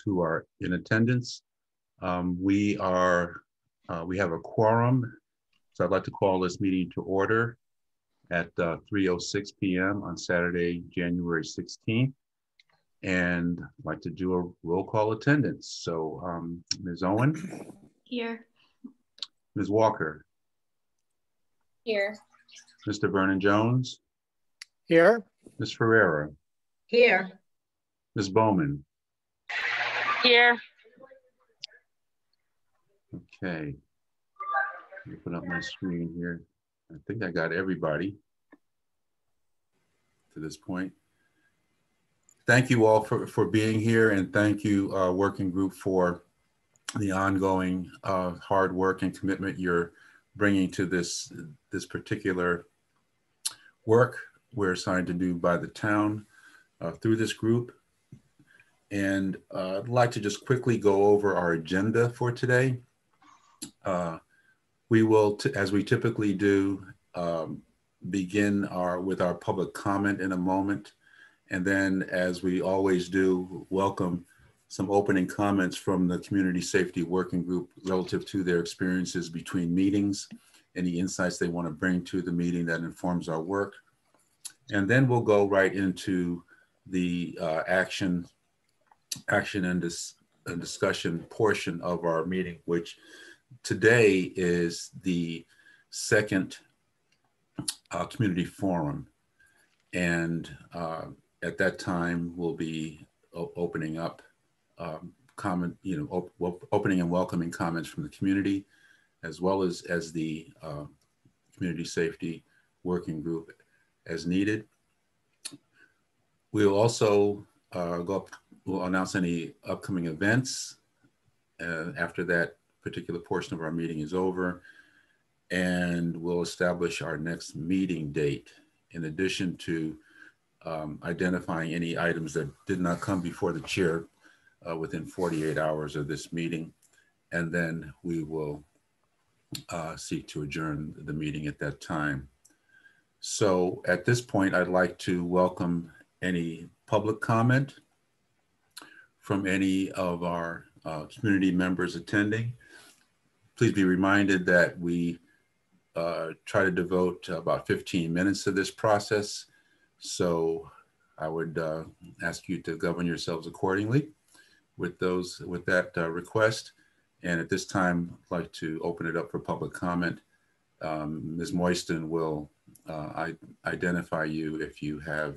those who are in attendance. Um, we are, uh, we have a quorum. So I'd like to call this meeting to order at uh, 3.06 p.m. on Saturday, January 16th. And I'd like to do a roll call attendance. So um, Ms. Owen? Here. Ms. Walker? Here. Mr. Vernon Jones? Here. Ms. Ferreira? Here. Ms. Bowman? Here. Okay. Open up my screen here. I think I got everybody to this point. Thank you all for, for being here and thank you, uh, working group, for the ongoing uh, hard work and commitment you're bringing to this, this particular work we're assigned to do by the town uh, through this group. And uh, I'd like to just quickly go over our agenda for today. Uh, we will, as we typically do, um, begin our with our public comment in a moment. And then, as we always do, welcome some opening comments from the Community Safety Working Group relative to their experiences between meetings, any insights they want to bring to the meeting that informs our work. And then we'll go right into the uh, action, action and, dis and discussion portion of our meeting, which today is the second uh, community forum. And uh, at that time, we'll be opening up um, comment, you know, op opening and welcoming comments from the community, as well as, as the uh, community safety working group as needed. We'll also uh, go up, we'll announce any upcoming events uh, after that particular portion of our meeting is over. And we'll establish our next meeting date in addition to um, identifying any items that did not come before the chair uh, within 48 hours of this meeting. And then we will uh, seek to adjourn the meeting at that time. So at this point, I'd like to welcome any public comment from any of our uh, community members attending. Please be reminded that we uh, try to devote about 15 minutes to this process. So I would uh, ask you to govern yourselves accordingly with those with that uh, request. And at this time, I'd like to open it up for public comment. Um, Ms. Moiston will uh, identify you if you have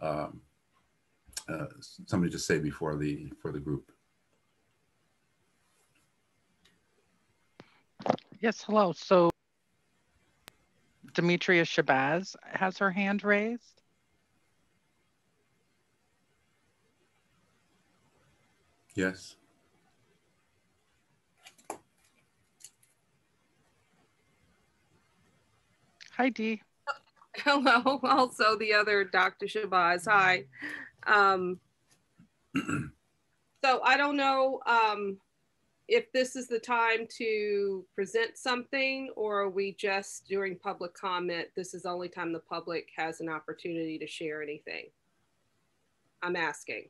um, uh, somebody to say before the for the group. Yes, hello. So Demetria Shabazz has her hand raised. Yes. Hi, Dee. Hello. Also, the other Dr. Shabazz. Hi. Um, so I don't know um, if this is the time to present something or are we just during public comment? This is the only time the public has an opportunity to share anything. I'm asking.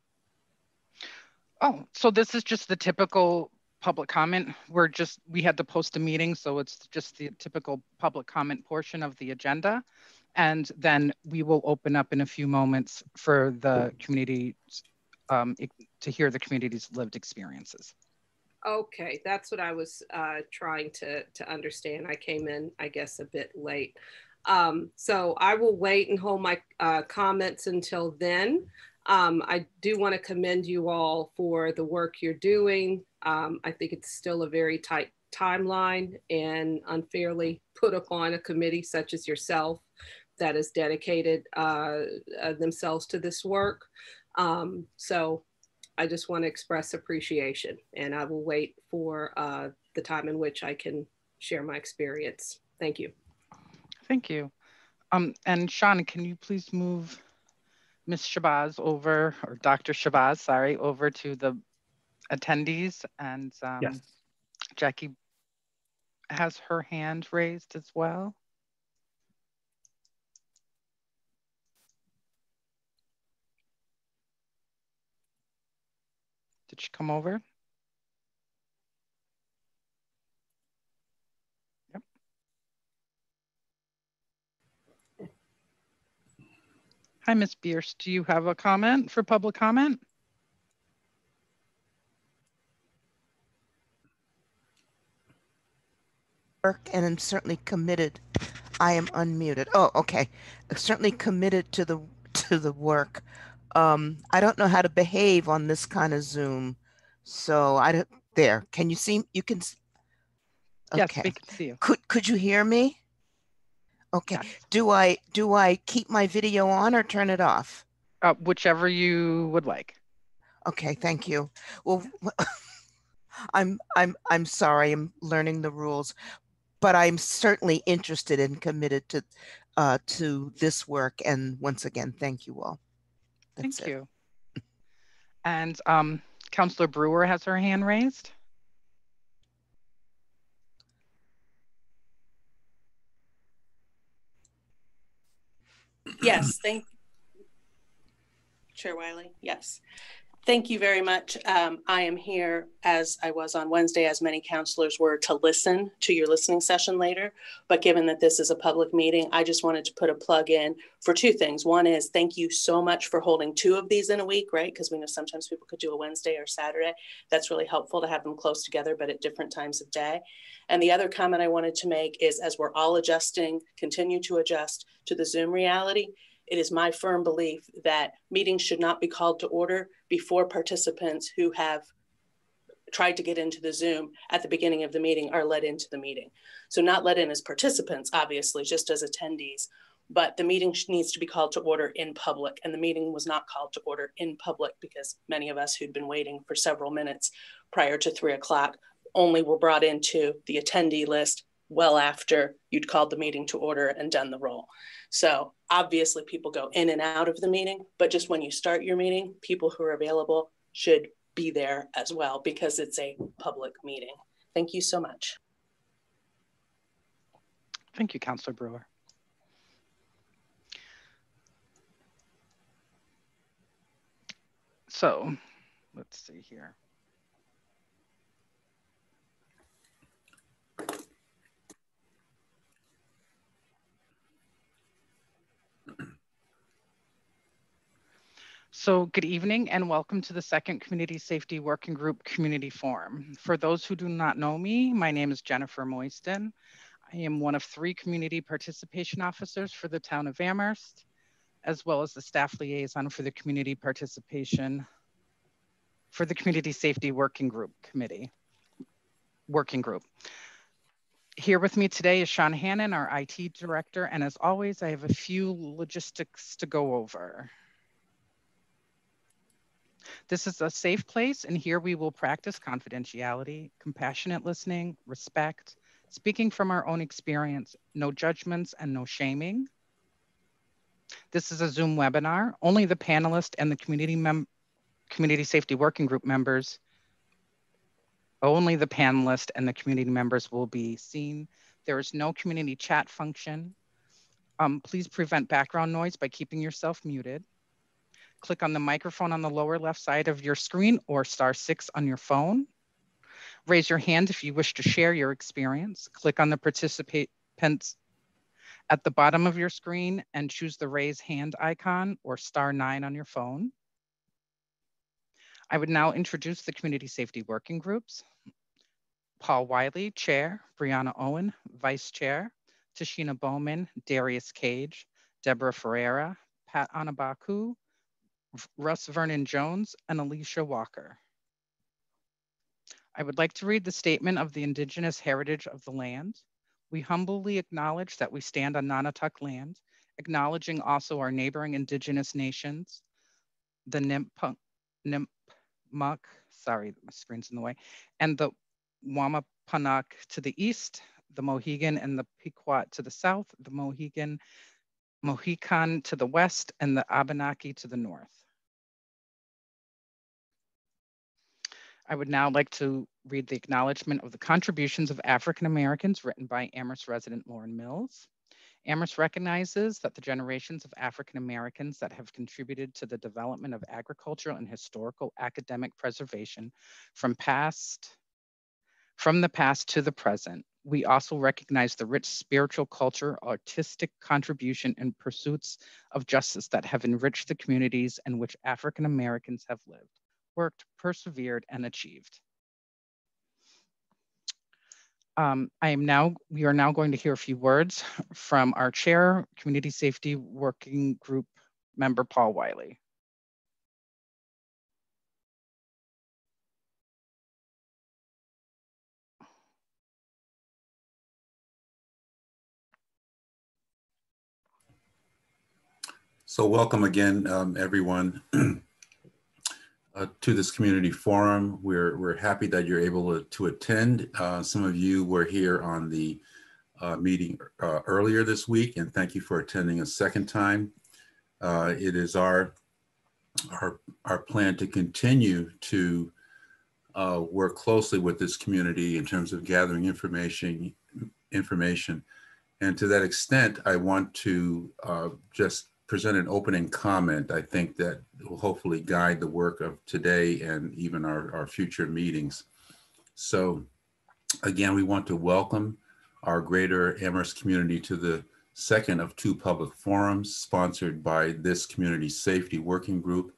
Oh, so this is just the typical public comment. We're just, we had to post a meeting, so it's just the typical public comment portion of the agenda. And then we will open up in a few moments for the community um, to hear the community's lived experiences. Okay, that's what I was uh, trying to, to understand. I came in, I guess, a bit late. Um, so I will wait and hold my uh, comments until then. Um, I do want to commend you all for the work you're doing. Um, I think it's still a very tight timeline and unfairly put upon a committee such as yourself that has dedicated uh, uh, themselves to this work. Um, so I just want to express appreciation and I will wait for uh, the time in which I can share my experience. Thank you. Thank you. Um, and Sean, can you please move Ms. Shabazz over, or Dr. Shabazz, sorry, over to the attendees. And um, yes. Jackie has her hand raised as well. Did she come over? Yep. Hi, Ms. Bierce. Do you have a comment for public comment? work and am certainly committed. I am unmuted. Oh, okay. Certainly committed to the to the work. Um, I don't know how to behave on this kind of Zoom, so I don't. There, can you see? You can. s- Yes, Okay. we can see you. Could could you hear me? Okay. Yes. Do I do I keep my video on or turn it off? Uh, whichever you would like. Okay, thank you. Well, I'm I'm I'm sorry. I'm learning the rules, but I'm certainly interested and committed to uh, to this work. And once again, thank you all. That's Thank it. you. And um, Councilor Brewer has her hand raised. Yes, thank Chair Wiley. Yes. Thank you very much. Um, I am here as I was on Wednesday, as many councilors were to listen to your listening session later. But given that this is a public meeting, I just wanted to put a plug in for two things. One is thank you so much for holding two of these in a week, right? Because we know sometimes people could do a Wednesday or Saturday. That's really helpful to have them close together, but at different times of day. And the other comment I wanted to make is as we're all adjusting, continue to adjust to the Zoom reality, it is my firm belief that meetings should not be called to order before participants who have tried to get into the Zoom at the beginning of the meeting are let into the meeting. So not let in as participants, obviously, just as attendees, but the meeting needs to be called to order in public. And the meeting was not called to order in public because many of us who'd been waiting for several minutes prior to three o'clock only were brought into the attendee list well after you'd called the meeting to order and done the roll. So obviously people go in and out of the meeting, but just when you start your meeting, people who are available should be there as well because it's a public meeting. Thank you so much. Thank you, Councilor Brewer. So let's see here. So good evening and welcome to the second Community Safety Working Group Community Forum. For those who do not know me, my name is Jennifer Moisten. I am one of three community participation officers for the town of Amherst, as well as the staff liaison for the community participation for the Community Safety Working Group Committee, Working Group. Here with me today is Sean Hannon, our IT director, and as always, I have a few logistics to go over. This is a safe place, and here we will practice confidentiality, compassionate listening, respect, speaking from our own experience, no judgments and no shaming. This is a Zoom webinar. Only the panelists and the community mem community safety working group members, only the panelists and the community members will be seen. There is no community chat function. Um, please prevent background noise by keeping yourself muted. Click on the microphone on the lower left side of your screen or star six on your phone. Raise your hand if you wish to share your experience. Click on the participants at the bottom of your screen and choose the raise hand icon or star nine on your phone. I would now introduce the community safety working groups. Paul Wiley, Chair, Brianna Owen, Vice Chair, Tashina Bowman, Darius Cage, Deborah Ferreira, Pat Anabaku, Russ Vernon Jones, and Alicia Walker. I would like to read the statement of the Indigenous heritage of the land. We humbly acknowledge that we stand on Nonotuck land, acknowledging also our neighboring Indigenous nations, the Nipmuc sorry, my screen's in the way, and the Wampanoag to the east, the Mohegan and the Pequot to the south, the Mohegan, Mohican to the west, and the Abenaki to the north. I would now like to read the acknowledgement of the contributions of African Americans written by Amherst resident Lauren Mills. Amherst recognizes that the generations of African Americans that have contributed to the development of agricultural and historical academic preservation from past, from the past to the present. We also recognize the rich spiritual culture, artistic contribution, and pursuits of justice that have enriched the communities in which African Americans have lived, worked, persevered, and achieved. Um, I am now, we are now going to hear a few words from our chair, Community Safety Working Group member, Paul Wiley. So welcome again, um, everyone, uh, to this community forum. We're, we're happy that you're able to, to attend. Uh, some of you were here on the uh, meeting uh, earlier this week, and thank you for attending a second time. Uh, it is our, our, our plan to continue to work closely with this community in terms of gathering information, information. And to that extent, I want to just present an opening comment, I think that will hopefully guide the work of today and even our, our future meetings. So again, we want to welcome our greater Amherst community to the second of two public forums sponsored by this Community Safety Working Group,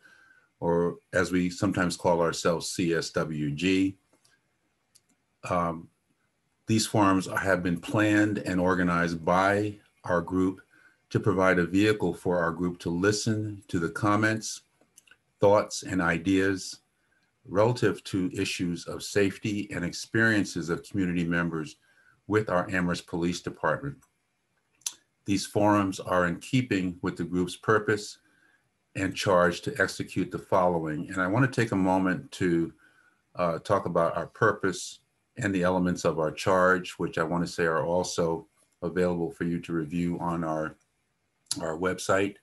or as we sometimes call ourselves, CSWG. Um, these forums have been planned and organized by our group to provide a vehicle for our group to listen to the comments, thoughts, and ideas relative to issues of safety and experiences of community members with our Amherst Police Department. These forums are in keeping with the group's purpose and charge to execute the following. And I want to take a moment to uh, talk about our purpose and the elements of our charge, which I want to say are also available for you to review on our our website,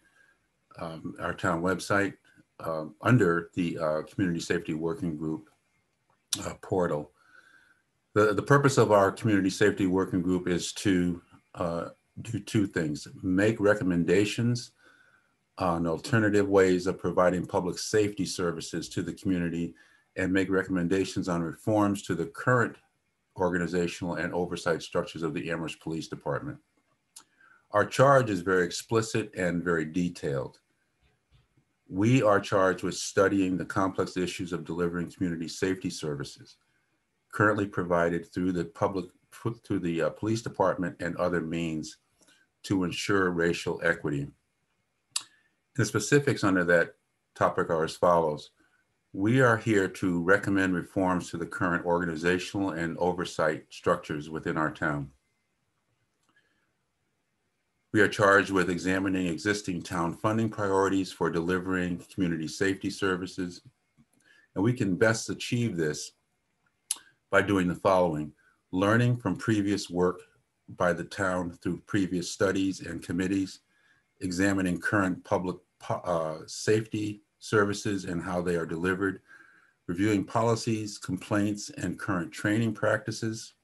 um, our town website, uh, under the uh, Community Safety Working Group uh, portal. The, the purpose of our Community Safety Working Group is to uh, do two things, make recommendations on alternative ways of providing public safety services to the community and make recommendations on reforms to the current organizational and oversight structures of the Amherst Police Department. Our charge is very explicit and very detailed. We are charged with studying the complex issues of delivering community safety services currently provided through the public, through the uh, police department and other means to ensure racial equity. The specifics under that topic are as follows. We are here to recommend reforms to the current organizational and oversight structures within our town. We are charged with examining existing town funding priorities for delivering community safety services. And we can best achieve this by doing the following, learning from previous work by the town through previous studies and committees, examining current public uh, safety services and how they are delivered, reviewing policies, complaints, and current training practices,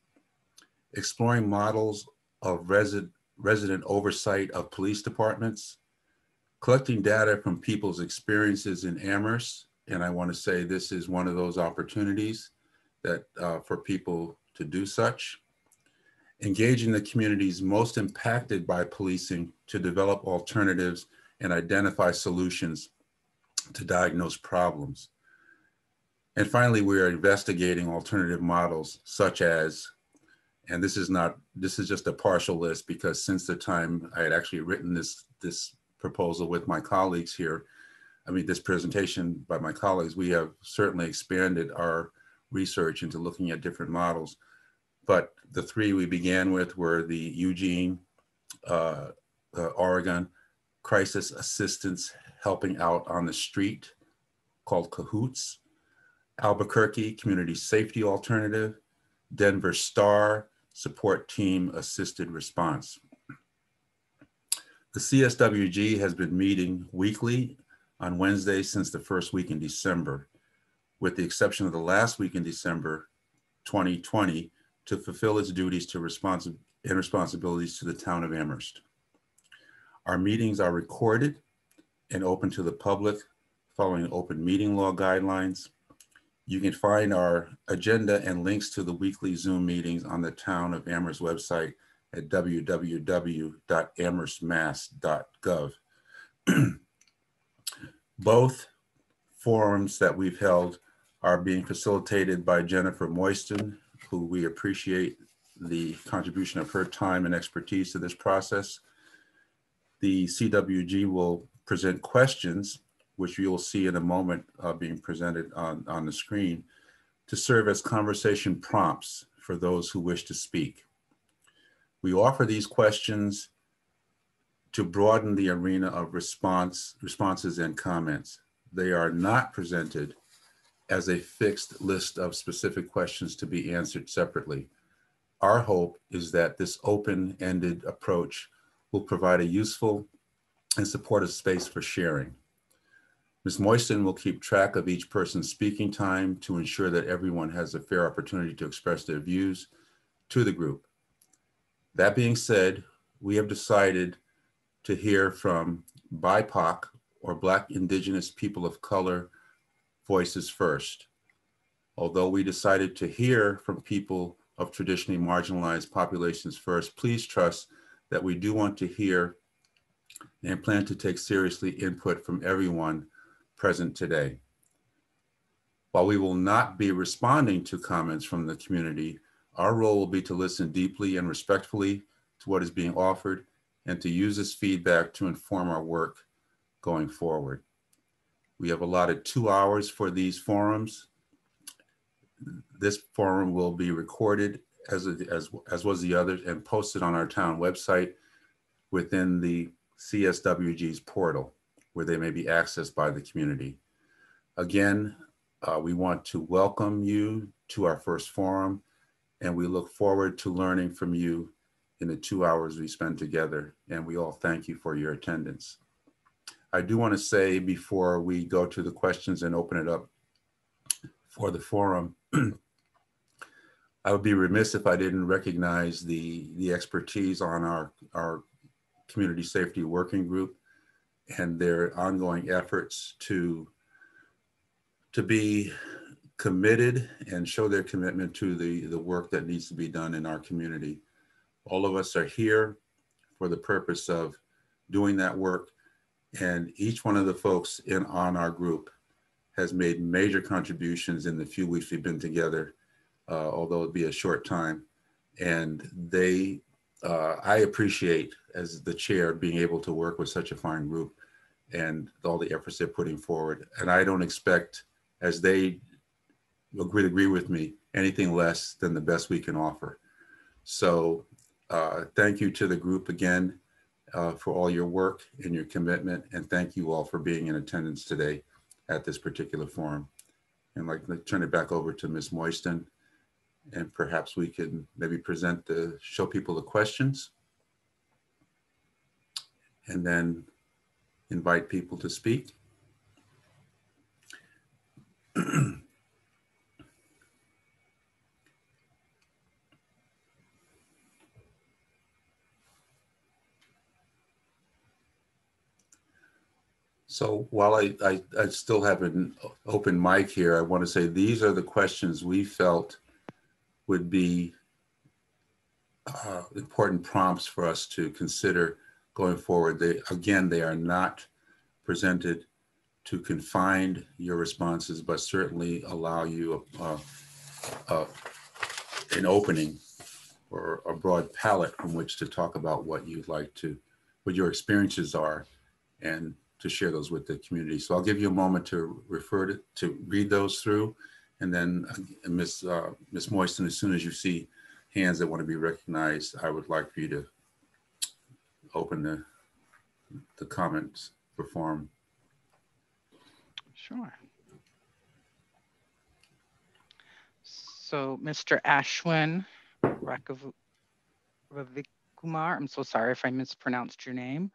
exploring models of resident resident oversight of police departments, collecting data from people's experiences in Amherst. And I want to say this is one of those opportunities that uh, for people to do such. Engaging the communities most impacted by policing to develop alternatives and identify solutions to diagnose problems. And finally, we are investigating alternative models such as and this is not this is just a partial list because since the time I had actually written this this proposal with my colleagues here, I mean this presentation by my colleagues, we have certainly expanded our research into looking at different models. But the three we began with were the Eugene, uh, uh, Oregon Crisis Assistance Helping Out on the Street called CAHOOTS, Albuquerque Community Safety Alternative, Denver STAR, support team assisted response. The CSWG has been meeting weekly on Wednesday since the first week in December, with the exception of the last week in December 2020 to fulfill its duties to responsi and responsibilities to the town of Amherst. Our meetings are recorded and open to the public following open meeting law guidelines. You can find our agenda and links to the weekly Zoom meetings on the Town of Amherst website at www.amherstmass.gov. Both forums that we've held are being facilitated by Jennifer Moisten, who we appreciate the contribution of her time and expertise to this process. The CWG will present questions, which you'll see in a moment uh, being presented on, on the screen, to serve as conversation prompts for those who wish to speak. We offer these questions to broaden the arena of response, responses and comments. They are not presented as a fixed list of specific questions to be answered separately. Our hope is that this open-ended approach will provide a useful and supportive space for sharing. Ms. Moiston will keep track of each person's speaking time to ensure that everyone has a fair opportunity to express their views to the group. That being said, we have decided to hear from BIPOC or Black Indigenous People of Color voices first. Although we decided to hear from people of traditionally marginalized populations first, please trust that we do want to hear and plan to take seriously input from everyone present today. While we will not be responding to comments from the community, our role will be to listen deeply and respectfully to what is being offered and to use this feedback to inform our work going forward. We have allotted two hours for these forums. This forum will be recorded as, as, as was the others and posted on our town website within the CSWG's portal where they may be accessed by the community. Again, uh, we want to welcome you to our first forum and we look forward to learning from you in the two hours we spend together. And we all thank you for your attendance. I do want to say before we go to the questions and open it up for the forum, I would be remiss if I didn't recognize the, the expertise on our, our community safety working group and their ongoing efforts to, to be committed and show their commitment to the, the work that needs to be done in our community. All of us are here for the purpose of doing that work. And each one of the folks in on our group has made major contributions in the few weeks we've been together, uh, although it be a short time. And they, uh, I appreciate as the chair being able to work with such a fine group and all the efforts they're putting forward. And I don't expect, as they agree, agree with me, anything less than the best we can offer. So uh, thank you to the group again uh, for all your work and your commitment. And thank you all for being in attendance today at this particular forum. And like, turn it back over to Ms. Moiston and perhaps we can maybe present the, show people the questions and then invite people to speak. So while I, I, I, still have an open mic here, I want to say these are the questions we felt would be uh, important prompts for us to consider going forward. They, again, they are not presented to confine your responses, but certainly allow you a, a, a, an opening or a broad palette from which to talk about what you'd like to, what your experiences are and to share those with the community. So I'll give you a moment to refer to, to read those through. And then uh, Ms. Uh, Ms. Moiston, as soon as you see hands that want to be recognized, I would like for you to open the, the comments for forum. Sure. So Mr. Ashwin Ravikumar, I'm so sorry if I mispronounced your name.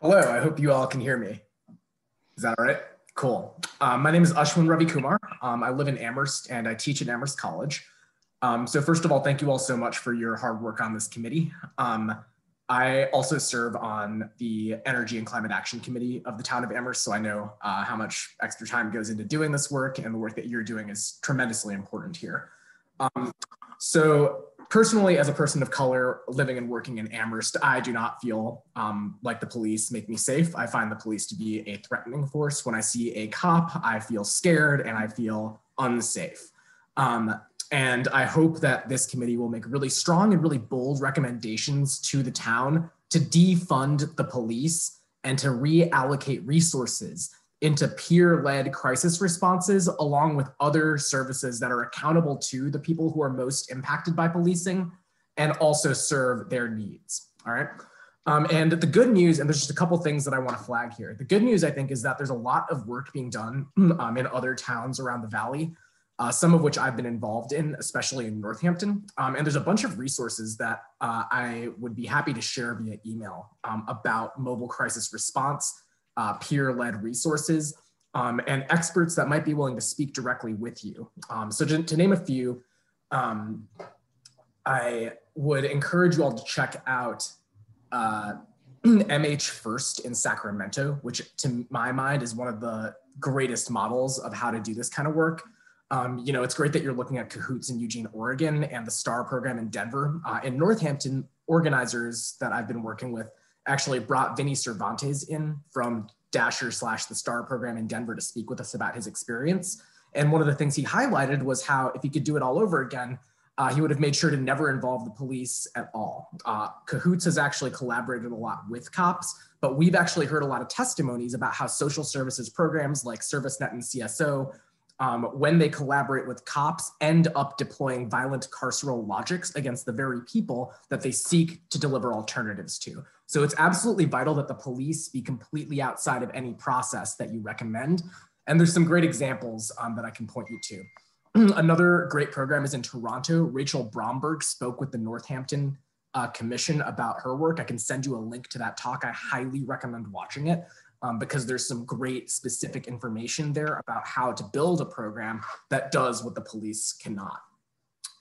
Hello, I hope you all can hear me. Is that all right? Cool. Um, my name is Ashwin Ravi Kumar. Um, I live in Amherst and I teach at Amherst College. Um, so first of all, thank you all so much for your hard work on this committee. Um, I also serve on the Energy and Climate Action Committee of the town of Amherst, so I know uh, how much extra time goes into doing this work and the work that you're doing is tremendously important here. Um, so personally, as a person of color living and working in Amherst, I do not feel um, like the police make me safe. I find the police to be a threatening force. When I see a cop, I feel scared and I feel unsafe. Um, and I hope that this committee will make really strong and really bold recommendations to the town to defund the police and to reallocate resources into peer led crisis responses, along with other services that are accountable to the people who are most impacted by policing and also serve their needs. All right. Um, and the good news, and there's just a couple things that I want to flag here. The good news, I think, is that there's a lot of work being done um, in other towns around the valley, uh, some of which I've been involved in, especially in Northampton. Um, and there's a bunch of resources that uh, I would be happy to share via email um, about mobile crisis response uh, peer-led resources, um, and experts that might be willing to speak directly with you. Um, so to, to, name a few, um, I would encourage you all to check out uh, MH First in Sacramento, which to my mind is one of the greatest models of how to do this kind of work. Um, you know, it's great that you're looking at Cahoots in Eugene, Oregon, and the STAR program in Denver. Uh, in Northampton, organizers that I've been working with actually brought Vinny Cervantes in from DASHR slash the STAR program in Denver to speak with us about his experience. And one of the things he highlighted was how if he could do it all over again, uh, he would have made sure to never involve the police at all. Uh, Cahoots has actually collaborated a lot with cops, but we've actually heard a lot of testimonies about how social services programs like ServiceNet and CSO um, when they collaborate with cops, end up deploying violent carceral logics against the very people that they seek to deliver alternatives to. So it's absolutely vital that the police be completely outside of any process that you recommend. And there's some great examples um, that I can point you to. Another great program is in Toronto. Rachel Bromberg spoke with the Northampton uh, Commission about her work. I can send you a link to that talk. I highly recommend watching it um, because there's some great specific information there about how to build a program that does what the police cannot.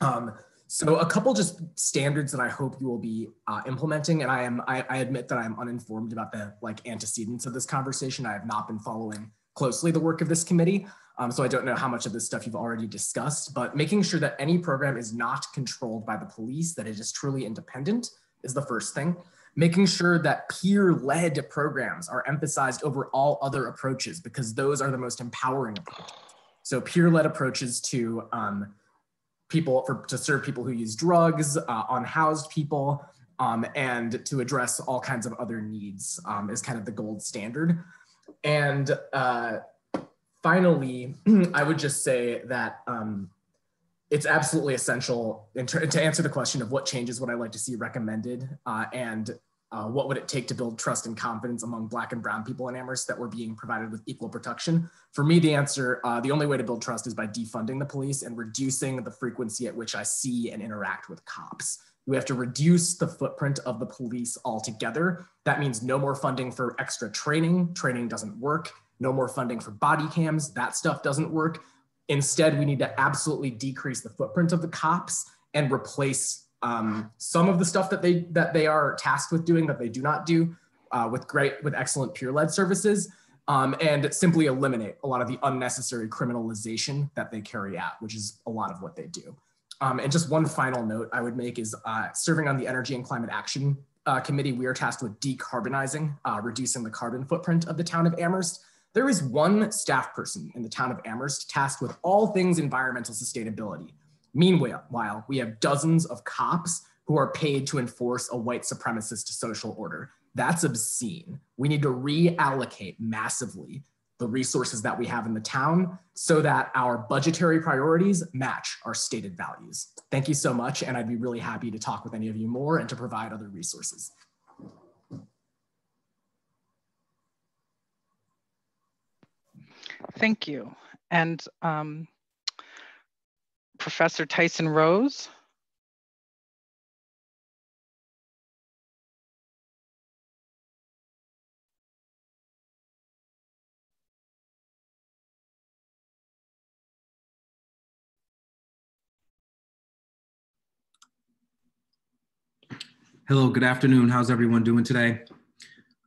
Um, so a couple just standards that I hope you will be uh, implementing, and I am I, I, admit that I'm uninformed about the like antecedents of this conversation. I have not been following closely the work of this committee, um, so I don't know how much of this stuff you've already discussed. But making sure that any program is not controlled by the police, that it is truly independent, is the first thing making sure that peer-led programs are emphasized over all other approaches because those are the most empowering approaches. So peer-led approaches to um, people for to serve people who use drugs, uh, unhoused people, um, and to address all kinds of other needs um, is kind of the gold standard. And uh, finally, I would just say that um, it's absolutely essential to answer the question of what changes would I like to see recommended uh, and uh, what would it take to build trust and confidence among black and brown people in Amherst that were being provided with equal protection? For me, the answer, uh, the only way to build trust is by defunding the police and reducing the frequency at which I see and interact with cops. We have to reduce the footprint of the police altogether. That means no more funding for extra training. Training doesn't work. No more funding for body cams. That stuff doesn't work. Instead, we need to absolutely decrease the footprint of the cops and replace um, some of the stuff that they that they are tasked with doing that they do not do uh, with great with excellent peer-led services um, and simply eliminate a lot of the unnecessary criminalization that they carry out which is a lot of what they do. Um, and just one final note i would make is uh, serving on the energy and climate action uh, committee we are tasked with decarbonizing uh, reducing the carbon footprint of the town of amherst. There is one staff person in the town of amherst tasked with all things environmental sustainability Meanwhile, we have dozens of cops who are paid to enforce a white supremacist social order. That's obscene. We need to reallocate massively the resources that we have in the town so that our budgetary priorities match our stated values. Thank you so much, and I'd be really happy to talk with any of you more and to provide other resources. Thank you. And um, Professor Tyson Rose. Hello, good afternoon. How's everyone doing today?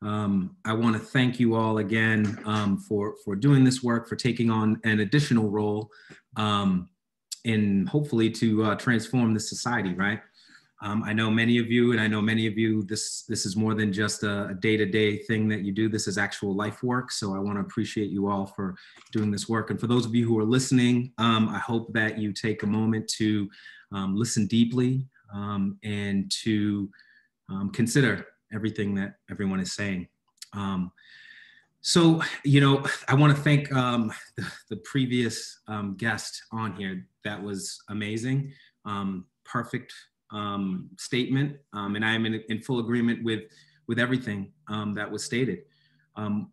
Um, I want to thank you all again um, for, for doing this work, for taking on an additional role. Um, in hopefully to uh, transform the society, right? Um, I know many of you, and I know many of you, this, this is more than just a day-to-day thing that you do. This is actual life work. So I want to appreciate you all for doing this work. And for those of you who are listening, um, I hope that you take a moment to um, listen deeply and to consider everything that everyone is saying. Um, so, you know, I want to thank um, the, the, previous um, guest on here. That was amazing, um, perfect um, statement, um, and I am in, in, full agreement with with everything that was stated. and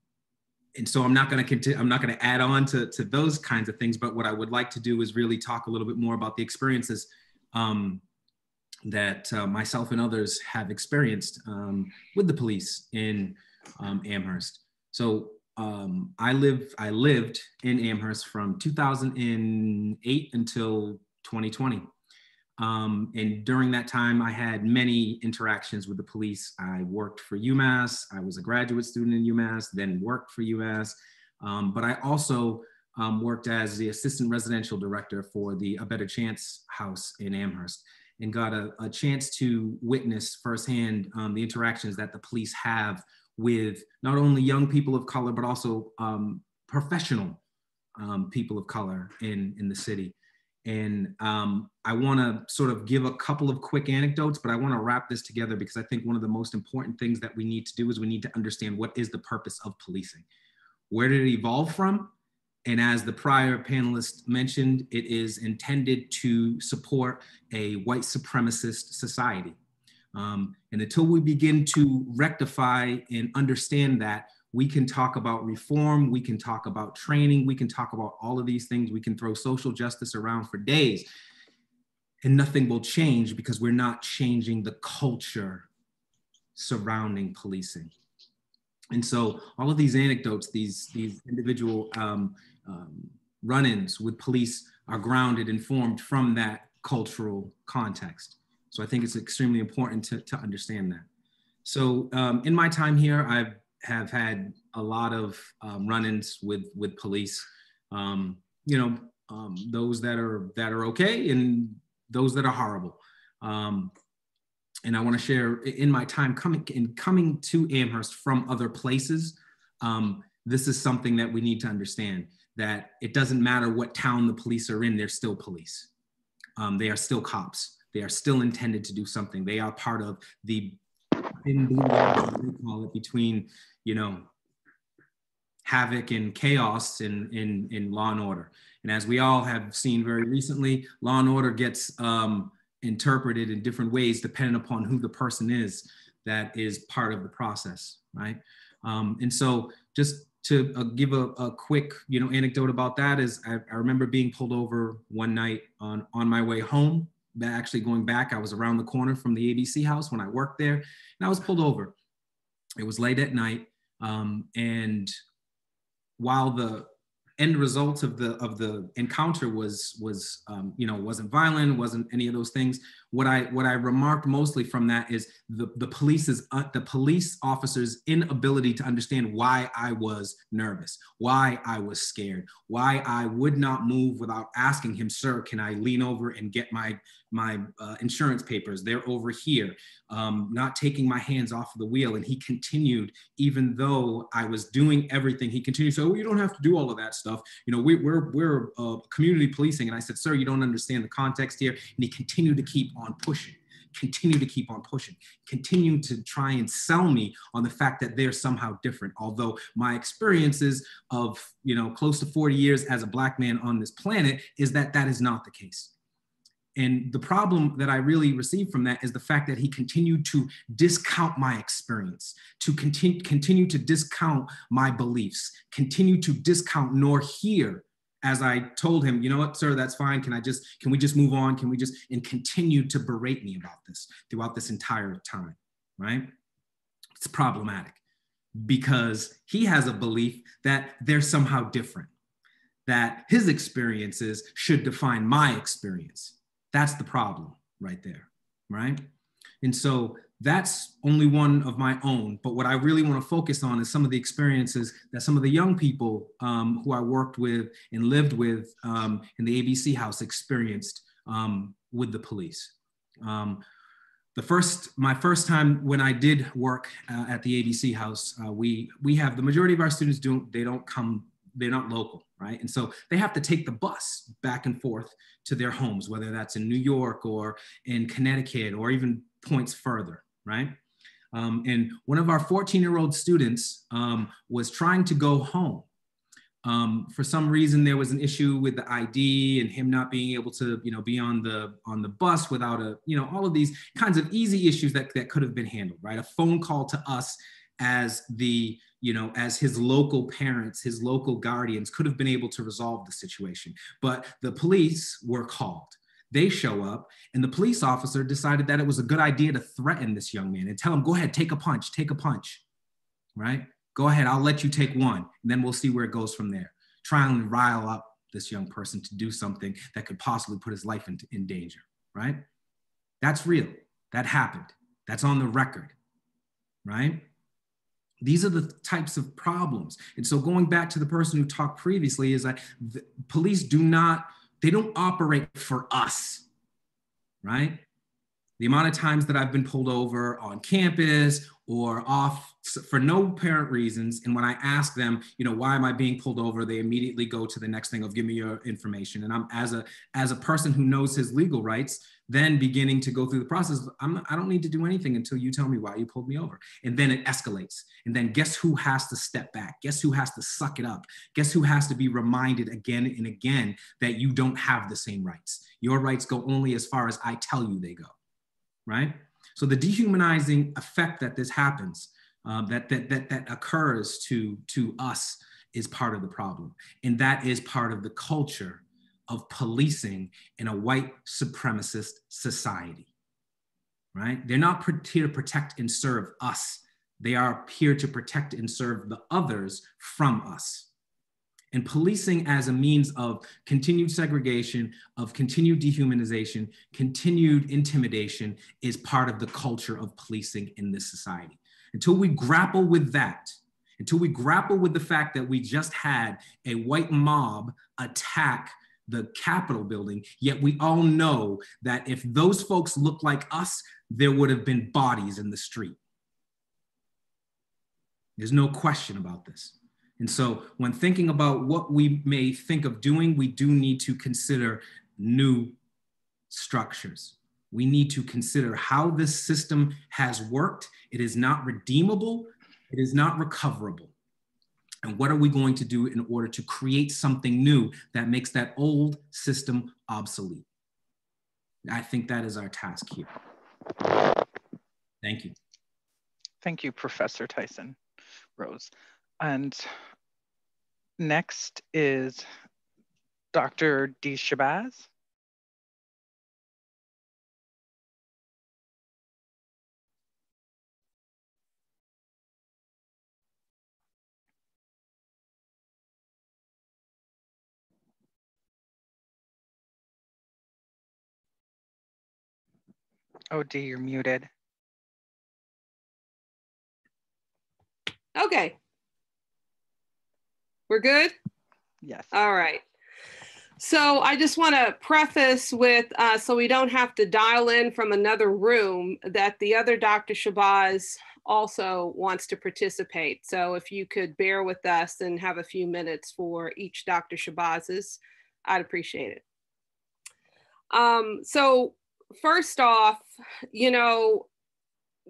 so I'm not going to continue. I'm not going to add on to, to those kinds of things. But what I would like to do is really talk a little bit more about the experiences um, that uh, myself and others have experienced um, with the police in um, Amherst. So um, I live, I lived in Amherst from 2008 until 2020. Um, and during that time, I had many interactions with the police. I worked for UMass. I was a graduate student in UMass, then worked for UMass. Um, but I also um, worked as the assistant residential director for the A Better Chance House in Amherst and got a, a chance to witness firsthand um, the interactions that the police have with not only young people of color, but also um, professional um, people of color in, in the city. And um, I want to sort of give a couple of quick anecdotes, but I want to wrap this together because I think one of the most important things that we need to do is we need to understand what is the purpose of policing. Where did it evolve from? And as the prior panelist mentioned, it is intended to support a white supremacist society. Um, and until we begin to rectify and understand that, we can talk about reform, we can talk about training, we can talk about all of these things, we can throw social justice around for days, and nothing will change because we're not changing the culture surrounding policing. And so all of these anecdotes, these, these individual um, um, run-ins with police are grounded and formed from that cultural context. So I think it's extremely important to, to understand that. So um, in my time here, I have had a lot of um, run-ins with with police. Um, you know, um, those that are that are okay and those that are horrible. Um, and I want to share in my time coming in coming to Amherst from other places. this is something that we need to understand that it doesn't matter what town the police are in, they're still police. Um, they are still cops. They are still intended to do something. They are part of the thin they call it between, you know, havoc and chaos in, in, in law and order. And as we all have seen very recently, law and order gets um, interpreted in different ways depending upon who the person is that is part of the process, right? Um, and so just to uh, give a, a, quick, you know, anecdote about that is I, I, remember being pulled over one night on, on my way home, actually going back, I was around the corner from the ABC house when I worked there and I was pulled over. It was late at night. Um, and while the end result of the of the encounter was was um, you know wasn't violent wasn't any of those things what i what i remarked mostly from that is the the police's uh, the police officers inability to understand why i was nervous why i was scared why i would not move without asking him sir can i lean over and get my my uh, insurance papers? They're over here. Um, not taking my hands off of the wheel. And he continued even though i was doing everything he continued so you don't have to do all of that stuff. You know we, we're we're uh, community policing. And i said sir you don't understand the context here. And he continued to keep on pushing continue to keep on pushing, continue to try and sell me on the fact that they're somehow different. Although my experiences of, you know, close to 40 years as a black man on this planet is that that is not the case. And the problem that I really received from that is the fact that he continued to discount my experience, to continue, continue to discount my beliefs, continue to discount nor hear as I told him, you know what, sir, that's fine. Can I just, can we just move on? Can we just, and continue to berate me about this throughout this entire time, right? It's problematic because he has a belief that they're somehow different, that his experiences should define my experience. That's the problem right there, right? And so that's only one of my own. But what I really want to focus on is some of the experiences that some of the young people um, who I worked with and lived with um, in the ABC house experienced um, with the police. Um, the first, my first time when I did work uh, at the ABC house, uh, we we have the majority of our students don't they don't come they're not local, right? And so they have to take the bus back and forth to their homes, whether that's in New York or in Connecticut or even points further right? Um, and one of our 14 year old students um, was trying to go home. Um, for some reason, there was an issue with the ID and him not being able to, you know, be on the on the bus without a, you know, all of these kinds of easy issues that that could have been handled, right? A phone call to us as the, you know, as his local parents, his local guardians could have been able to resolve the situation, but the police were called. They show up, and the police officer decided that it was a good idea to threaten this young man and tell him, go ahead, take a punch, take a punch, right? Go ahead, I'll let you take one, and then we'll see where it goes from there. Trying to rile up this young person to do something that could possibly put his life in, in danger, right? That's real. That happened. That's on the record, right? These are the types of problems. And so going back to the person who talked previously is that police do not they don't operate for us, right? The amount of times that I've been pulled over on campus or off for no apparent reasons. And when I ask them, you know, why am I being pulled over? They immediately go to the next thing of give me your information. And I'm as a as a person who knows his legal rights, then beginning to go through the process. I'm, I don't need to do anything until you tell me why you pulled me over. And then it escalates. And then guess who has to step back? Guess who has to suck it up? Guess who has to be reminded again and again that you don't have the same rights? Your rights go only as far as I tell you they go, right? So the dehumanizing effect that this happens, um, that, that, that, that occurs to, to us is part of the problem. And that is part of the culture of policing in a white supremacist society, right? They're not here to protect and serve us. They are here to protect and serve the others from us. And policing as a means of continued segregation, of continued dehumanization, continued intimidation is part of the culture of policing in this society. Until we grapple with that, until we grapple with the fact that we just had a white mob attack the Capitol building, yet we all know that if those folks looked like us, there would have been bodies in the street. There's no question about this. And so, when thinking about what we may think of doing, we do need to consider new structures. We need to consider how this system has worked. It is not redeemable, it is not recoverable. And what are we going to do in order to create something new that makes that old system obsolete? I think that is our task here. Thank you. Thank you, Professor Tyson Rose. And next is Dr. D. Shabazz. Oh, D, you're muted. Okay. We're good? Yes. All right. So I just want to preface with, uh, so we don't have to dial in from another room, that the other Dr. Shabazz also wants to participate. So if you could bear with us and have a few minutes for each Dr. Shabazz's, I'd appreciate it. Um, so first off, you know,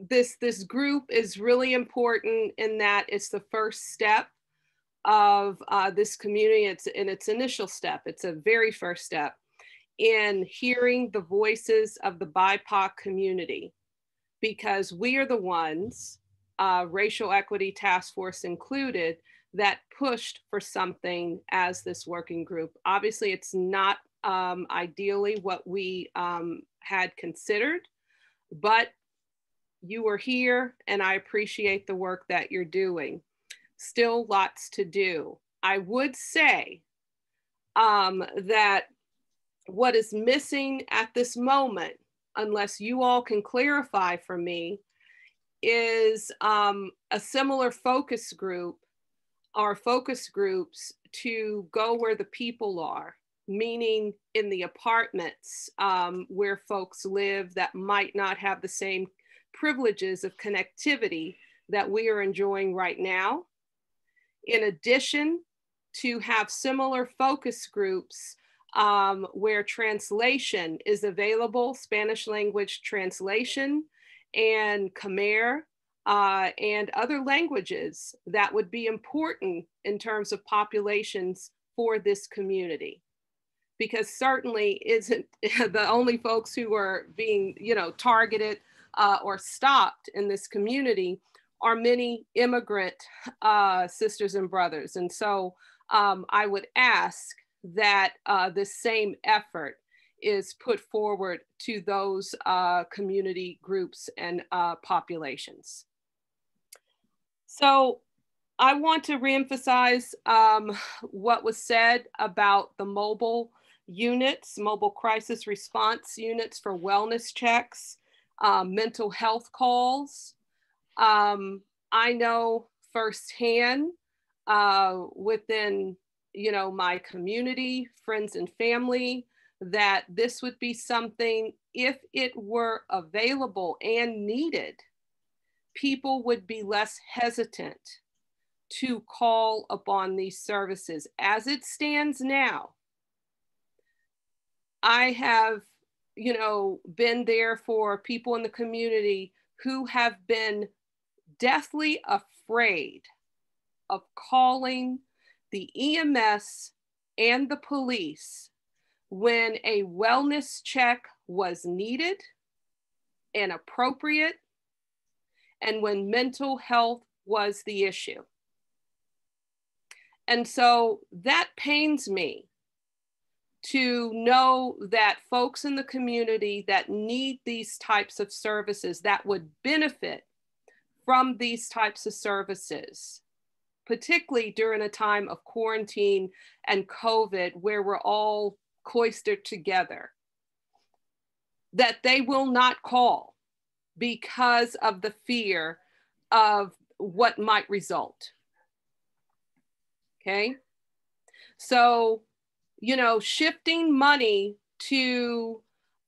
this this group is really important in that it's the first step of uh, this community. It's in its initial step. It's a very first step in hearing the voices of the BIPOC community, because we are the ones, uh, Racial Equity Task Force included, that pushed for something as this working group. Obviously, it's not um, ideally what we um, had considered, but you were here and I appreciate the work that you're doing. Still lots to do. I would say um, that what is missing at this moment, unless you all can clarify for me, is um, a similar focus group or focus groups to go where the people are, meaning in the apartments um, where folks live that might not have the same privileges of connectivity that we are enjoying right now. In addition, to have similar focus groups um, where translation is available, Spanish language translation, and Khmer, uh, and other languages that would be important in terms of populations for this community. Because certainly isn't the only folks who are being, you know, targeted uh, or stopped in this community are many immigrant uh, sisters and brothers. And so um, I would ask that uh, the same effort is put forward to those uh, community groups and uh, populations. So I want to reemphasize um, what was said about the mobile units, mobile crisis response units for wellness checks, um, mental health calls. Um, I know firsthand uh, within, you know, my community, friends and family, that this would be something, if it were available and needed, people would be less hesitant to call upon these services. As it stands now, I have, you know, been there for people in the community who have been deathly afraid of calling the EMS and the police when a wellness check was needed and appropriate and when mental health was the issue. And so that pains me to know that folks in the community that need these types of services that would benefit from these types of services particularly during a time of quarantine and COVID where we're all cloistered together, that they will not call because of the fear of what might result. Okay. So, you know, shifting money to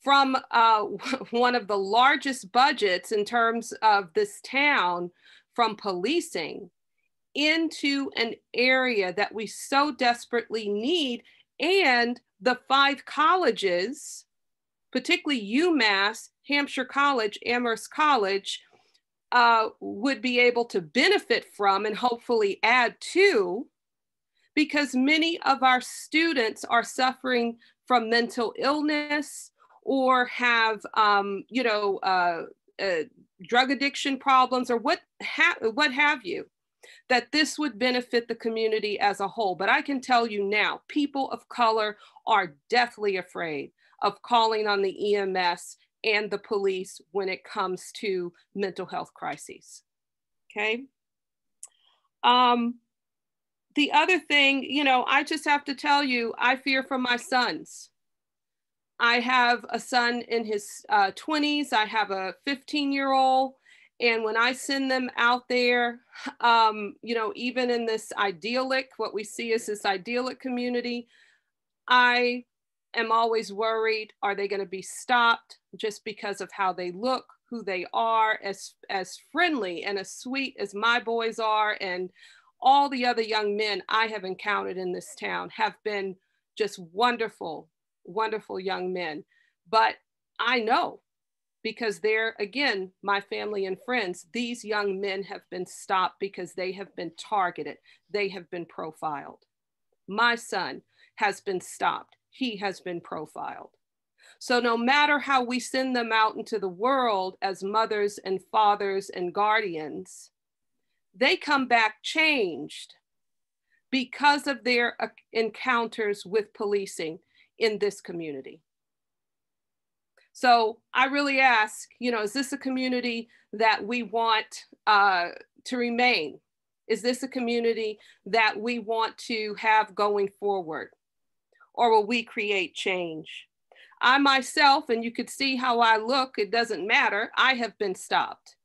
from uh, one of the largest budgets in terms of this town from policing into an area that we so desperately need. And the five colleges, particularly UMass, Hampshire College, Amherst College, uh, would be able to benefit from and hopefully add to, because many of our students are suffering from mental illness or have, um, you know, uh, uh, drug addiction problems or what, ha- what have you that this would benefit the community as a whole. But I can tell you now, people of color are deathly afraid of calling on the EMS and the police when it comes to mental health crises. Okay. Um, the other thing, you know, I just have to tell you, I fear for my sons. I have a son in his uh, 20s. I have a 15 year old and when I send them out there, um, you know, even in this idyllic, what we see is this idyllic community, I am always worried are they going to be stopped just because of how they look, who they are, as, as friendly and as sweet as my boys are, and all the other young men I have encountered in this town have been just wonderful, wonderful young men. But I know because they're, again, my family and friends, these young men have been stopped because they have been targeted, they have been profiled. My son has been stopped, he has been profiled. So, no matter how we send them out into the world as mothers and fathers and guardians, they come back changed because of their encounters with policing in this community. So I really ask, you know, is this a community that we want uh, to remain? Is this a community that we want to have going forward? Or will we create change? I myself, and you could see how I look, it doesn't matter, I have been stopped.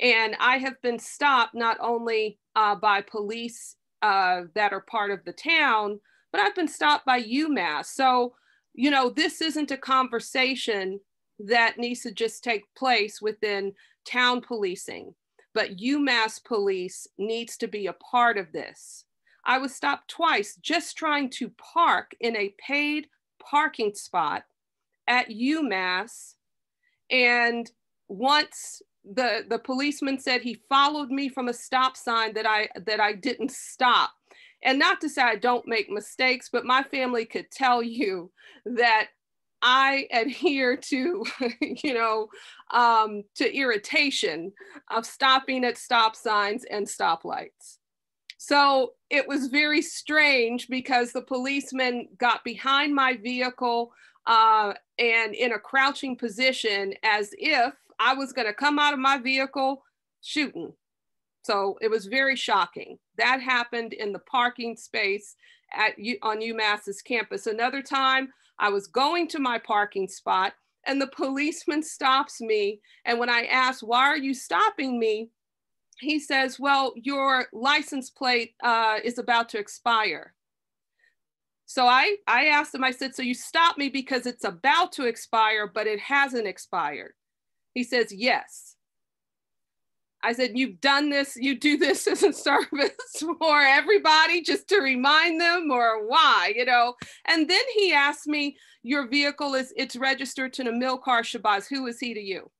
And I have been stopped not only uh, by police uh, that are part of the town, but I've been stopped by UMass. So, you know, this isn't a conversation that needs to just take place within town policing, but UMass police needs to be a part of this. I was stopped twice just trying to park in a paid parking spot at UMass. And once the, the policeman said he followed me from a stop sign that I that I didn't stop. And not to say I don't make mistakes, but my family could tell you that I adhere to, you know, um, to irritation of stopping at stop signs and stoplights. So it was very strange because the policeman got behind my vehicle uh, and in a crouching position as if I was going to come out of my vehicle shooting. So it was very shocking. That happened in the parking space at on UMass's campus. Another time, I was going to my parking spot and the policeman stops me. And when I ask, why are you stopping me? He says, well, your license plate uh, is about to expire. So I, I asked him, I said, so you stopped me because it's about to expire, but it hasn't expired. He says, yes. I said, You've done this, you do this as a service for everybody just to remind them or why, you know? And then he asked me, Your vehicle is it's registered to Amilcar Shabazz. Who is he to you?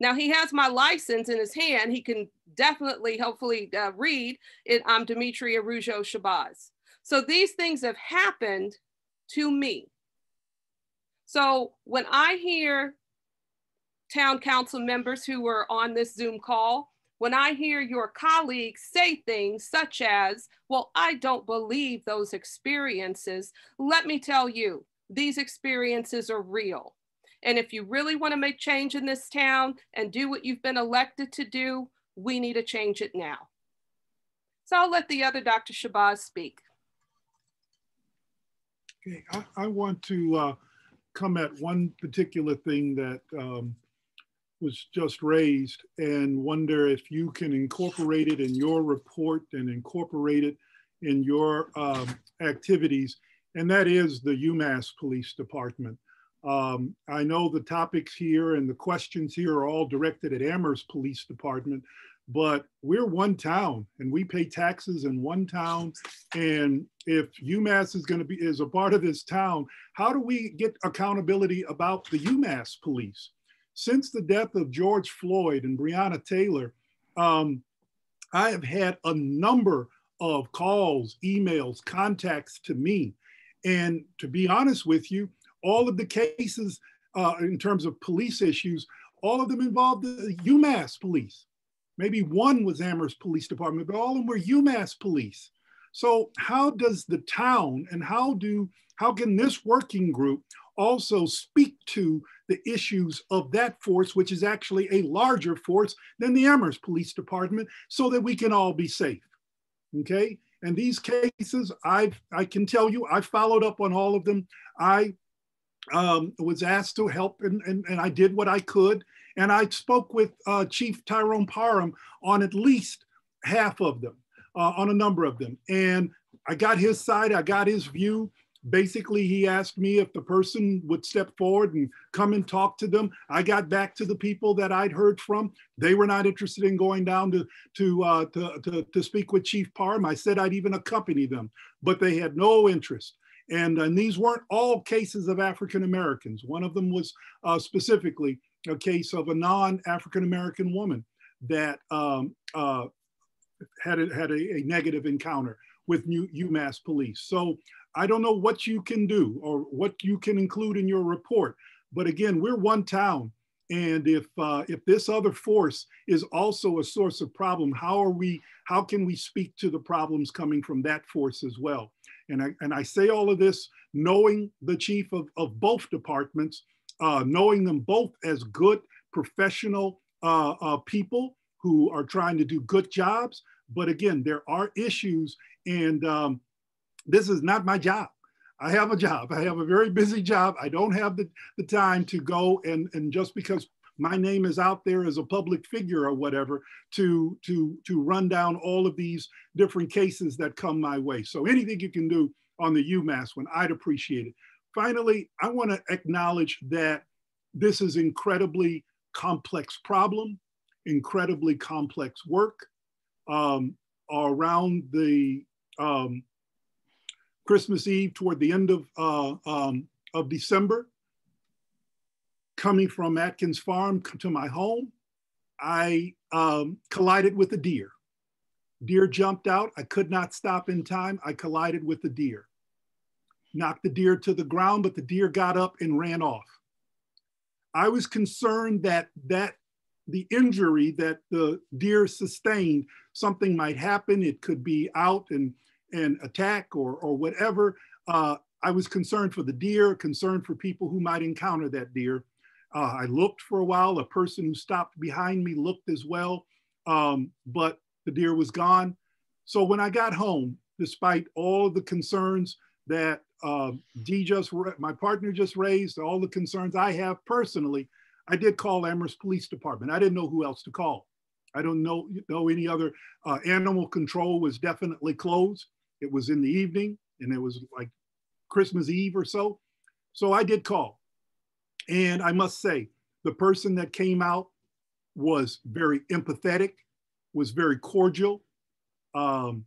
Now he has my license in his hand. He can definitely, hopefully, uh, read it. I'm Demetria Rougeaux Shabazz. So these things have happened to me. So when I hear town council members who were on this Zoom call, when I hear your colleagues say things such as, well, I don't believe those experiences, let me tell you, these experiences are real. And if you really want to make change in this town and do what you've been elected to do, we need to change it now. So I'll let the other Dr. Shabazz speak. Okay, I, I want to uh, come at one particular thing that um, was just raised and wonder if you can incorporate it in your report and incorporate it in your um, activities, and that is the UMass Police Department. Um, I know the topics here and the questions here are all directed at Amherst Police Department, but we're one town and we pay taxes in one town. And if UMass is going to be is a part of this town, how do we get accountability about the UMass police? Since the death of George Floyd and Breonna Taylor, um, I have had a number of calls, emails, contacts to me. And to be honest with you, all of the cases uh, in terms of police issues, all of them involved the UMass police. Maybe one was Amherst Police Department, but all of them were UMass police. So how does the town and how do how can this working group also speak to the issues of that force, which is actually a larger force than the Amherst Police Department, so that we can all be safe. Okay. And these cases, I've, I can tell you, I followed up on all of them. I um, was asked to help and, and, and I did what I could. And I spoke with uh, Chief Tyrone Parham on at least half of them, uh, on a number of them. And I got his side, I got his view basically he asked me if the person would step forward and come and talk to them. I got back to the people that i'd heard from. They were not interested in going down to to uh, to, to, to, speak with chief parham. I said i'd even accompany them but they had no interest. And, and these weren't all cases of african americans. One of them was uh, specifically a case of a non-african american woman that um, uh, had a, had a, a negative encounter with New, UMass police. So I don't know what you can do or what you can include in your report. But again, we're one town. And if uh, if this other force is also a source of problem, how are we? How can we speak to the problems coming from that force as well? And I and I say all of this knowing the chief of, of both departments, uh, knowing them both as good professional uh, uh people who are trying to do good jobs. But again, there are issues, and um, this is not my job. I have a job. I have a very busy job. I don't have the, the time to go and, and just because my name is out there as a public figure or whatever to to to run down all of these different cases that come my way. So anything you can do on the UMass one, I'd appreciate it. Finally, I want to acknowledge that this is incredibly complex problem, incredibly complex work. Um, around the um, Christmas Eve, toward the end of uh, um, of December, coming from Atkins Farm to my home, I um, collided with a deer. Deer jumped out. I could not stop in time. I collided with the deer. Knocked the deer to the ground, but the deer got up and ran off. I was concerned that that the injury that the deer sustained, something might happen. It could be out and, and attack or, or whatever. Uh, I was concerned for the deer, concerned for people who might encounter that deer. Uh, I looked for a while. A person who stopped behind me looked as well, um, but the deer was gone. So when I got home, despite all the concerns that uh, D just, my partner just raised, all the concerns I have personally, I did call Amherst Police Department. I didn't know who else to call. I don't know, know any other. Uh, animal control was definitely closed. It was in the evening and it was like Christmas Eve or so. So I did call. And I must say, the person that came out was very empathetic, was very cordial. Um,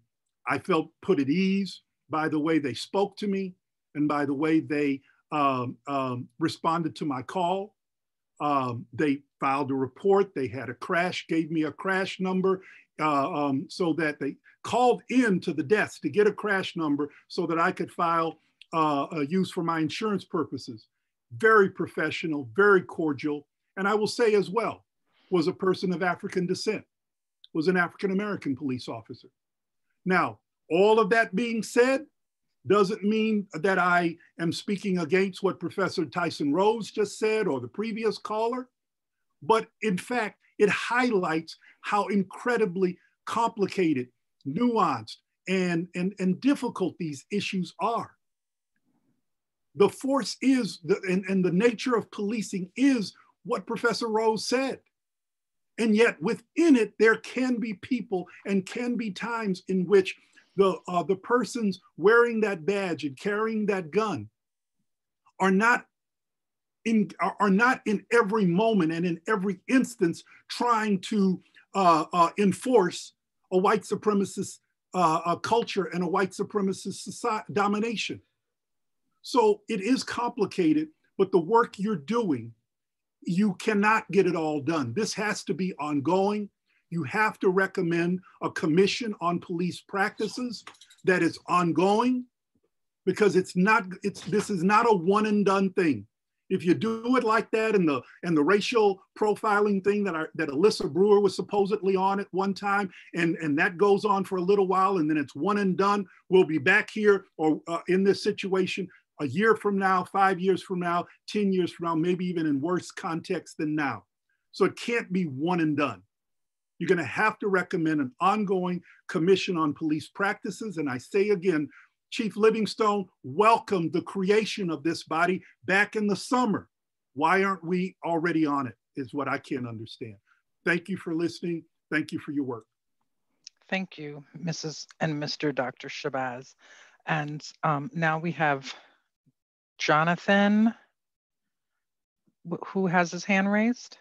I felt put at ease by the way they spoke to me and by the way they um, um, responded to my call. Um, they filed a report. They had a crash, gave me a crash number uh, um, so that they called in to the desk to get a crash number so that I could file uh, a use for my insurance purposes. Very professional, very cordial. And I will say as well, was a person of African descent, was an African American police officer. Now, all of that being said, doesn't mean that I am speaking against what Professor Tyson Rose just said or the previous caller, but in fact, it highlights how incredibly complicated, nuanced, and, and, and difficult these issues are. The force is, the, and, and the nature of policing is what Professor Rose said. And yet within it, there can be people and can be times in which the, uh, the persons wearing that badge and carrying that gun are not in, are not in every moment and in every instance trying to uh, uh, enforce a white supremacist uh, a culture and a white supremacist society, domination. So it is complicated, but the work you're doing, you cannot get it all done. This has to be ongoing you have to recommend a commission on police practices that is ongoing because it's not it's this is not a one and done thing if you do it like that and the and the racial profiling thing that that Alisa Brewer was supposedly on at one time and and that goes on for a little while and then it's one and done we'll be back here or uh, in this situation a year from now 5 years from now 10 years from now maybe even in worse context than now so it can't be one and done you're going to have to recommend an ongoing commission on police practices. And I say again, Chief Livingstone welcomed the creation of this body back in the summer. Why aren't we already on it, is what I can't understand. Thank you for listening. Thank you for your work. Thank you, Mrs. and Mr. Dr. Shabazz. And um, now we have Jonathan, who has his hand raised.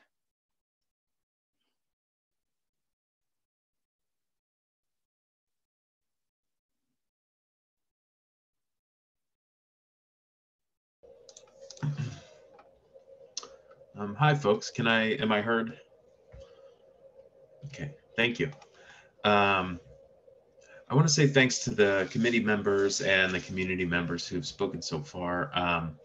Um, hi, folks. Can I, am I heard? Okay, thank you. Um, I want to say thanks to the committee members and the community members who've spoken so far. Um,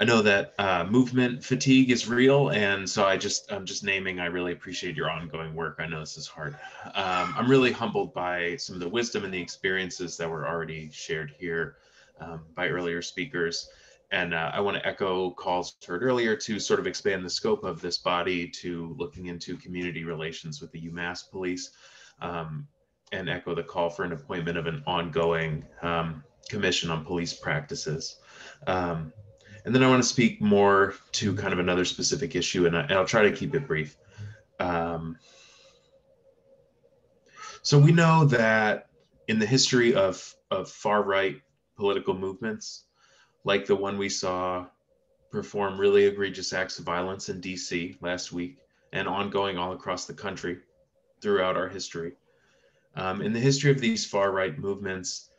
I know that uh, movement fatigue is real, and so I just I'm just naming. I really appreciate your ongoing work. I know this is hard. Um, I'm really humbled by some of the wisdom and the experiences that were already shared here um, by earlier speakers. And uh, I want to echo calls heard earlier to sort of expand the scope of this body to looking into community relations with the UMass police um, and echo the call for an appointment of an ongoing um, commission on police practices. Um, and then I want to speak more to kind of another specific issue, and, I, will try to keep it brief. Um, so we know that in the history of, of far right political movements, like the one we saw perform really egregious acts of violence in DC last week and ongoing all across the country throughout our history. Um, in the history of these far right movements,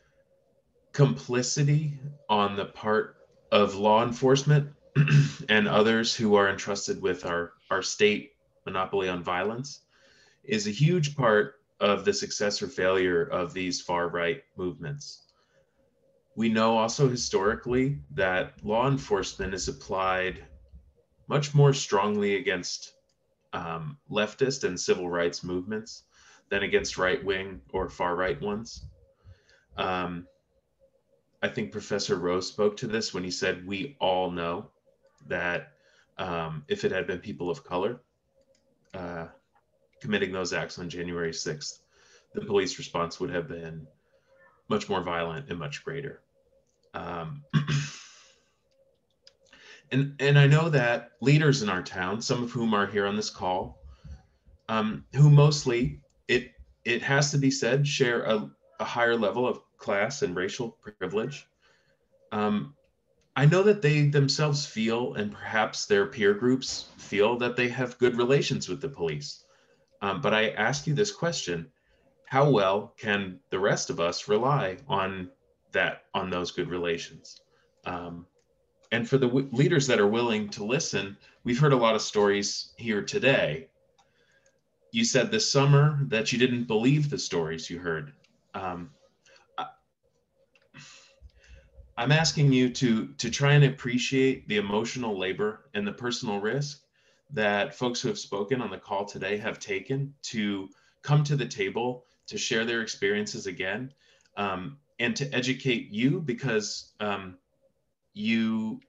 complicity on the part of law enforcement and others who are entrusted with our, our state monopoly on violence is a huge part of the success or failure of these far right movements. We know also historically that law enforcement is applied much more strongly against um, leftist and civil rights movements than against right wing or far right ones. Um, I think Professor Rose spoke to this when he said, We all know that um, if it had been people of color uh, committing those acts on January 6th, the police response would have been much more violent and much greater. Um, and, and I know that leaders in our town, some of whom are here on this call, um, who mostly, it, it has to be said, share a, a higher level of class and racial privilege. Um, I know that they themselves feel, and perhaps their peer groups feel, that they have good relations with the police. Um, but I ask you this question how well can the rest of us rely on that, on those good relations? Um, and for the w- leaders that are willing to listen, we've heard a lot of stories here today. You said this summer that you didn't believe the stories you heard. Um, I'm asking you to to try and appreciate the emotional labor and the personal risk that folks who have spoken on the call today have taken to come to the table to share their experiences again um, and to educate you because um, you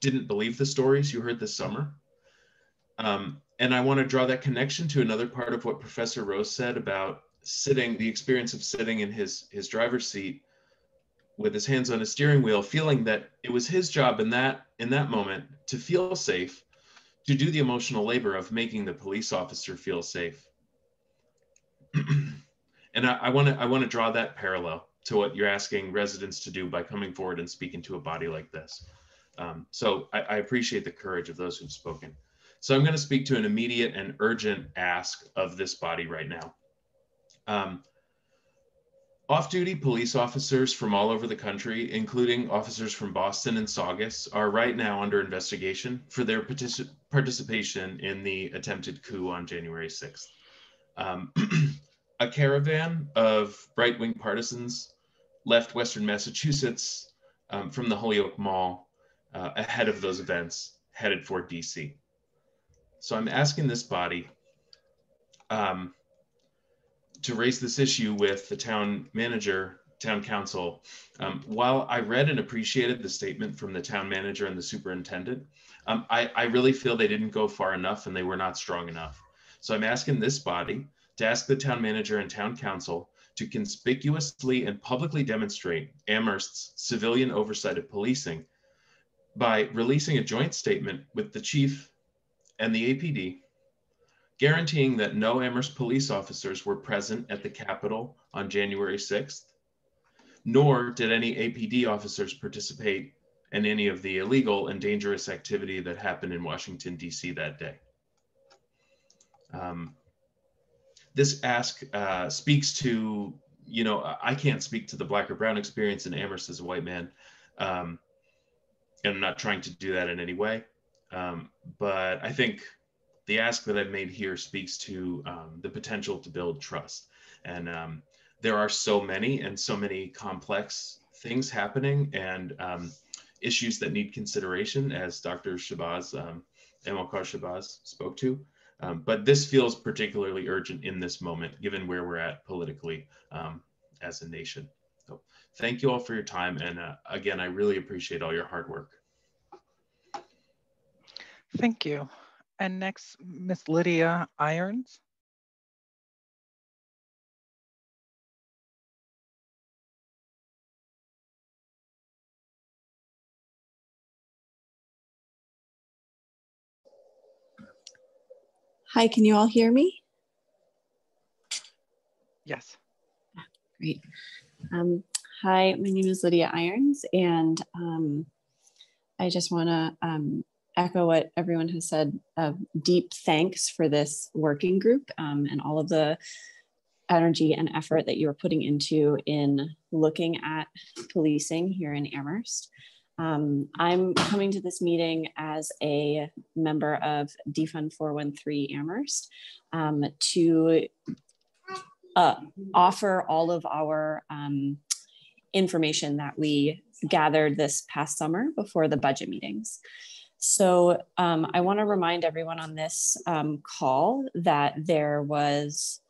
didn't believe the stories you heard this summer. Um, and I want to draw that connection to another part of what Professor Rose said about sitting, the experience of sitting in his his driver's seat with his hands on his steering wheel, feeling that it was his job in that in that moment to feel safe, to do the emotional labor of making the police officer feel safe. and I want to I want to draw that parallel to what you're asking residents to do by coming forward and speaking to a body like this. Um, so I, I appreciate the courage of those who've spoken. So I'm going to speak to an immediate and urgent ask of this body right now. Um, off-duty police officers from all over the country, including officers from Boston and Saugus, are right now under investigation for their particip participation in the attempted coup on January 6th. Um, a caravan of right-wing partisans left Western Massachusetts um, from the Holyoke Mall uh, ahead of those events, headed for DC. So I'm asking this body, um, to raise this issue with the town manager, town council. Um, while I read and appreciated the statement from the town manager and the superintendent, um, I, I really feel they didn't go far enough and they were not strong enough. So I'm asking this body to ask the town manager and town council to conspicuously and publicly demonstrate Amherst's civilian oversight of policing by releasing a joint statement with the chief and the APD guaranteeing that no Amherst police officers were present at the Capitol on January 6th, nor did any APD officers participate in any of the illegal and dangerous activity that happened in Washington, D.C. that day. Um, this ask uh, speaks to, you know, I can't speak to the black or brown experience in Amherst as a white man. Um, and I'm not trying to do that in any way. Um, but I think the ask that I've made here speaks to um, the potential to build trust. And um, there are so many and so many complex things happening and um, issues that need consideration, as Dr. Shabazz, um, Amilcar Shabazz spoke to. Um, but this feels particularly urgent in this moment, given where we're at politically um, as a nation. So thank you all for your time. And uh, again, I really appreciate all your hard work. Thank you. And next, Miss Lydia Irons. Hi, can you all hear me? Yes. Great. Um, hi, my name is Lydia Irons, and um, I just want to um, echo what everyone has said. Uh, deep thanks for this working group um, and all of the energy and effort that you're putting into in looking at policing here in Amherst. Um, I'm coming to this meeting as a member of Defund 413 Amherst um, to uh, offer all of our um, information that we gathered this past summer before the budget meetings. So um, I want to remind everyone on this um, call that there was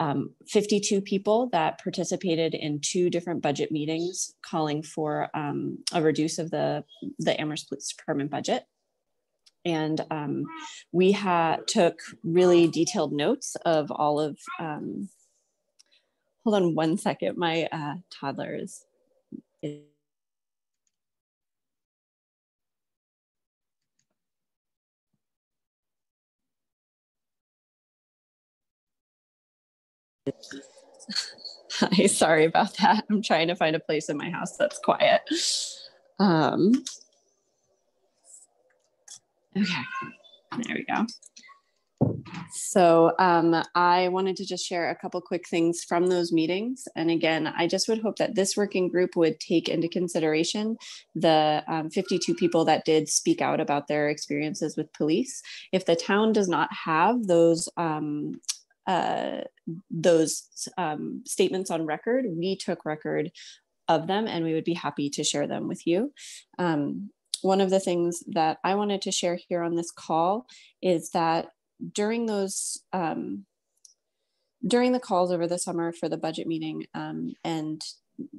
um, 52 people that participated in two different budget meetings calling for um, a reduce of the, the Amherst Police Department budget. And um, we took really detailed notes of all of, um, hold on one second, my uh, toddler is Hi, sorry about that. I'm trying to find a place in my house that's quiet. Um, okay, there we go. So um, I wanted to just share a couple quick things from those meetings. And again, I just would hope that this working group would take into consideration the um, 52 people that did speak out about their experiences with police. If the town does not have those um, uh, those um, statements on record, we took record of them and we would be happy to share them with you. Um, one of the things that I wanted to share here on this call is that during those um, during the calls over the summer for the budget meeting um, and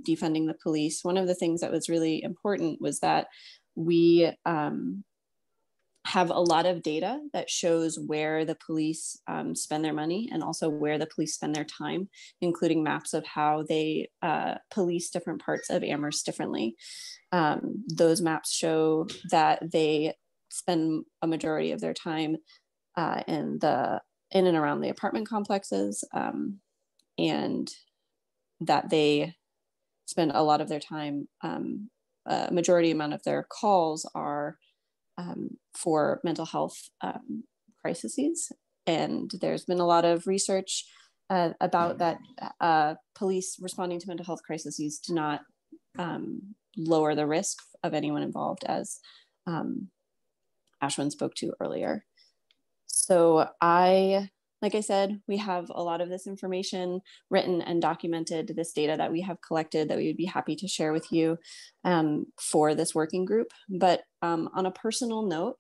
defunding the police, one of the things that was really important was that we um, have a lot of data that shows where the police um, spend their money and also where the police spend their time, including maps of how they uh, police different parts of Amherst differently. Um, those maps show that they spend a majority of their time uh, in the in and around the apartment complexes, um, and that they spend a lot of their time. Um, a majority amount of their calls are um, for mental health um, crises. And there's been a lot of research uh, about that uh, police responding to mental health crises do not um, lower the risk of anyone involved, as um, Ashwin spoke to earlier. So I like I said, we have a lot of this information written and documented, this data that we have collected that we would be happy to share with you um, for this working group. But um, on a personal note,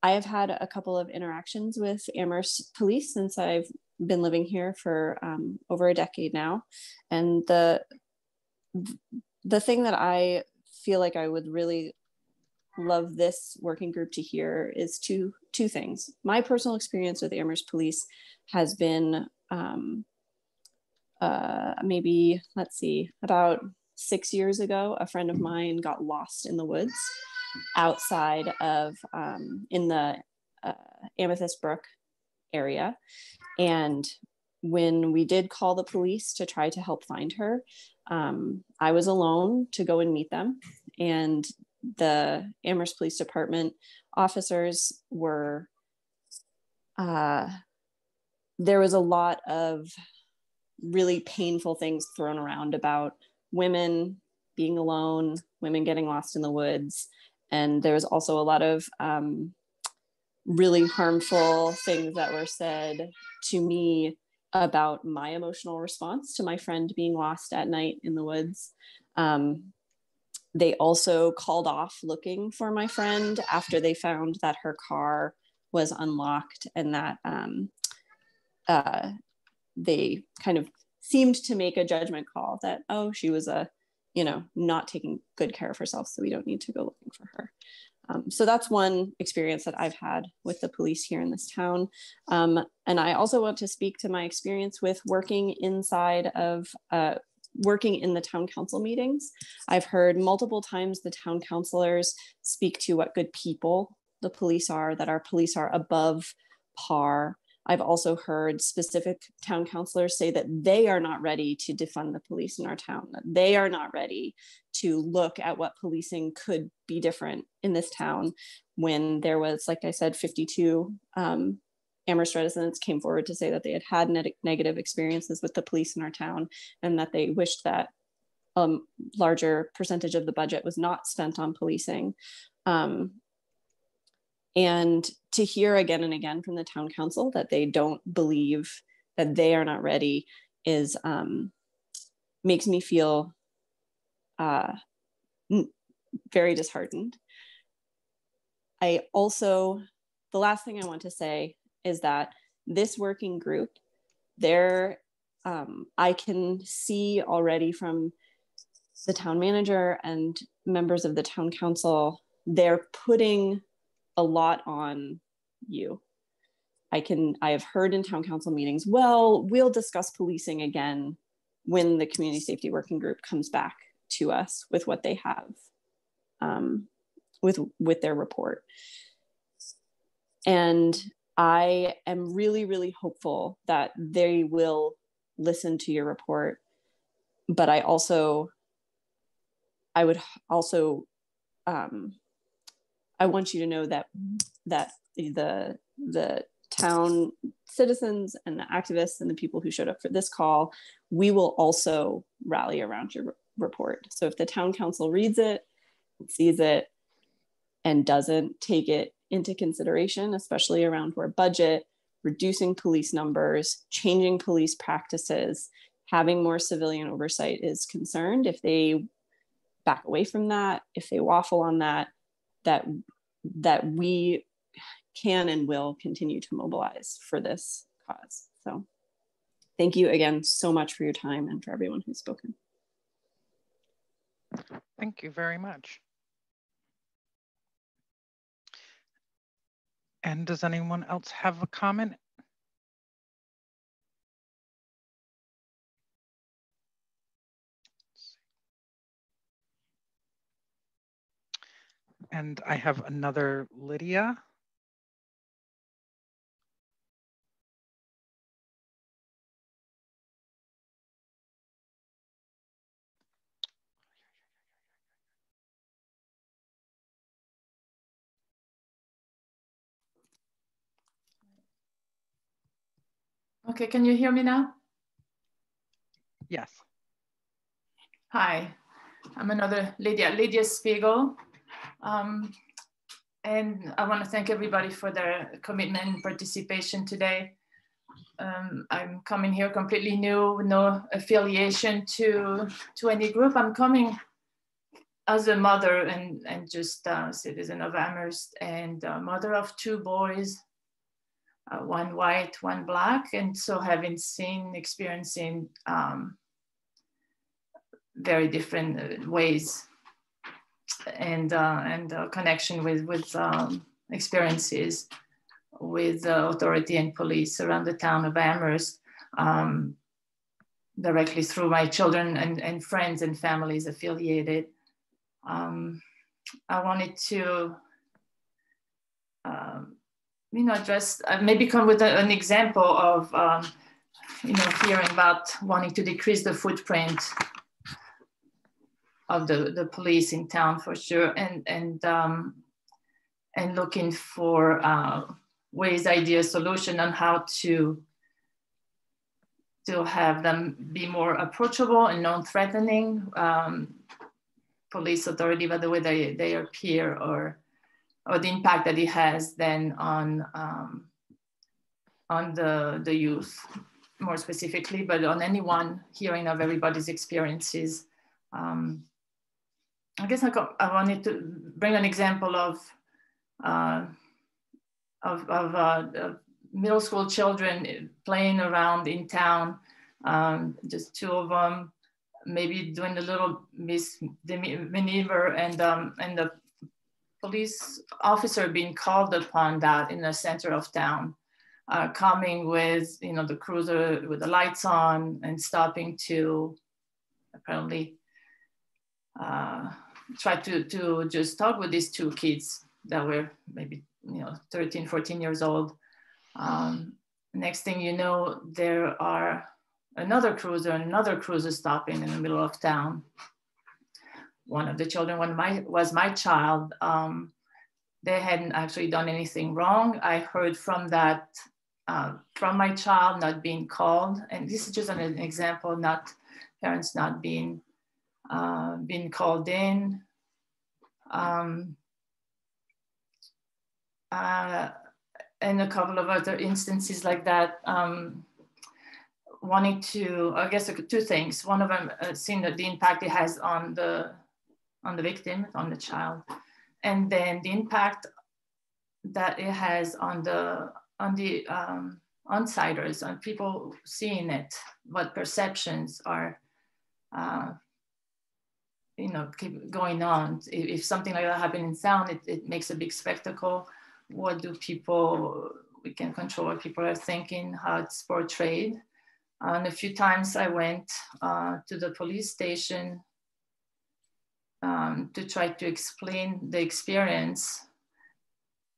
I have had a couple of interactions with Amherst police since I've been living here for um, over a decade now. And the, the thing that I feel like I would really love this working group to hear is two two things. My personal experience with Amherst Police has been um, uh, maybe let's see about six years ago. A friend of mine got lost in the woods outside of um, in the uh, Amethyst Brook area, and when we did call the police to try to help find her, um, I was alone to go and meet them, and the Amherst Police Department officers were, uh, there was a lot of really painful things thrown around about women being alone, women getting lost in the woods. And there was also a lot of um, really harmful things that were said to me about my emotional response to my friend being lost at night in the woods. Um, they also called off looking for my friend after they found that her car was unlocked and that um, uh, they kind of seemed to make a judgment call that, oh, she was a, you know, not taking good care of herself, so we don't need to go looking for her. Um, so that's one experience that I've had with the police here in this town. Um, and I also want to speak to my experience with working inside of uh, working in the town council meetings, I've heard multiple times the town councilors speak to what good people the police are, that our police are above par, I've also heard specific town councilors say that they are not ready to defund the police in our town, that they are not ready to look at what policing could be different in this town when there was, like I said, 52 um, Amherst residents came forward to say that they had had ne negative experiences with the police in our town and that they wished that a um, larger percentage of the budget was not spent on policing. Um, and to hear again and again from the town council that they don't believe that they are not ready is um, makes me feel uh, very disheartened. I also, the last thing I want to say is that this working group, there, um, I can see already from the town manager and members of the town council, they're putting a lot on you. I can, I have heard in town council meetings, well, we'll discuss policing again when the community safety working group comes back to us with what they have um, with, with their report. And I am really, really hopeful that they will listen to your report. But I also, I would also, um, I want you to know that that the the town citizens and the activists and the people who showed up for this call, we will also rally around your report. So if the town council reads it, sees it, and doesn't take it into consideration, especially around where budget, reducing police numbers, changing police practices, having more civilian oversight is concerned. If they back away from that, if they waffle on that, that that we can and will continue to mobilize for this cause. So thank you again so much for your time and for everyone who's spoken. Thank you very much. And does anyone else have a comment? And I have another Lydia. Okay, can you hear me now? Yes. Hi, I'm another Lydia, Lydia Spiegel. Um, and I want to thank everybody for their commitment and participation today. Um, I'm coming here completely new, no affiliation to, to any group. I'm coming as a mother and, and just a citizen of Amherst and mother of two boys uh, one white, one black. And so having seen, experiencing um, very different uh, ways and, uh, and connection with, with um, experiences with authority and police around the town of Amherst um, directly through my children and, and friends and families affiliated. Um, I wanted to um, you know, just uh, maybe come with a, an example of, um, you know, hearing about wanting to decrease the footprint of the, the police in town for sure, and and um, and looking for uh, ways, ideas, solution on how to to have them be more approachable and non-threatening. Um, police authority, by the way they, they appear or or the impact that it has then on um, on the the youth more specifically, but on anyone hearing of everybody's experiences. Um, I guess I, I wanted to bring an example of uh, of, of uh, middle school children playing around in town, um, just two of them, maybe doing a little mis- maneuver, and um, and the police officer being called upon that in the center of town, uh, coming with, you know, the cruiser with the lights on and stopping to apparently uh, try to, to just talk with these two kids that were maybe, you know, 13, 14 years old. Um, next thing you know, there are another cruiser, and another cruiser stopping in the middle of town. One of the children when my, was my child. Um, they hadn't actually done anything wrong. I heard from that, uh, from my child not being called. And this is just an, an example, not parents not being, uh, being called in. Um, uh, and a couple of other instances like that. Um, wanting to, I guess, two things. One of them, uh, seeing the, the impact it has on the on the victim, on the child, and then the impact that it has on the on the um, onsiders, on people seeing it, what perceptions are, uh, you know, keep going on. If, if, something like that happens in sound, it, it makes a big spectacle. What do people, we can control what people are thinking, how it's portrayed. And a few times I went uh, to the police station um, to try to explain the experience.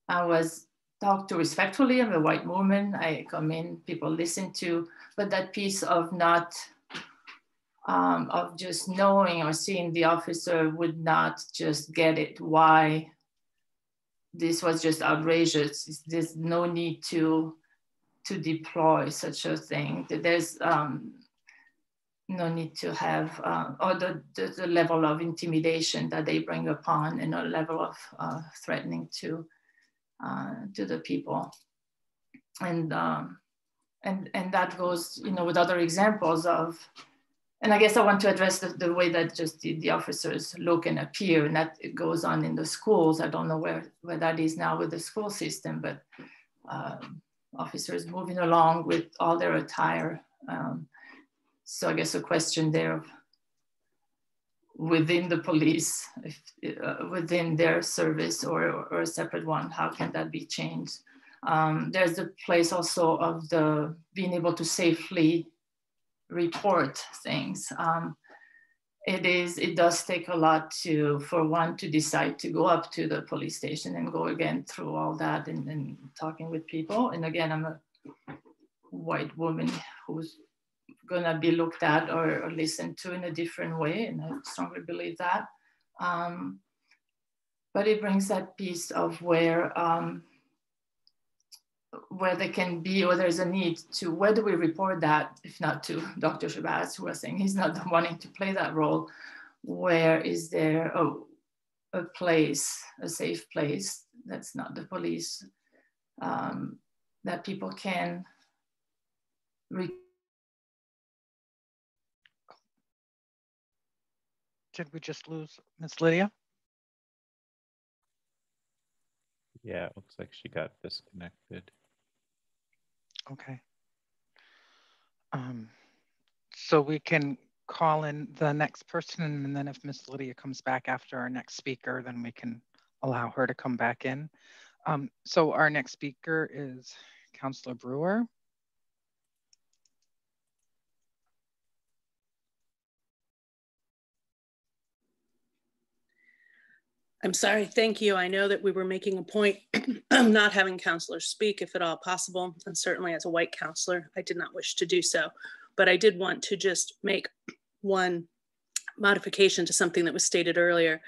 I was talked to respectfully. I'm a white woman. I come in, people listen to, but that piece of not, um, of just knowing or seeing the officer would not just get it why this was just outrageous. There's no need to to deploy such a thing. There's um, no need to have, uh, or the, the, the, level of intimidation that they bring upon and a level of uh, threatening to, uh, to the people. And, um, and, and that goes, you know, with other examples of, and I guess I want to address the, the way that just the, the officers look and appear, and that it goes on in the schools. I don't know where, where that is now with the school system, but um, officers moving along with all their attire. Um, so I guess a question there within the police, if, uh, within their service or, or, a separate one, how can that be changed? Um, there's the place also of the being able to safely report things. Um, it is it does take a lot to for one to decide to go up to the police station and go again through all that and, and talking with people and again i'm a white woman who's gonna be looked at or, or listened to in a different way and i strongly believe that. Um, but it brings that piece of where um, where there can be or there's a need to where do we report that if not to dr shabazz who was saying he's not wanting to play that role? Where is there a, a place a safe place that's not the police um, that people can did we just lose miss lydia yeah it looks like she got disconnected Okay. Um, so we can call in the next person and then if Miss Lydia comes back after our next speaker, then we can allow her to come back in. Um, so our next speaker is Councilor Brewer. I'm sorry, thank you. I know that we were making a point of not having councilors speak if at all possible. And certainly as a white councilor, I did not wish to do so. But I did want to just make one modification to something that was stated earlier.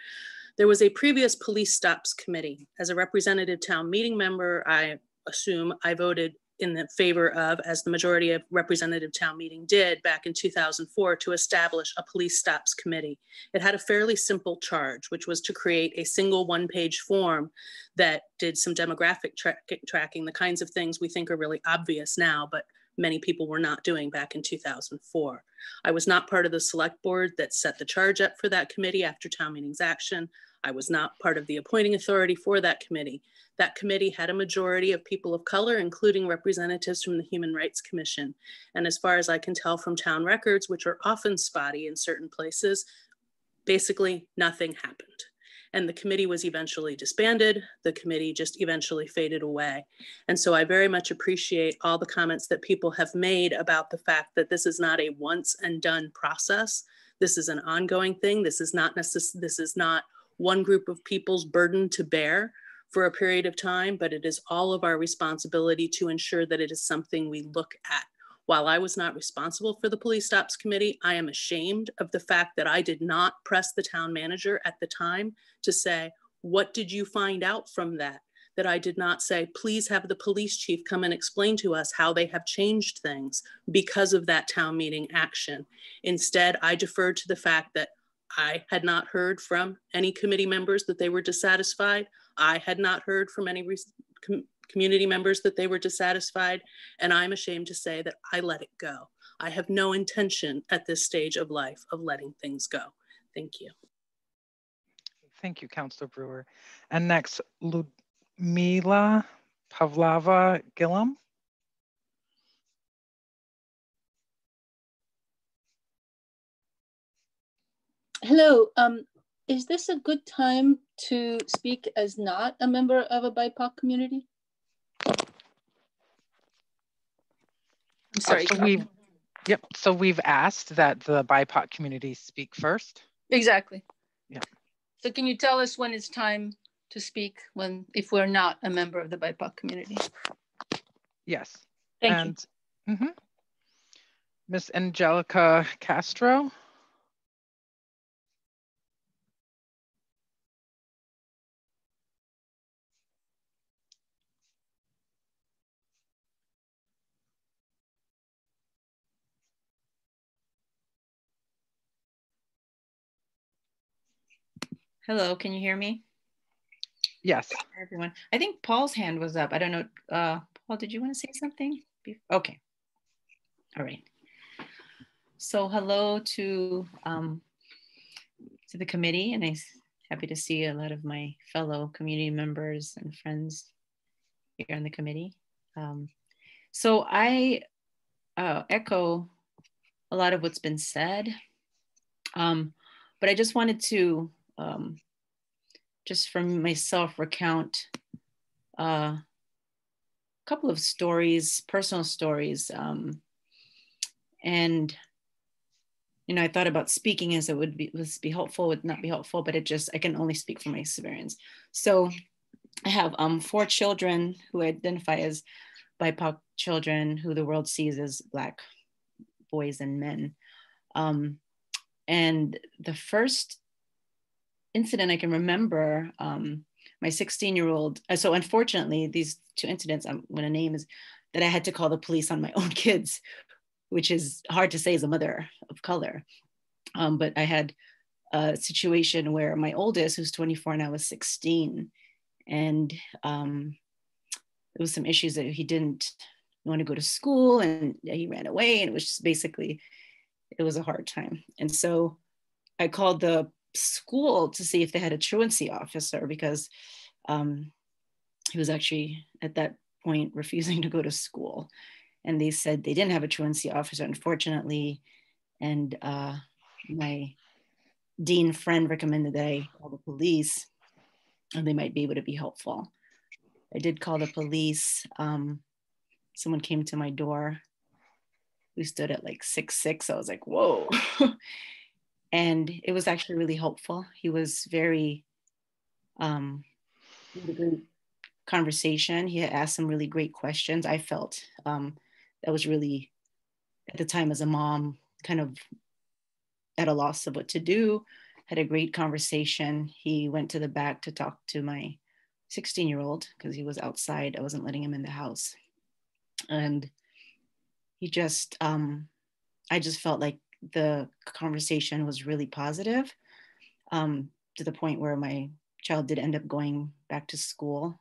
There was a previous police stops committee. As a representative town meeting member, I assume I voted in the favor of, as the majority of representative town meeting did back in 2004, to establish a police stops committee. It had a fairly simple charge, which was to create a single one page form that did some demographic tra tracking, the kinds of things we think are really obvious now, but many people were not doing back in 2004. I was not part of the select board that set the charge up for that committee after town meeting's action. I was not part of the appointing authority for that committee. That committee had a majority of people of color, including representatives from the Human Rights Commission. And as far as I can tell from town records, which are often spotty in certain places, basically nothing happened. And the committee was eventually disbanded. The committee just eventually faded away. And so I very much appreciate all the comments that people have made about the fact that this is not a once and done process. This is an ongoing thing. This is not necess- this is not one group of people's burden to bear. for a period of time, but it is all of our responsibility to ensure that it is something we look at. While I was not responsible for the police stops committee, I am ashamed of the fact that I did not press the town manager at the time to say, what did you find out from that? That I did not say, please have the police chief come and explain to us how they have changed things because of that town meeting action. Instead, I deferred to the fact that I had not heard from any committee members that they were dissatisfied. I had not heard from any com community members that they were dissatisfied. And I'm ashamed to say that I let it go. I have no intention at this stage of life of letting things go. Thank you. Thank you, Councilor Brewer. And next, Ludmila Pavlova Gillum. Hello, um, is this a good time to speak as not a member of a BIPOC community? I'm sorry. So we've, yep, so we've asked that the BIPOC community speak first. Exactly. Yeah. So can you tell us when it's time to speak when if we're not a member of the BIPOC community? Yes. Thank and, you. Mm -hmm. Miss Angelica Castro. Hello, can you hear me? Yes. Everyone. I think Paul's hand was up. I don't know. Uh, Paul, did you want to say something? Okay. All right. So hello to um, to the committee, and I'm happy to see a lot of my fellow community members and friends here on the committee. Um, so I uh, echo a lot of what's been said, um, but I just wanted to um, just from myself recount uh, a couple of stories, personal stories. Um, and, you know, I thought about speaking as it would be, was be helpful, would not be helpful, but it just, I can only speak from my experience. So I have um, four children who identify as BIPOC children who the world sees as Black boys and men. Um, and the first incident I can remember, um, my 16 year old, uh, so unfortunately, these two incidents I'm going to name is that I had to call the police on my own kids, which is hard to say as a mother of color. Um, but I had a situation where my oldest, who's 24 and I was 16, and um, there was some issues that he didn't want to go to school and he ran away and it was just basically it was a hard time and so i called the school to see if they had a truancy officer because um, he was actually at that point refusing to go to school. And they said they didn't have a truancy officer, unfortunately. And uh, my dean friend recommended that I call the police and they might be able to be helpful. I did call the police. Um, someone came to my door who stood at like six six. I was like, whoa. and it was actually really helpful. He was very um, a great conversation. He had asked some really great questions. I felt um, that was really at the time as a mom, kind of at a loss of what to do. Had a great conversation. He went to the back to talk to my 16 year old because he was outside. I wasn't letting him in the house, and he just, um, I just felt like the conversation was really positive um, to the point where my child did end up going back to school.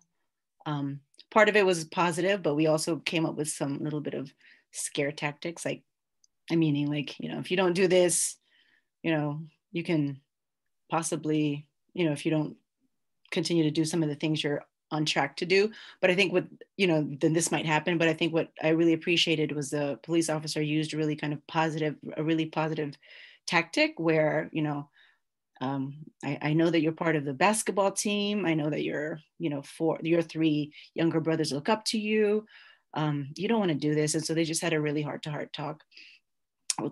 Um, part of it was positive, but we also came up with some little bit of scare tactics, like, I meaning like, you know, if you don't do this, you know, you can possibly, you know, if you don't continue to do some of the things you're on track to do. But I think what, you know, then this might happen. But I think what I really appreciated was the police officer used really kind of positive, a really positive tactic where, you know, um, I, I, know that you're part of the basketball team. I know that your, you know, four, your three younger brothers look up to you. Um, you don't want to do this. And so they just had a really heart to heart talk.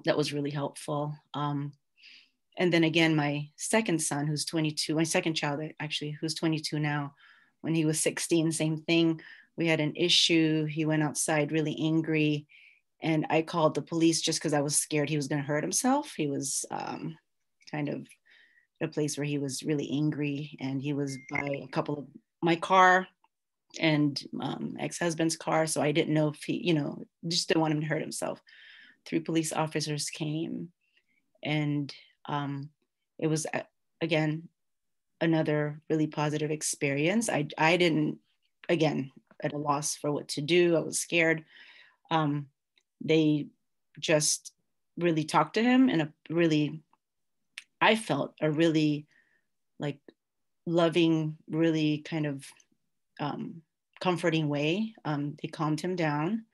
That was really helpful. Um, and then again, my second son, who's 22, my second child actually, who's 22 now, when he was 16, same thing. We had an issue. He went outside really angry. And I called the police just because I was scared he was going to hurt himself. He was um, kind of a place where he was really angry and he was by a couple of my car and um, ex-husband's car so i didn't know if he you know just didn't want him to hurt himself three police officers came and um, it was again another really positive experience i i didn't again at a loss for what to do i was scared um, they just really talked to him in a really I felt a really like loving, really kind of um, comforting way. Um, they calmed him down.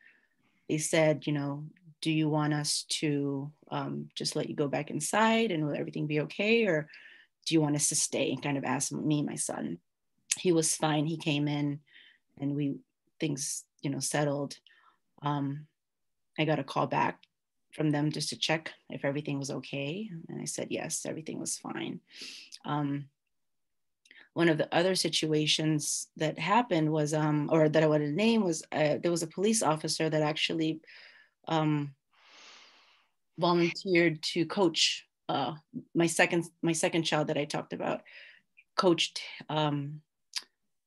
They said, you know, do you want us to um, just let you go back inside and will everything be okay? Or do you want us to stay? And kind of asked me, my son. He was fine. He came in and we, things, you know, settled. Um, I got a call back from them just to check if everything was okay. And I said, yes, everything was fine. Um, one of the other situations that happened was, um, or that I wanted to name was, uh, there was a police officer that actually um, volunteered to coach uh, my second my second child that I talked about, coached um,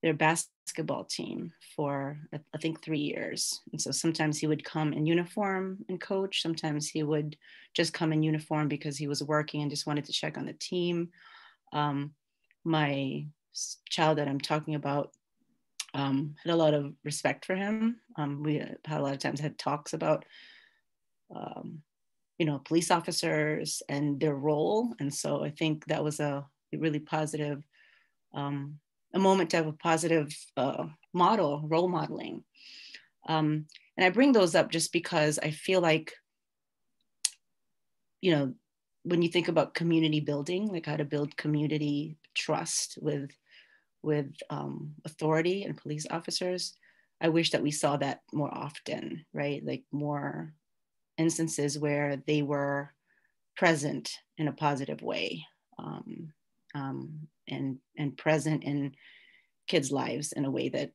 their basketball team for I think three years. And so sometimes he would come in uniform and coach. Sometimes he would just come in uniform because he was working and just wanted to check on the team. Um, my child that I'm talking about um, had a lot of respect for him. Um, we had a lot of times had talks about, um, you know, police officers and their role. And so I think that was a really positive um, a moment to have a positive uh, model, role modeling. Um, and I bring those up just because I feel like, you know, when you think about community building, like how to build community trust with with um, authority and police officers, I wish that we saw that more often, right? Like more instances where they were present in a positive way. Um, um, and and present in kids' lives in a way that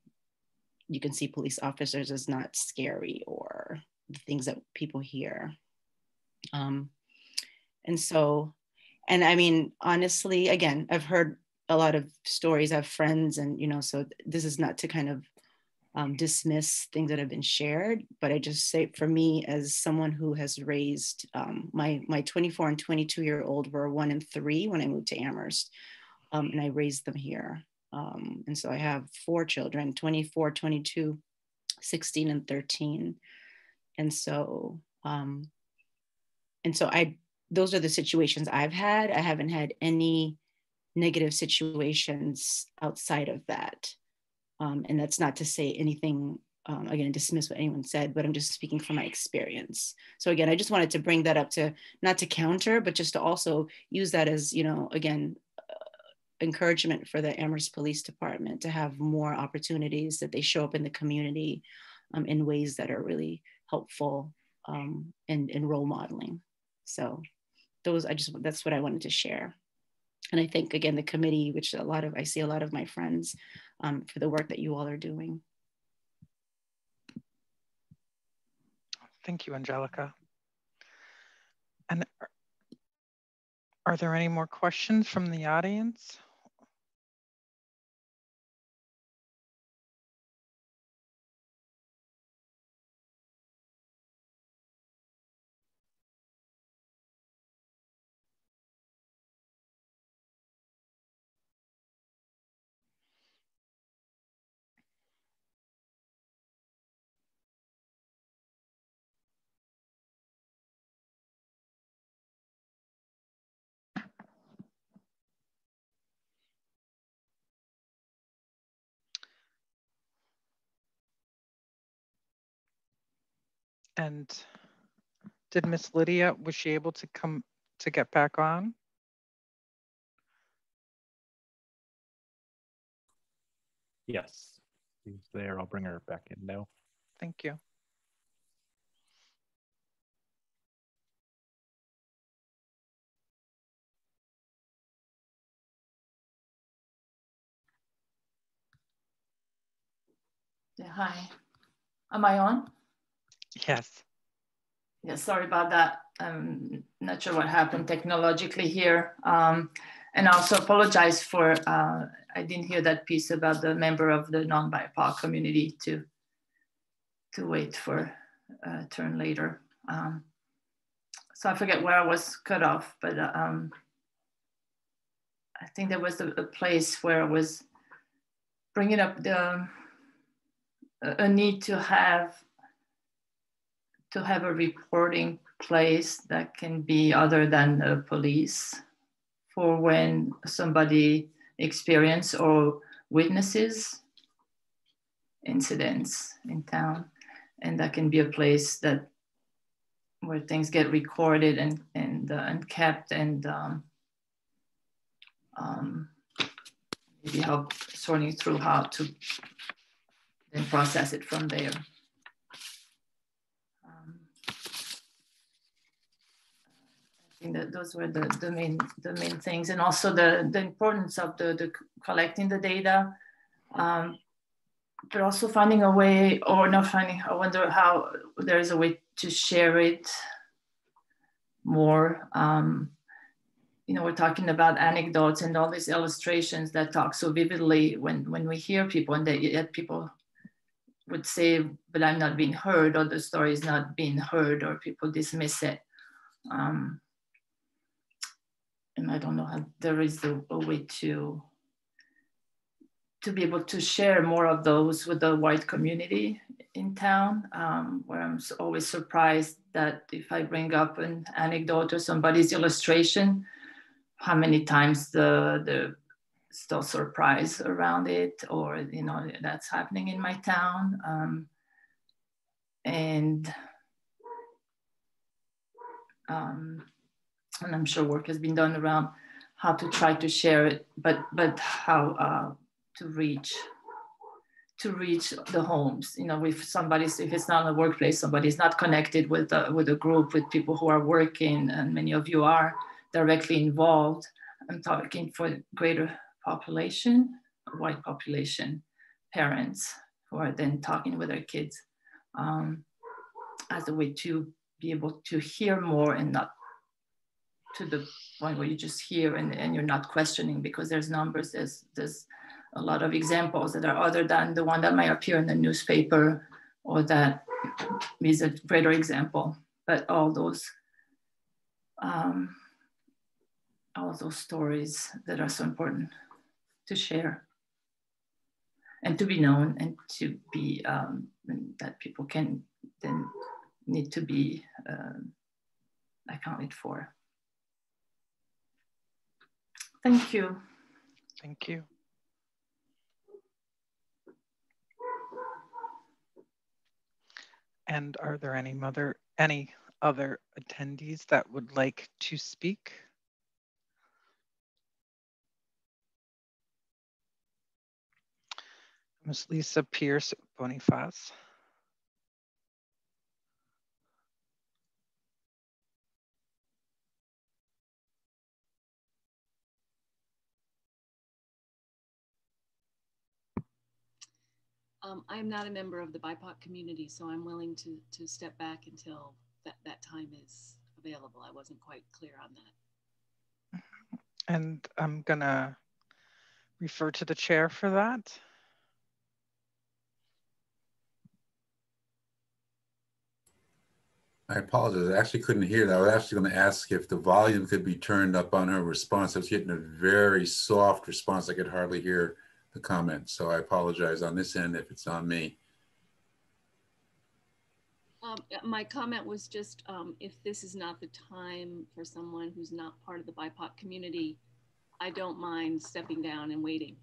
you can see police officers as not scary or the things that people hear. Um, and so, and I mean, honestly, again, I've heard a lot of stories. Have friends, and you know, so this is not to kind of um, dismiss things that have been shared, but I just say for me, as someone who has raised um, my my 24 and 22 year old were one and three when I moved to Amherst, um, and I raised them here. Um, and so I have four children 24, 22, 16, and 13. And so, um, and so I, those are the situations I've had. I haven't had any negative situations outside of that. Um, and that's not to say anything um, again dismiss what anyone said but i'm just speaking from my experience so again i just wanted to bring that up to not to counter but just to also use that as you know again encouragement for the Amherst Police Department to have more opportunities that they show up in the community um, in ways that are really helpful um, and, and role modeling. So those, I just, that's what I wanted to share. And I think again, the committee, which a lot of, I see a lot of my friends um, for the work that you all are doing. Thank you, Angelica. And are there any more questions from the audience? And did Miss Lydia, was she able to come to get back on? Yes, she's there. I'll bring her back in now. Thank you. hi. Am I on? Yes. Yeah, sorry about that. I'm not sure what happened technologically here. Um, and also apologize for, uh, I didn't hear that piece about the member of the non-BIPOC community to, to wait for a turn later. Um, so I forget where I was cut off, but um, I think there was a, a, place where I was bringing up the a need to have to have a reporting place that can be other than the police for when somebody experience or witnesses incidents in town and that can be a place that where things get recorded and and, uh, and kept and um, um, maybe help sorting through how to then process it from there. Um, I think that those were the, the main the main things, and also the the importance of the, the collecting the data, um, but also finding a way, or not finding. I wonder how there is a way to share it more. Um, you know, we're talking about anecdotes and all these illustrations that talk so vividly when, when we hear people and that yet people would say, but I'm not being heard or the story is not being heard or people dismiss it. Um, and I don't know how there is a, a way to to be able to share more of those with the white community in town, um, where I'm always surprised that if I bring up an anecdote or somebody's illustration, how many times the the still surprise around it or you know that's happening in my town um, and um, and I'm sure work has been done around how to try to share it but but how uh, to reach to reach the homes you know if somebody's if it's not in a workplace somebody's not connected with a, with a group with people who are working and many of you are directly involved. I'm talking for greater population, white population, parents who are then talking with their kids um, as a way to be able to hear more and not to the point where you just hear and, and you're not questioning because there's numbers, there's, there's a lot of examples that are other than the one that might appear in the newspaper or that is a greater example, but all those um, all those stories that are so important to share and to be known and to be um, that people can then need to be uh, accounted for. Thank you. Thank you. And are there any mother any other attendees that would like to speak? Ms. Lisa Pierce Boniface. Um, I'm not a member of the BIPOC community, so I'm willing to, to step back until that, that time is available. I wasn't quite clear on that. And I'm gonna refer to the chair for that. I apologize. I actually couldn't hear that. I was actually going to ask if the volume could be turned up on her response. I was getting a very soft response. I could hardly hear the comment. So I apologize on this end if it's on me. Um, my comment was just um, if this is not the time for someone who's not part of the BIPOC community, I don't mind stepping down and waiting.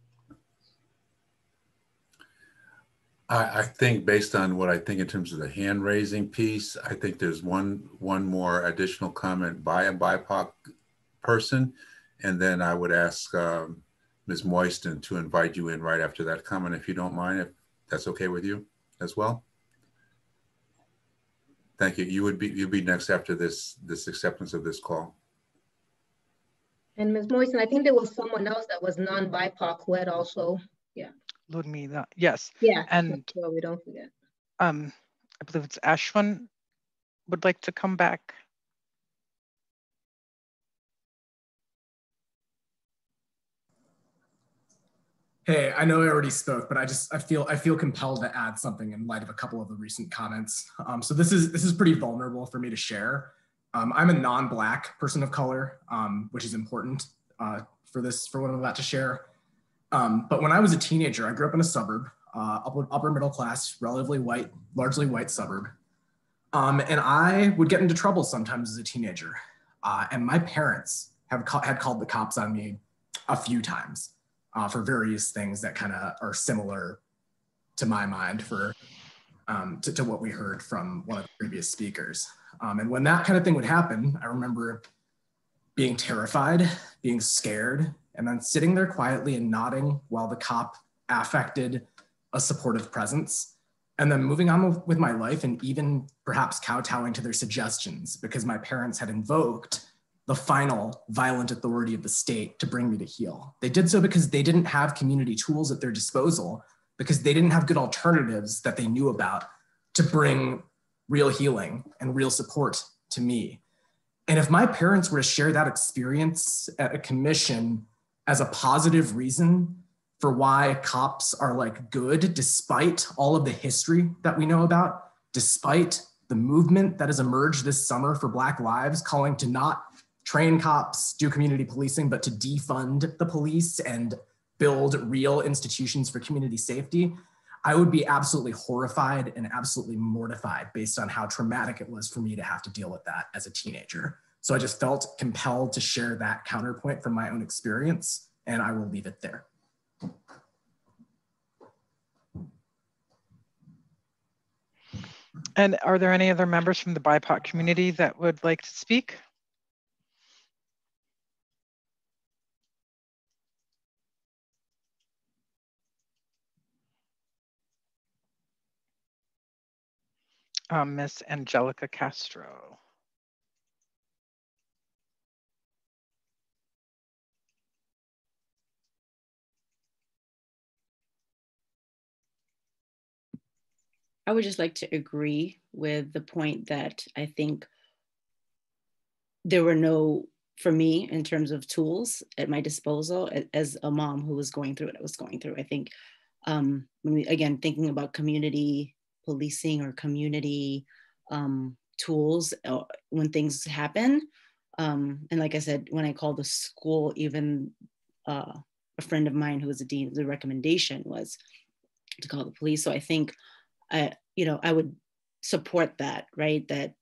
I, I think based on what I think in terms of the hand raising piece, I think there's one one more additional comment by a BIPOC person, and then I would ask um, Ms. Moisten to invite you in right after that comment, if you don't mind, if that's okay with you as well. Thank you. You would be you'd be next after this this acceptance of this call. And Ms. Moisten, I think there was someone else that was non-BIPOC who had also, yeah. Ludmila, yes. Yeah. And Well, we don't forget. um, I believe it's Ashwin would like to come back. Hey, I know I already spoke, but I just I feel I feel compelled to add something in light of a couple of the recent comments. Um, so this is this is pretty vulnerable for me to share. Um, I'm a non-black person of color, um, which is important uh, for this for what I'm about to share. Um, but when I was a teenager, I grew up in a suburb, uh, upper, upper middle class, relatively white, largely white suburb, um, and I would get into trouble sometimes as a teenager. Uh, and my parents have ca- had called the cops on me a few times uh, for various things that kind of are similar to my mind for um, to, to, what we heard from one of the previous speakers. Um, and when that kind of thing would happen, I remember being terrified, being scared, and then sitting there quietly and nodding while the cop affected a supportive presence. And then moving on with my life and even perhaps kowtowing to their suggestions because my parents had invoked the final violent authority of the state to bring me to heel. They did so because they didn't have community tools at their disposal, because they didn't have good alternatives that they knew about to bring real healing and real support to me. And if my parents were to share that experience at a commission as a positive reason for why cops are like good, despite all of the history that we know about, despite the movement that has emerged this summer for Black lives calling to not train cops, do community policing, but to defund the police and build real institutions for community safety, I would be absolutely horrified and absolutely mortified based on how traumatic it was for me to have to deal with that as a teenager. So I just felt compelled to share that counterpoint from my own experience, and I will leave it there. And are there any other members from the BIPOC community that would like to speak? Um, Miss Angelica Castro. I would just like to agree with the point that I think there were no, for me, in terms of tools at my disposal as a mom who was going through what I was going through. I think um, when we, again, thinking about community policing or community um, tools uh, when things happen. Um, and like I said, when I called the school, even uh, a friend of mine who was a dean, the recommendation was to call the police. So I think, I, you know, I would support that, right? That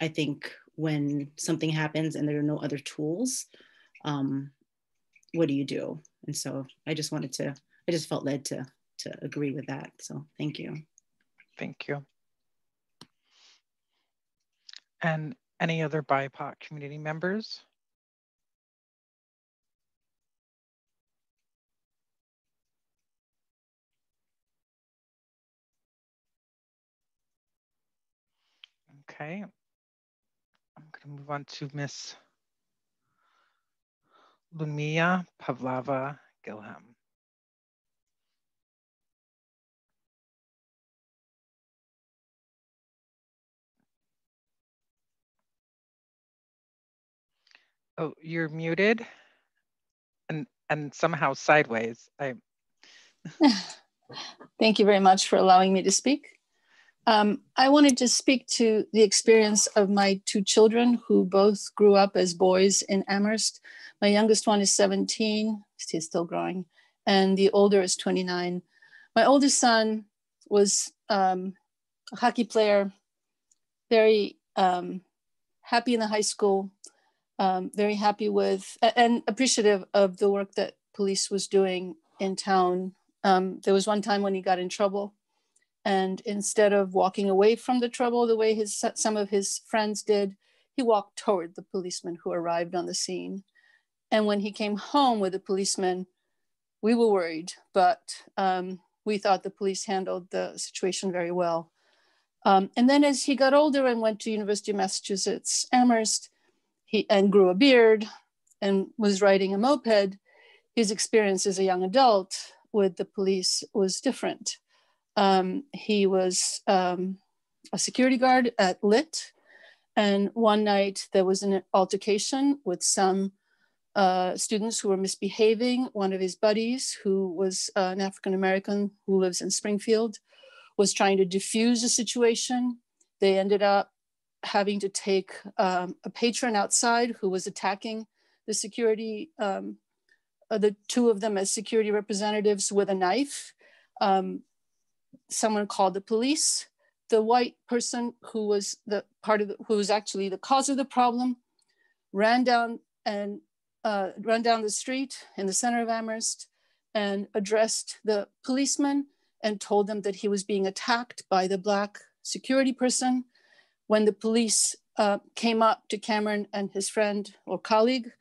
I think when something happens and there are no other tools, um, what do you do? And so I just wanted to, I just felt led to to agree with that. So thank you. Thank you. And any other BIPOC community members? Okay. I'm going to move on to Miss Lumia Pavlova Gilham. Oh, you're muted and and somehow sideways. I Thank you very much for allowing me to speak. Um, I wanted to speak to the experience of my two children who both grew up as boys in Amherst. My youngest one is 17, he's still growing, and the older is 29. My oldest son was um, a hockey player, very um, happy in the high school, um, very happy with and appreciative of the work that police was doing in town. Um, there was one time when he got in trouble, and instead of walking away from the trouble the way his some of his friends did, he walked toward the policeman who arrived on the scene. And when he came home with the policeman, we were worried, but um, we thought the police handled the situation very well. Um, and then as he got older and went to University of Massachusetts Amherst, he and grew a beard and was riding a moped, his experience as a young adult with the police was different. Um, he was um, a security guard at LIT. And one night there was an altercation with some uh, students who were misbehaving. One of his buddies, who was uh, an African American who lives in Springfield, was trying to diffuse the situation. They ended up having to take um, a patron outside who was attacking the security, um, uh, the two of them as security representatives with a knife. Um, someone called the police. The white person who was the part of the, who was actually the cause of the problem ran down and uh, ran down the street in the center of Amherst and addressed the policeman and told them that he was being attacked by the black security person. When the police uh, came up to Cameron and his friend or colleague,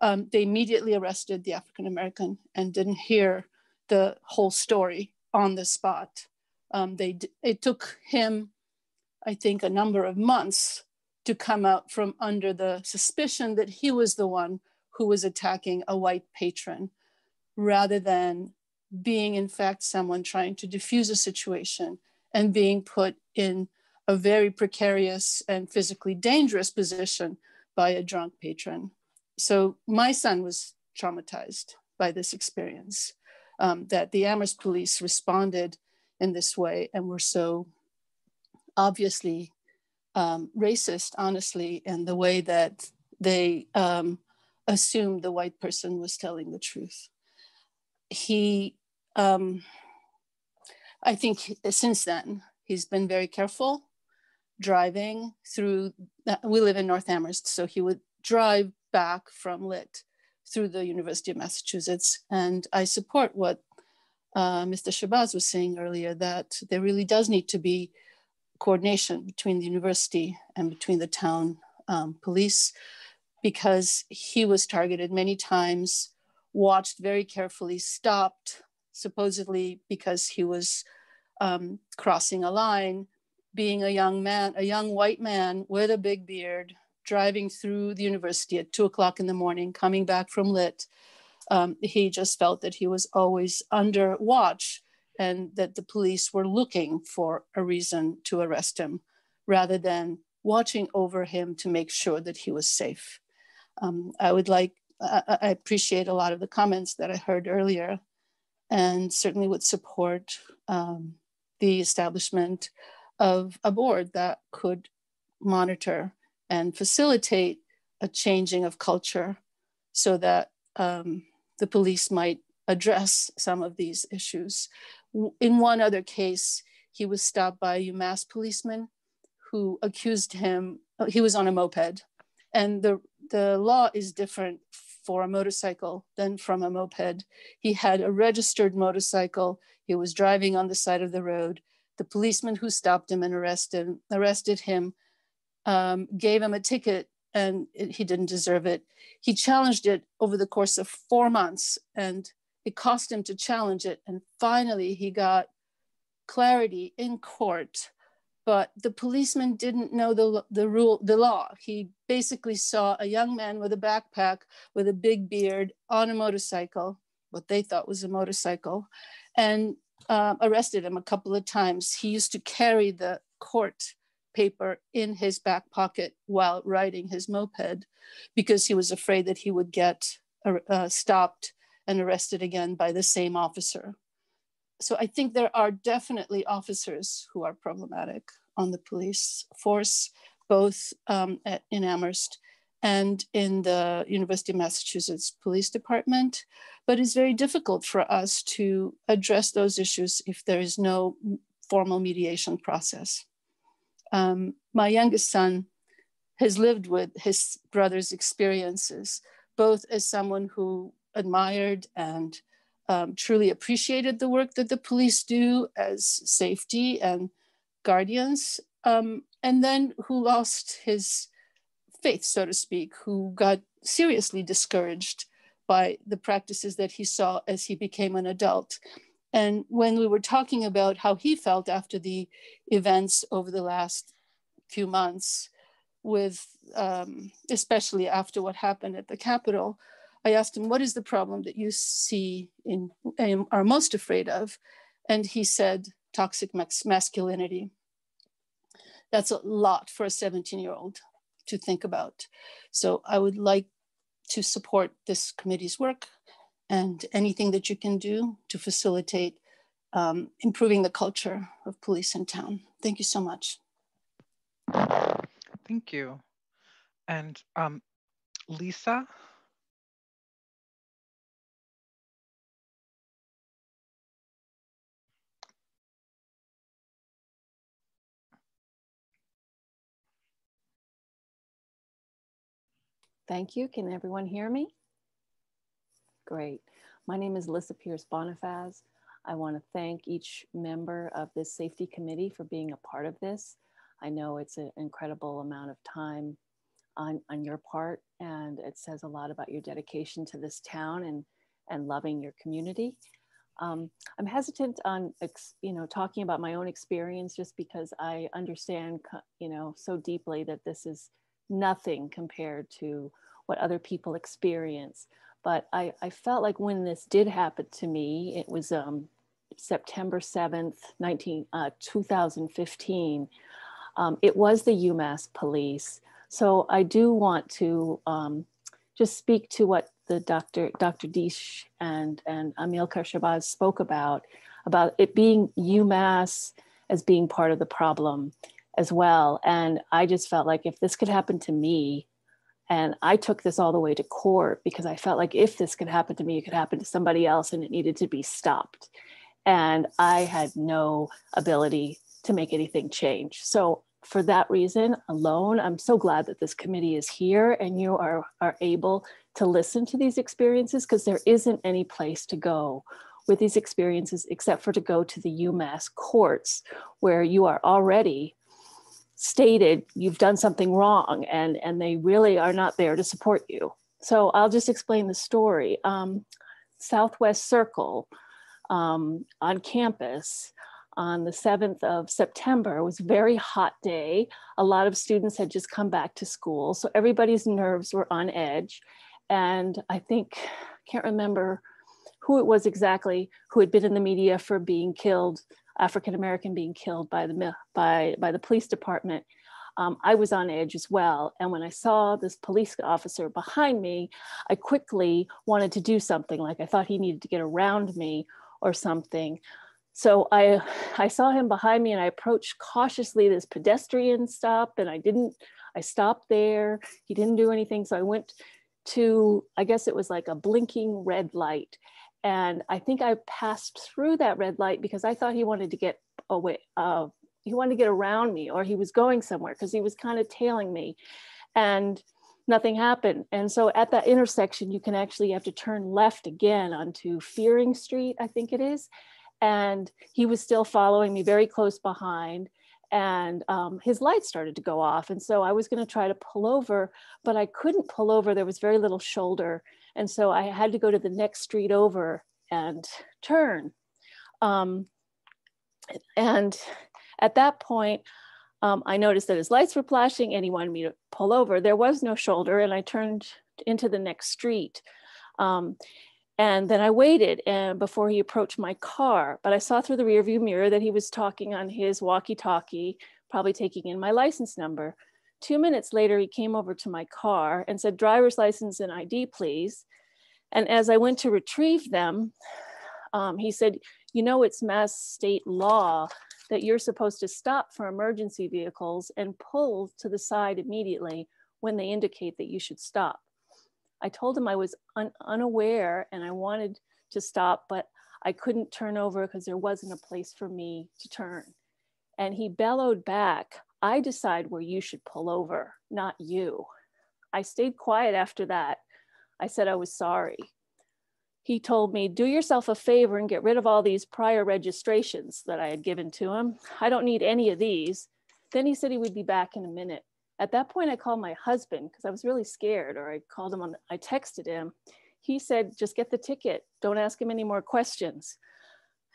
um, they immediately arrested the African American and didn't hear the whole story on the spot. Um, they it took him, I think, a number of months to come out from under the suspicion that he was the one who was attacking a white patron, rather than being in fact someone trying to diffuse a situation and being put in a very precarious and physically dangerous position by a drunk patron. So my son was traumatized by this experience, um, that the Amherst police responded in this way and were so obviously um, racist, honestly, in the way that they um, assumed the white person was telling the truth. He, um, I think since then, he's been very careful driving through, we live in North Amherst, so he would drive back from lit through the University of Massachusetts. And I support what uh, Mr. Shabazz was saying earlier, that there really does need to be coordination between the university and between the town um, police because he was targeted many times, watched very carefully, stopped supposedly because he was um, crossing a line, being a young man, a young white man with a big beard, driving through the university at two o'clock in the morning, coming back from lit. Um, he just felt that he was always under watch and that the police were looking for a reason to arrest him rather than watching over him to make sure that he was safe. Um, I would like, I, I appreciate a lot of the comments that I heard earlier and certainly would support um, the establishment of a board that could monitor and facilitate a changing of culture so that um, the police might address some of these issues. In one other case, he was stopped by a UMass policeman who accused him, uh, he was on a moped, and the, the law is different for a motorcycle than from a moped. He had a registered motorcycle. He was driving on the side of the road. The policeman who stopped him and arrested, arrested him um, gave him a ticket and it, he didn't deserve it. He challenged it over the course of four months and it cost him to challenge it. And finally, he got clarity in court. But the policeman didn't know the, the rule, the law. He basically saw a young man with a backpack with a big beard on a motorcycle, what they thought was a motorcycle, and uh, arrested him a couple of times. He used to carry the court paper in his back pocket while riding his moped because he was afraid that he would get uh, uh, stopped and arrested again by the same officer. So I think there are definitely officers who are problematic on the police force, both um, at, in Amherst and in the University of Massachusetts Police Department. But it's very difficult for us to address those issues if there is no formal mediation process um, my youngest son has lived with his brother's experiences, both as someone who admired and um, truly appreciated the work that the police do as safety and guardians, um, and then who lost his faith, so to speak, who got seriously discouraged by the practices that he saw as he became an adult. And when we were talking about how he felt after the events over the last few months, with um, especially after what happened at the Capitol, I asked him, what is the problem that you see in and are most afraid of? And he said, toxic masculinity. That's a lot for a 17 year old to think about. So I would like to support this committee's work and anything that you can do to facilitate um, improving the culture of police in town. Thank you so much. Thank you. And um, Lisa? Thank you. Can everyone hear me? Great. My name is Lisa Pierce Bonifaz. I want to thank each member of this safety committee for being a part of this. I know it's an incredible amount of time on, on your part, and it says a lot about your dedication to this town and, and loving your community. Um, I'm hesitant on, you know, talking about my own experience just because I understand, you know, so deeply that this is nothing compared to what other people experience. But I, I felt like when this did happen to me, it was um, September 7th, 19, uh, 2015. Um, it was the UMass police. So I do want to um, just speak to what the Dr. Dr. Deesh and, and Amilcar Shabazz spoke about, about it being UMass as being part of the problem as well. And I just felt like if this could happen to me, and I took this all the way to court because I felt like if this could happen to me, it could happen to somebody else and it needed to be stopped. And I had no ability to make anything change. So for that reason alone, I'm so glad that this committee is here and you are, are able to listen to these experiences because there isn't any place to go with these experiences except for to go to the UMass courts where you are already stated you've done something wrong and, and they really are not there to support you. So I'll just explain the story. Um, Southwest Circle um, on campus on the 7th of September. It was a very hot day. A lot of students had just come back to school. So everybody's nerves were on edge. And I think, can't remember who it was exactly who had been in the media for being killed African American being killed by the by by the police department, um, I was on edge as well. And when I saw this police officer behind me, I quickly wanted to do something. Like I thought he needed to get around me or something. So I I saw him behind me and I approached cautiously this pedestrian stop and I didn't I stopped there. He didn't do anything. So I went to I guess it was like a blinking red light and I think I passed through that red light because I thought he wanted to get away. Uh, he wanted to get around me or he was going somewhere because he was kind of tailing me and nothing happened. And so at that intersection, you can actually have to turn left again onto Fearing Street, I think it is. And he was still following me very close behind and um, his lights started to go off. And so I was going to try to pull over, but I couldn't pull over. There was very little shoulder and so I had to go to the next street over and turn. Um, and at that point, um, I noticed that his lights were flashing and he wanted me to pull over. There was no shoulder and I turned into the next street. Um, and then I waited and before he approached my car, but I saw through the rearview mirror that he was talking on his walkie-talkie, probably taking in my license number. Two minutes later, he came over to my car and said, driver's license and ID, please. And as I went to retrieve them, um, he said, you know, it's mass state law that you're supposed to stop for emergency vehicles and pull to the side immediately when they indicate that you should stop. I told him I was un unaware and I wanted to stop, but I couldn't turn over because there wasn't a place for me to turn. And he bellowed back, I decide where you should pull over, not you. I stayed quiet after that. I said I was sorry. He told me, do yourself a favor and get rid of all these prior registrations that I had given to him. I don't need any of these. Then he said he would be back in a minute. At that point, I called my husband because I was really scared, or I called him on, I texted him. He said, just get the ticket. Don't ask him any more questions.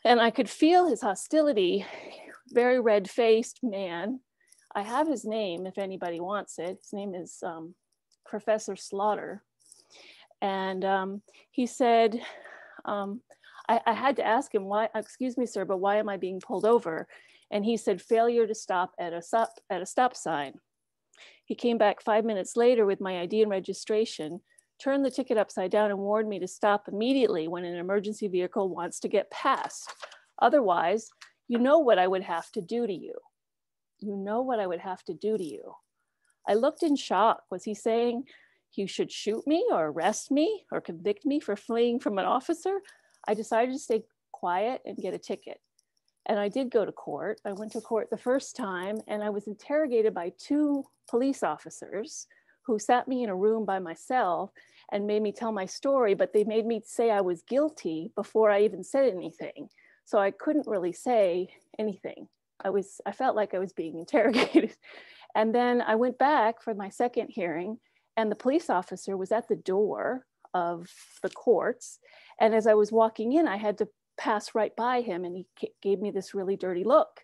And I could feel his hostility, very red faced man. I have his name if anybody wants it. His name is um, Professor Slaughter. And um, he said, um, I, I had to ask him why, excuse me, sir, but why am I being pulled over? And he said, failure to stop at a stop, at a stop sign. He came back five minutes later with my ID and registration, turned the ticket upside down and warned me to stop immediately when an emergency vehicle wants to get past. Otherwise, you know what I would have to do to you. You know what I would have to do to you. I looked in shock. Was he saying he should shoot me or arrest me or convict me for fleeing from an officer? I decided to stay quiet and get a ticket. And I did go to court. I went to court the first time and I was interrogated by two police officers who sat me in a room by myself and made me tell my story, but they made me say I was guilty before I even said anything. So I couldn't really say anything. I was, I felt like I was being interrogated. And then I went back for my second hearing and the police officer was at the door of the courts. And as I was walking in, I had to pass right by him and he gave me this really dirty look.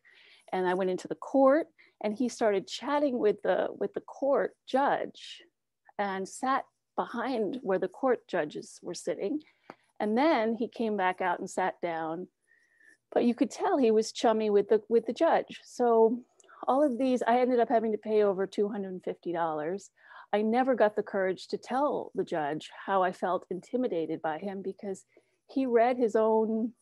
And I went into the court and he started chatting with the with the court judge and sat behind where the court judges were sitting. And then he came back out and sat down. But you could tell he was chummy with the with the judge. So all of these, I ended up having to pay over $250. I never got the courage to tell the judge how I felt intimidated by him because he read his own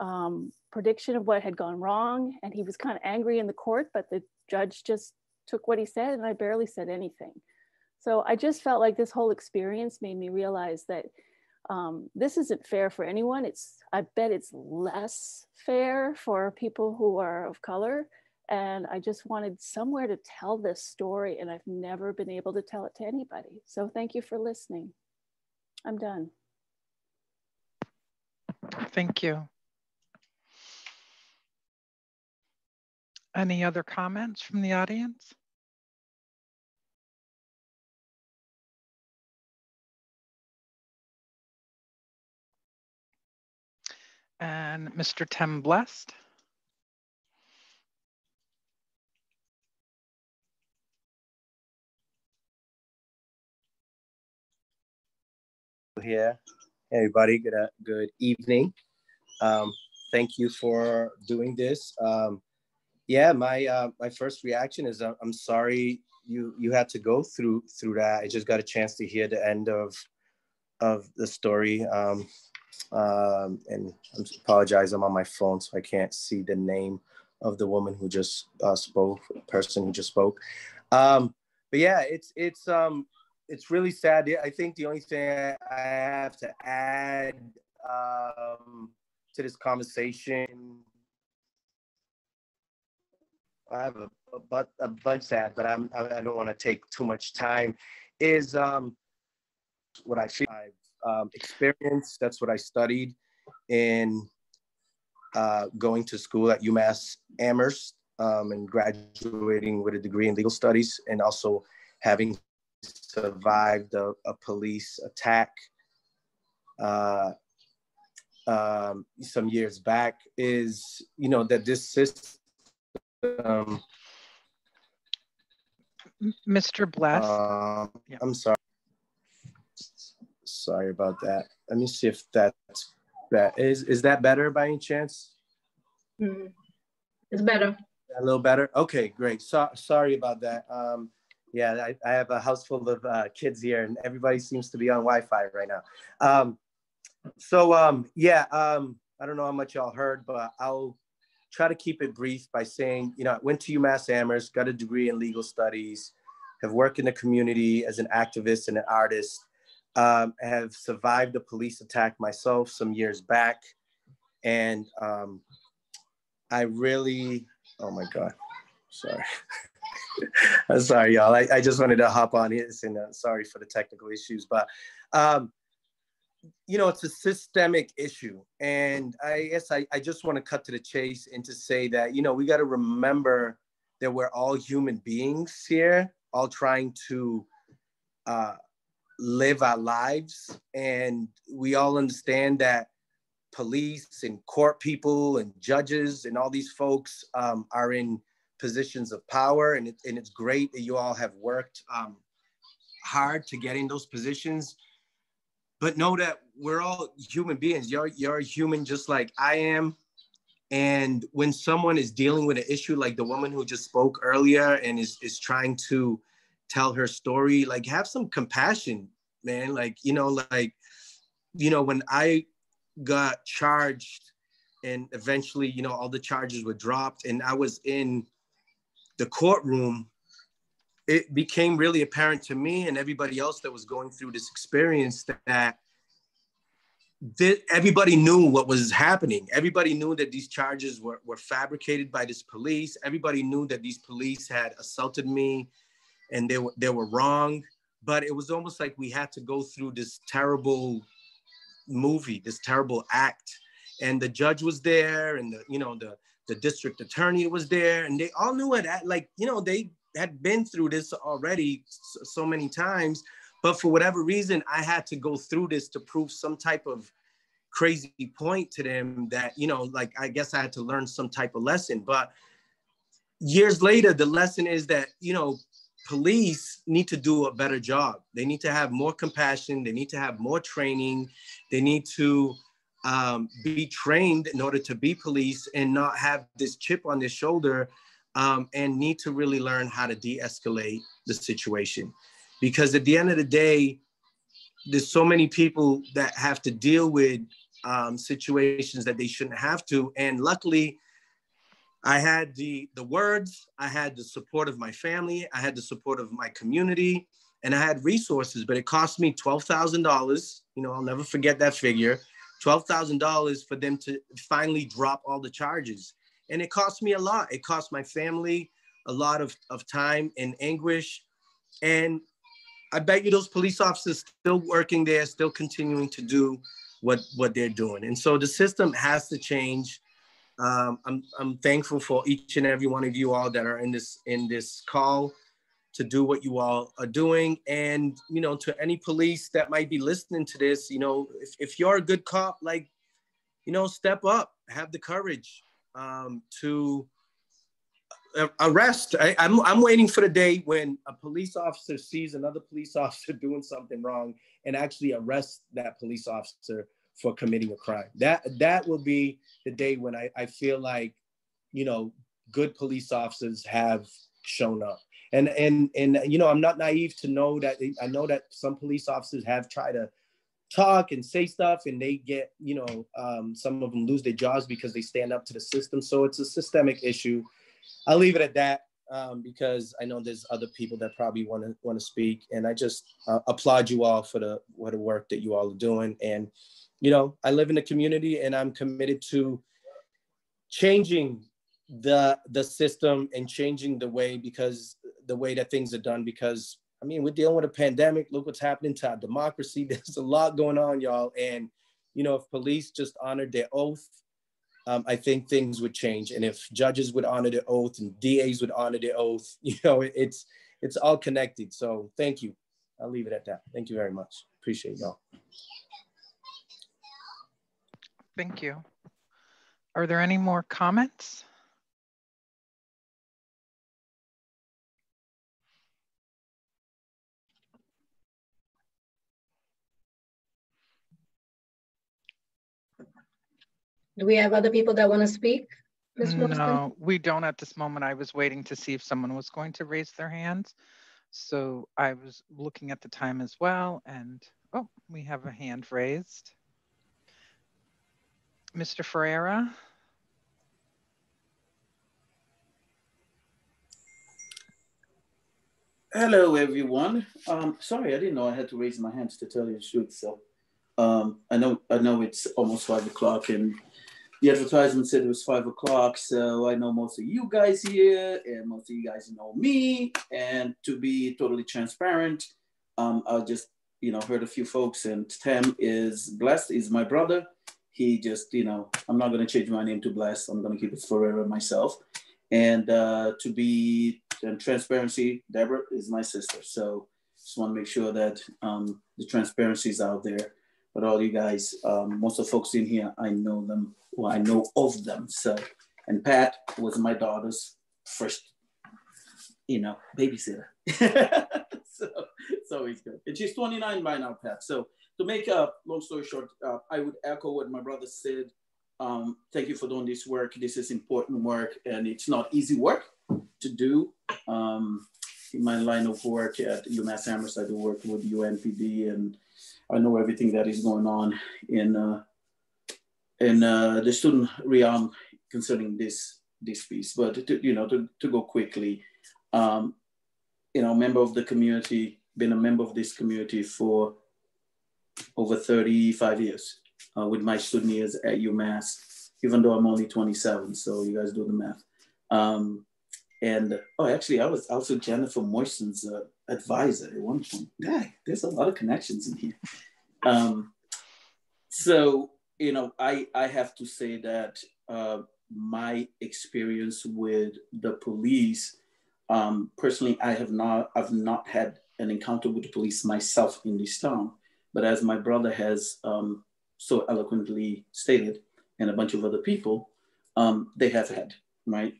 um, prediction of what had gone wrong and he was kind of angry in the court, but the judge just took what he said and I barely said anything. So I just felt like this whole experience made me realize that um, this isn't fair for anyone. It's, I bet it's less fair for people who are of color and I just wanted somewhere to tell this story, and I've never been able to tell it to anybody. So thank you for listening. I'm done. Thank you. Any other comments from the audience? And Mr. Tem Blessed. here. Hey everybody, good, uh, good evening. Um, thank you for doing this. Um, yeah, my uh, my first reaction is uh, I'm sorry you you had to go through through that. I just got a chance to hear the end of of the story. Um, um, and I apologize, I'm on my phone, so I can't see the name of the woman who just uh, spoke, person who just spoke. Um, but yeah, it's it's um it's really sad. I think the only thing I have to add um, to this conversation, I have a, a, a bunch to but I'm, I don't want to take too much time, is um, what I feel I've um, experienced. That's what I studied in uh, going to school at UMass Amherst um, and graduating with a degree in legal studies and also having survived a, a police attack uh, um, some years back is, you know, that this system. Mr. Bless. Uh, yeah. I'm sorry. Sorry about that. Let me see if that's that is is that better by any chance? Mm, it's better. A little better. Okay, great. So, sorry about that. Um, yeah, I, I have a house full of uh, kids here, and everybody seems to be on Wi-Fi right now. Um, so um, yeah, um, I don't know how much y'all heard, but I'll try to keep it brief by saying, you know, I went to UMass Amherst, got a degree in legal studies, have worked in the community as an activist and an artist, um, have survived a police attack myself some years back, and um, I really, oh my God, sorry. I'm sorry, y'all. I, I, just wanted to hop on this and uh, sorry for the technical issues, but um, you know, it's a systemic issue. And I guess I, I just want to cut to the chase and to say that, you know, we got to remember that we're all human beings here, all trying to uh, live our lives. And we all understand that police and court people and judges and all these folks um, are in positions of power, and, it, and it's great that you all have worked um, hard to get in those positions. but know that we're all human beings. You're you're human just like I am. And when someone is dealing with an issue like the woman who just spoke earlier and is is trying to tell her story, like have some compassion, man. Like, you know, like, you know, when I got charged and eventually, you know, all the charges were dropped and I was in the courtroom, it became really apparent to me and everybody else that was going through this experience that everybody knew what was happening. Everybody knew that these charges were, were fabricated by this police. Everybody knew that these police had assaulted me and they were, they were wrong. But it was almost like we had to go through this terrible movie, this terrible act. And the judge was there and the, you know, the, the district attorney was there and they all knew it. Like, you know, they had been through this already so, many times but for whatever reason, I had to go through this to prove some type of crazy point to them that, you know, like I guess I had to learn some type of lesson. But years later, the lesson is that, you know, police need to do a better job. They need to have more compassion. They need to have more training. They need to um, be trained in order to be police and not have this chip on their shoulder um, and need to really learn how to de escalate the situation because at the end of the day, there's so many people that have to deal with um, situations that they shouldn't have to. And luckily, I had the the words, I had the support of my family, I had the support of my community, and I had resources. But it cost me twelve thousand dollars. You know, I'll never forget that figure. Twelve thousand dollars for them to finally drop all the charges, and it cost me a lot. It cost my family a lot of, of time and anguish. And I bet you those police officers still working there, still continuing to do what what they're doing. And so the system has to change. Um, I'm I'm thankful for each and every one of you all that are in this in this call to do what you all are doing. And you know, to any police that might be listening to this, you know, if, if you're a good cop, like, you know, step up, have the courage um, to arrest. I, I'm, I'm waiting for the day when a police officer sees another police officer doing something wrong and actually arrests that police officer for committing a crime. That that will be the day when I, I feel like, you know, good police officers have shown up. And and and you know, I'm not naive to know that I know that some police officers have tried to talk and say stuff and they get you know um, some of them lose their jobs because they stand up to the system so it's a systemic issue I'll leave it at that um, because I know there's other people that probably want to want to speak, and I just uh, applaud you all for the what the work that you all are doing. And you know, I live in a community, and I'm committed to changing the the system and changing the way because the way that things are done. Because I mean, we're dealing with a pandemic. Look what's happening to our democracy. There's a lot going on, y'all, and you know, if police just honored their oath um, I think things would change. And if judges would honor their oath and DAs would honor their oath, you know, it's it's all connected. So thank you. I'll leave it at that. Thank you very much. Appreciate y'all. Thank you. Are there any more comments? Do we have other people that want to speak? Ms. No, we don't at this moment. I was waiting to see if someone was going to raise their hands. So I was looking at the time as well and, oh, we have a hand raised. Mr. Ferreira? Hello, everyone. Um, sorry, I didn't know I had to raise my hands to tell you the truth. So um, I know I know it's almost five o'clock and the advertisement said it was five o'clock, so I know most of you guys here, and most of you guys know me. And to be totally transparent, um, I just you know heard a few folks, and Tim is blessed. Is my brother. He just you know I'm not gonna change my name to Bless. I'm gonna keep it forever myself. And uh, to be and transparency, Deborah is my sister. So just want to make sure that um, the transparency is out there. But all you guys, um, most of the folks in here, I know them well, I know of them. So, and Pat was my daughter's first, you know, babysitter. so it's always good. And she's 29 by now, Pat. So to make a long story short, uh, I would echo what my brother said. Um, thank you for doing this work. This is important work, and it's not easy work to do. Um, in my line of work at UMass Amherst, I do work with UMPD, and I know everything that is going on in uh, in uh, the student realm concerning this this piece. But to, you know, to, to go quickly, um, you know, member of the community, been a member of this community for over 35 years uh, with my student years at UMass, even though I'm only 27. So you guys do the math. Um, and oh, actually, I was also Jennifer Moiston's uh, advisor at one point. Yeah, there's a lot of connections in here. Um, so you know, I I have to say that uh, my experience with the police, um, personally, I have not I've not had an encounter with the police myself in this town, but as my brother has um, so eloquently stated, and a bunch of other people, um, they have had right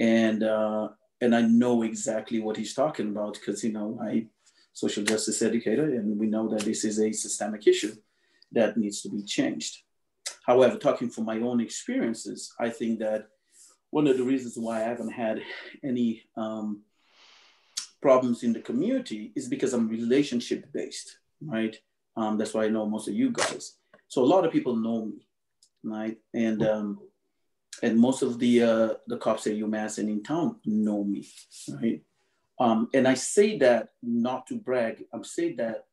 and uh, and I know exactly what he's talking about because you know I social justice educator and we know that this is a systemic issue that needs to be changed. However, talking from my own experiences, I think that one of the reasons why I haven't had any um, problems in the community is because I'm relationship based, right? Um, that's why I know most of you guys. So a lot of people know me, right? And um, and most of the uh, the cops at UMass and in town know me, right? Um, and I say that not to brag. I'm saying that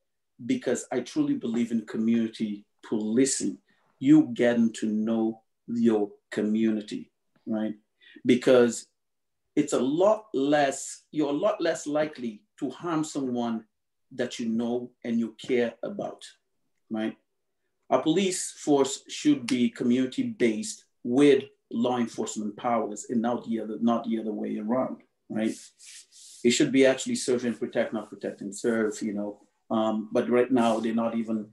because I truly believe in community policing. You getting to know your community, right? Because it's a lot less. You're a lot less likely to harm someone that you know and you care about, right? Our police force should be community based with law enforcement powers and not the other, not the other way around, right? It should be actually serve and protect, not protect and serve, you know. Um, but right now, they're not even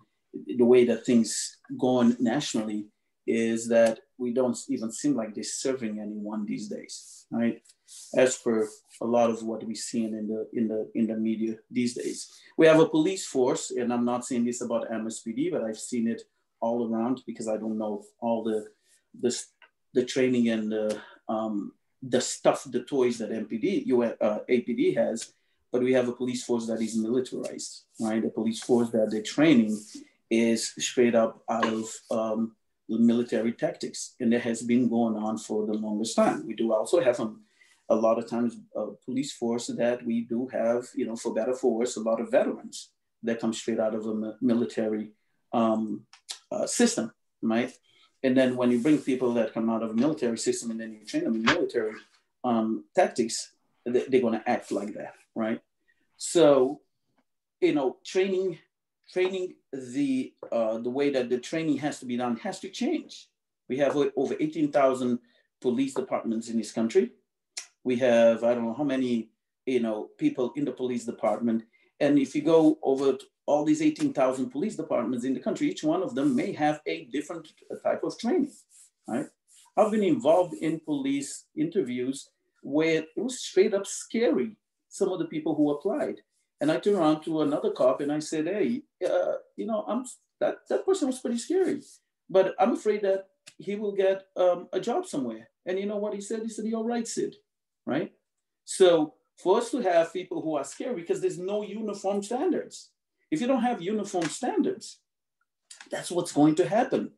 the way that things go on nationally is that we don't even seem like they're serving anyone these days, right? As per a lot of what we're seeing in the in the in the media these days, we have a police force, and I'm not saying this about MSPD, but I've seen it all around because I don't know all the the the training and the um, the stuff, the toys that MPD, uh, APD has, but we have a police force that is militarized, right? A police force that the training is straight up out of um, military tactics, and that has been going on for the longest time. We do also have um, a lot of times a police force that we do have, you know, for better for worse, a lot of veterans that come straight out of a military um, uh, system, right? And then when you bring people that come out of a military system and then you train them in military um, tactics, they're going to act like that, right? So, you know, training, training the uh, the way that the training has to be done has to change. We have over 18,000 police departments in this country. We have I don't know how many you know people in the police department, and if you go over all these 18,000 police departments in the country, each one of them may have a different type of training, right? I've been involved in police interviews where it was straight up scary, some of the people who applied. And I turned around to another cop and I said, hey, uh, you know, I'm that, that person was pretty scary, but I'm afraid that he will get um, a job somewhere. And you know what he said? He said, you're right, Sid, right? So for us to have people who are scary because there's no uniform standards. If you don't have uniform standards, that's what's going to happen.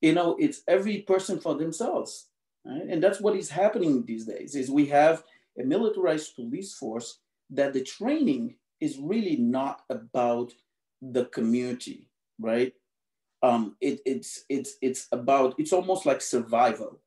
You know, it's every person for themselves. Right? And that's what is happening these days is we have a militarized police force that the training is really not about the community, right? Um, it, it's it's it's about it's almost like survival,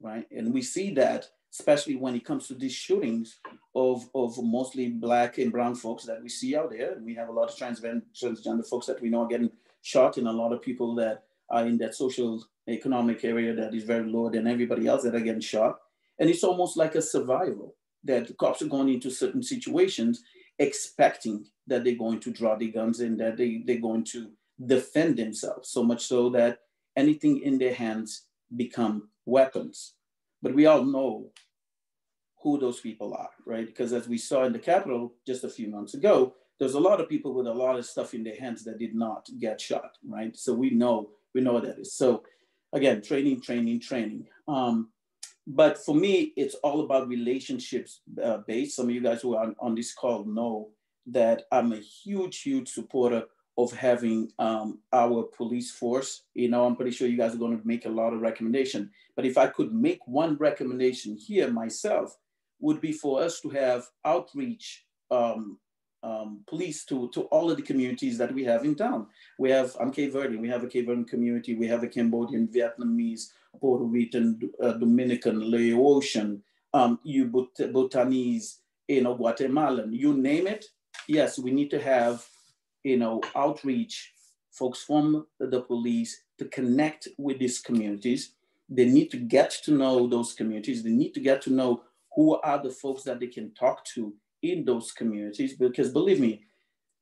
right? And we see that especially when it comes to these shootings of, of mostly black and brown folks that we see out there. We have a lot of transgender folks that we know are getting shot and a lot of people that are in that social economic area that is very low than everybody else that are getting shot. And it's almost like a survival that the cops are going into certain situations expecting that they're going to draw the guns and that they, they're going to defend themselves so much so that anything in their hands become weapons but we all know who those people are, right? Because as we saw in the Capitol just a few months ago, there's a lot of people with a lot of stuff in their hands that did not get shot, right? So we know we know what that is. So again, training, training, training. Um, but for me, it's all about relationships uh, based. Some of you guys who are on, on this call know that I'm a huge, huge supporter of having um, our police force. You know, I'm pretty sure you guys are going to make a lot of recommendation. But if I could make one recommendation here myself, would be for us to have outreach um, um, police to, to all of the communities that we have in town. We have, I'm Cape Verde, we have a Cape Verdean community, we have a Cambodian, Vietnamese, Puerto Rican, uh, Dominican, Laotian, um, you Bhutanese, you know, Guatemalan, you name it. Yes, we need to have, you know, outreach, folks from the police to connect with these communities. They need to get to know those communities. They need to get to know who are the folks that they can talk to in those communities because believe me,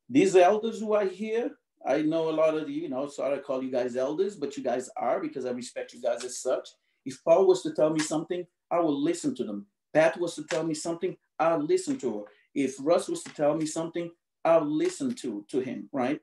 these elders who are here, I know a lot of you, you know, so I call you guys elders, but you guys are because I respect you guys as such. If Paul was to tell me something, I will listen to them. Pat was to tell me something, I'll listen to her. If Russ was to tell me something, I'll listen to, to him, right?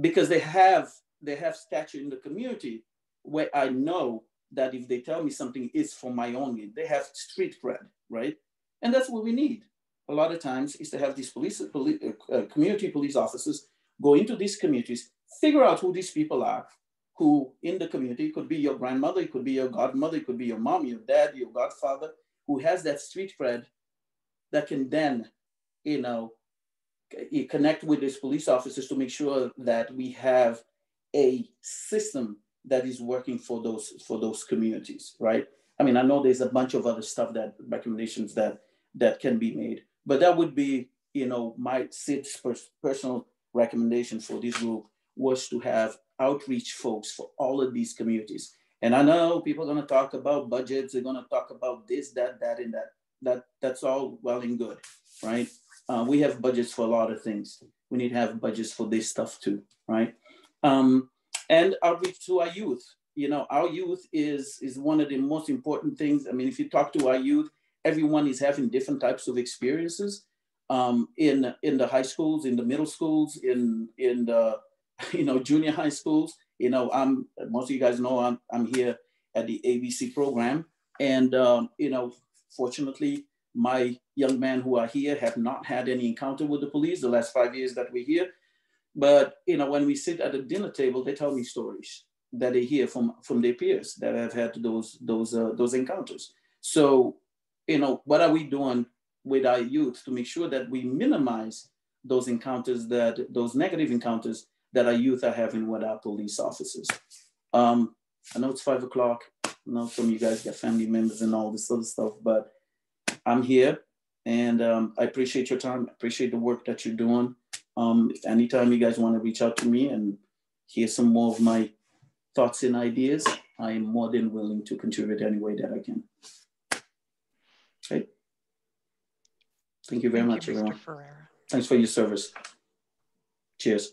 Because they have they have stature in the community where I know that if they tell me something, it's for my own good. They have street cred, right? And that's what we need a lot of times is to have these police, police uh, uh, community police officers go into these communities, figure out who these people are, who in the community could be your grandmother, it could be your godmother, it could be your mom, your dad, your godfather, who has that street cred that can then, you know, connect with these police officers to make sure that we have a system that is working for those for those communities, right? I mean, I know there's a bunch of other stuff that recommendations that that can be made, but that would be, you know, my Sid's personal recommendation for this group was to have outreach folks for all of these communities. And I know people are going to talk about budgets. They're going to talk about this, that, that, and that. That that's all well and good, right? Uh, we have budgets for a lot of things. We need to have budgets for this stuff too, right? Um, and outreach to our youth. You know, our youth is is one of the most important things. I mean, if you talk to our youth, everyone is having different types of experiences um, in in the high schools, in the middle schools, in in the you know junior high schools. You know, I'm most of you guys know I'm I'm here at the ABC program, and um, you know, fortunately, my young men who are here have not had any encounter with the police the last five years that we're here. But you know, when we sit at the dinner table, they tell me stories that they hear from from their peers that have had those those uh, those encounters. So you know, what are we doing with our youth to make sure that we minimize those encounters that those negative encounters that our youth are having with our police officers. Um, I know it's five o'clock. I know some of you guys got family members and all this other stuff, but I'm here and um, I appreciate your time. I appreciate the work that you're doing. Um, anytime you guys want to reach out to me and hear some more of my thoughts and ideas, I am more than willing to contribute any way that I can. Okay. Thank you very Thank much, you, everyone. Ferreira. Thanks for your service. Cheers.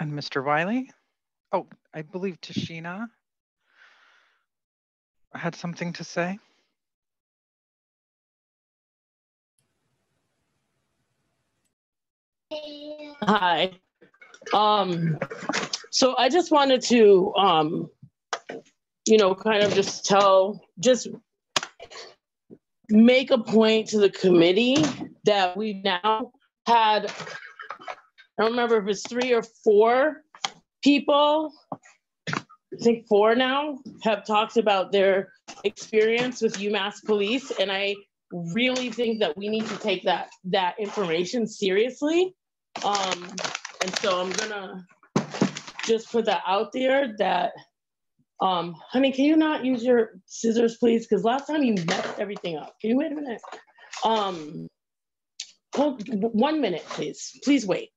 And Mr. Wiley? Oh, I believe Tashina had something to say. Hi. Um, so I just wanted to, um, you know, kind of just tell, just make a point to the committee that we now had, I don't remember if it's three or four people, I think four now, have talked about their experience with UMass police. And I really think that we need to take that, that information seriously. Um, and so I'm gonna just put that out there that, um, honey, can you not use your scissors, please? Because last time you messed everything up. Can you wait a minute? Um, hold one minute, please. Please wait.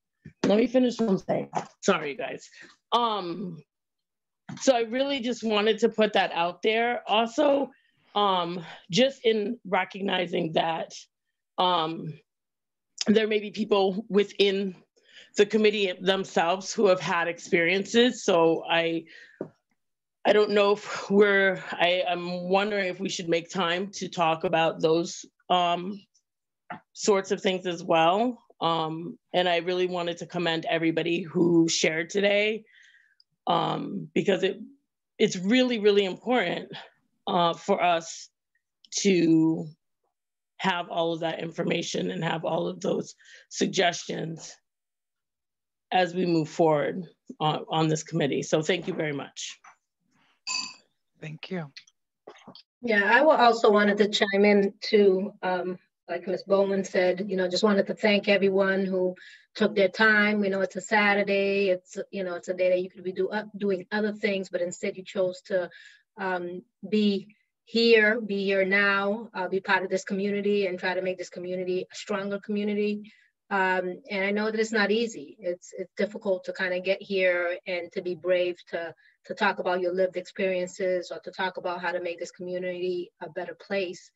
Let me finish what I'm saying. Sorry, guys. Um, so I really just wanted to put that out there. Also, um, just in recognizing that um, there may be people within the committee themselves who have had experiences. So I I don't know if we're I, I'm wondering if we should make time to talk about those um, sorts of things as well. Um, and I really wanted to commend everybody who shared today um, because it it's really, really important uh, for us to have all of that information and have all of those suggestions as we move forward on, on this committee. So thank you very much. Thank you. Yeah, I also wanted to chime in to, um, like Ms. Bowman said, you know, just wanted to thank everyone who took their time. You know, it's a Saturday. It's you know, it's a day that you could be do, uh, doing other things, but instead you chose to um, be here, be here now, uh, be part of this community, and try to make this community a stronger community. Um, and I know that it's not easy. It's it's difficult to kind of get here and to be brave to to talk about your lived experiences or to talk about how to make this community a better place.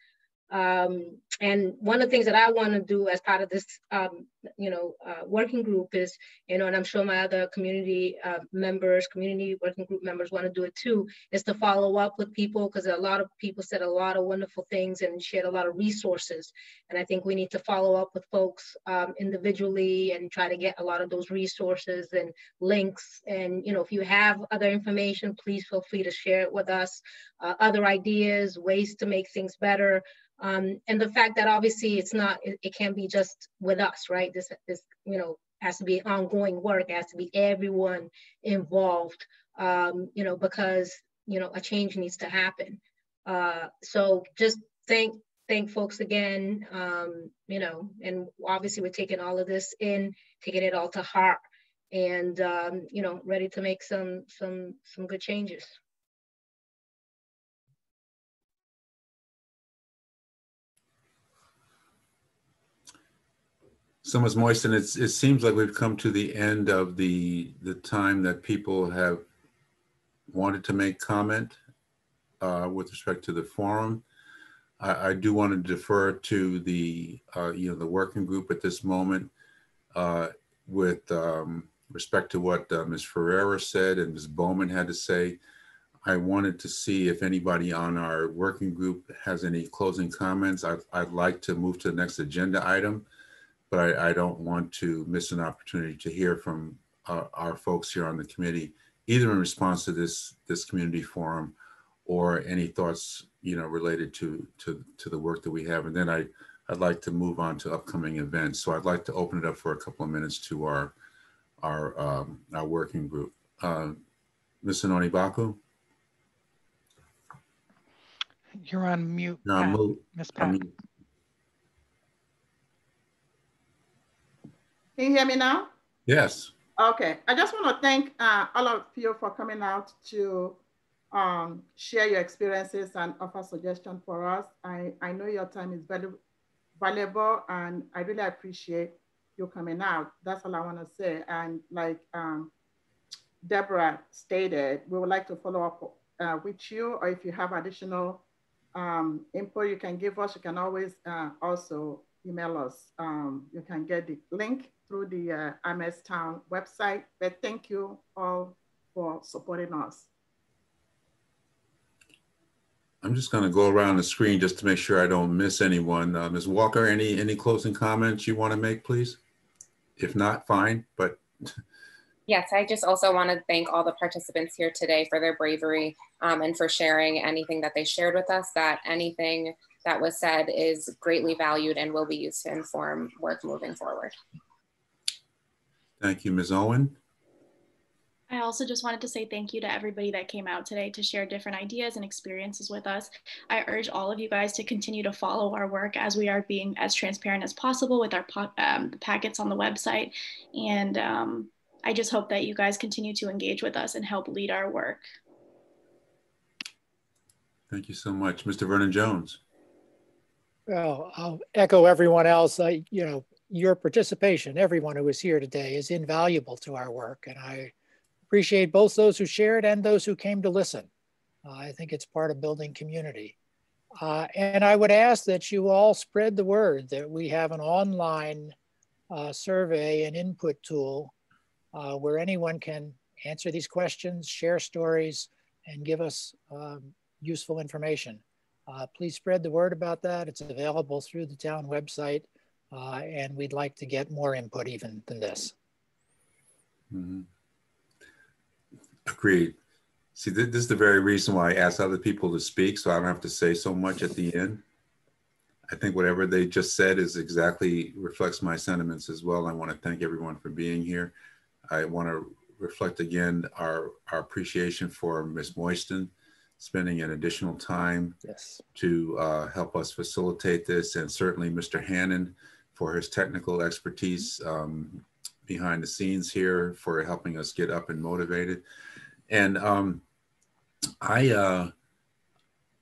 Um, and one of the things that I want to do as part of this, um, you know, uh, working group is, you know, and I'm sure my other community uh, members, community working group members want to do it too, is to follow up with people because a lot of people said a lot of wonderful things and shared a lot of resources. And I think we need to follow up with folks um, individually and try to get a lot of those resources and links. And, you know, if you have other information, please feel free to share it with us. Uh, other ideas, ways to make things better. Um, and the fact that obviously it's not, it, it can't be just with us, right? This, this, you know, has to be ongoing work, it has to be everyone involved, um, you know, because, you know, a change needs to happen. Uh, so just thank, thank folks again, um, you know, and obviously we're taking all of this in, taking it all to heart and, um, you know, ready to make some, some, some good changes. So Ms. Moyston, it's, it seems like we've come to the end of the, the time that people have wanted to make comment uh, with respect to the forum. I, I do want to defer to the, uh, you know, the working group at this moment uh, with um, respect to what uh, Ms. Ferreira said and Ms. Bowman had to say. I wanted to see if anybody on our working group has any closing comments. I'd, I'd like to move to the next agenda item but I, I, don't want to miss an opportunity to hear from uh, our folks here on the committee, either in response to this this community forum or any thoughts you know related to to to the work that we have. And then I I'd like to move on to upcoming events. So I'd like to open it up for a couple of minutes to our our um, our working group. Uh, Ms. Baku. You're on mute. No, I'm mute. Ms. Pat. Can you hear me now? Yes. Okay. I just want to thank uh, all of you for coming out to um, share your experiences and offer suggestions for us. I, I know your time is very valuable and I really appreciate you coming out. That's all I want to say. And like um, Deborah stated, we would like to follow up uh, with you or if you have additional um, info you can give us, you can always uh, also email us. Um, you can get the link through the uh, Amherst Town website. But thank you all for supporting us. I'm just going to go around the screen just to make sure I don't miss anyone. Uh, Ms. Walker, any any closing comments you want to make, please? If not, fine. But yes, I just also want to thank all the participants here today for their bravery um, and for sharing anything that they shared with us. That anything that was said is greatly valued and will be used to inform work moving forward. Thank you, Ms. Owen. I also just wanted to say thank you to everybody that came out today to share different ideas and experiences with us. I urge all of you guys to continue to follow our work as we are being as transparent as possible with our um, packets on the website. And um, I just hope that you guys continue to engage with us and help lead our work. Thank you so much. Mr. Vernon Jones. Well, I'll echo everyone else. I, you know, your participation, everyone who is here today, is invaluable to our work. And I appreciate both those who shared and those who came to listen. Uh, I think it's part of building community. Uh, and I would ask that you all spread the word that we have an online uh, survey and input tool uh, where anyone can answer these questions, share stories, and give us um, useful information. Uh, please spread the word about that. It's available through the town website, uh, and we'd like to get more input even than this. Mm -hmm. Agreed. See, this is the very reason why I ask other people to speak, so I don't have to say so much at the end. I think whatever they just said is exactly reflects my sentiments as well. I want to thank everyone for being here. I want to reflect again our, our appreciation for Ms. Moyston spending an additional time yes. to uh, help us facilitate this, and certainly Mr. Hannon for his technical expertise um, behind the scenes here for helping us get up and motivated. And um, I, uh,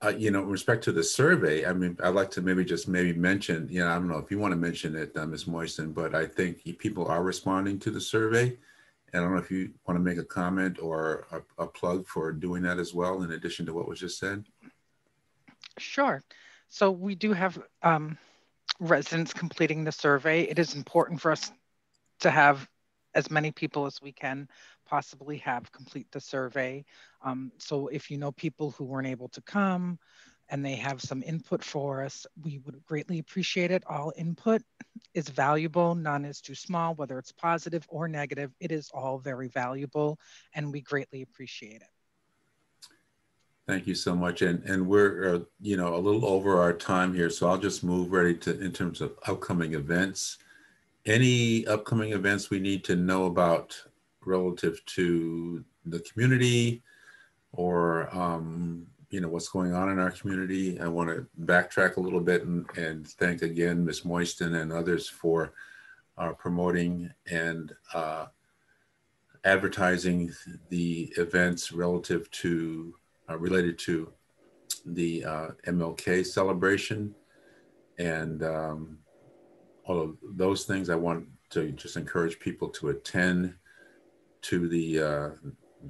uh, you know, with respect to the survey, I mean, I'd like to maybe just maybe mention, you know, I don't know if you want to mention it, uh, Ms. Moyston, but I think people are responding to the survey. And I don't know if you want to make a comment or a, a plug for doing that as well, in addition to what was just said. Sure. So we do have um, residents completing the survey. It is important for us to have as many people as we can possibly have complete the survey. Um, so if you know people who weren't able to come and they have some input for us, we would greatly appreciate it. All input is valuable, none is too small, whether it's positive or negative, it is all very valuable and we greatly appreciate it. Thank you so much. And, and we're, uh, you know, a little over our time here, so I'll just move ready to, in terms of upcoming events. Any upcoming events we need to know about relative to the community or um, you know what's going on in our community. I want to backtrack a little bit and, and thank again Ms. Moyston and others for uh, promoting and uh, advertising the events relative to related to the uh, MLK celebration and um, all of those things. I want to just encourage people to attend to the uh,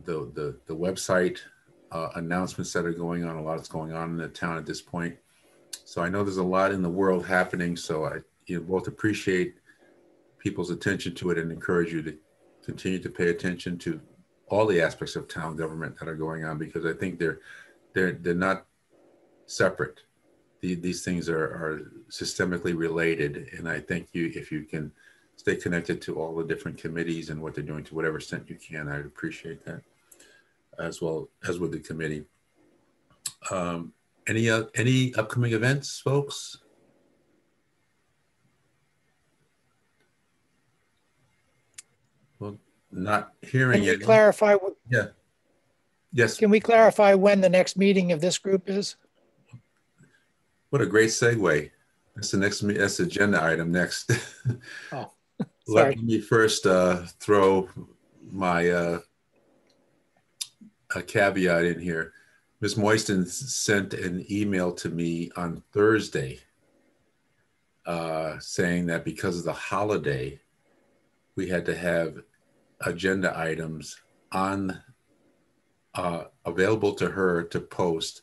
the, the, the website uh, announcements that are going on. A lot is going on in the town at this point. So I know there's a lot in the world happening. So I you know, both appreciate people's attention to it and encourage you to continue to pay attention to all the aspects of town government that are going on because I think they're they're they're not separate. The, these things are, are systemically related, and I think you if you can stay connected to all the different committees and what they're doing to whatever extent you can. I'd appreciate that as well as with the committee. Um, any, uh, any upcoming events, folks? Well, not hearing Can it. clarify? Yeah. Yes. Can we clarify when the next meeting of this group is? What a great segue. That's the next, that's the agenda item next. Oh. Let me first uh, throw my uh, a caveat in here. Ms. Moyston sent an email to me on Thursday uh, saying that because of the holiday, we had to have agenda items on uh, available to her to post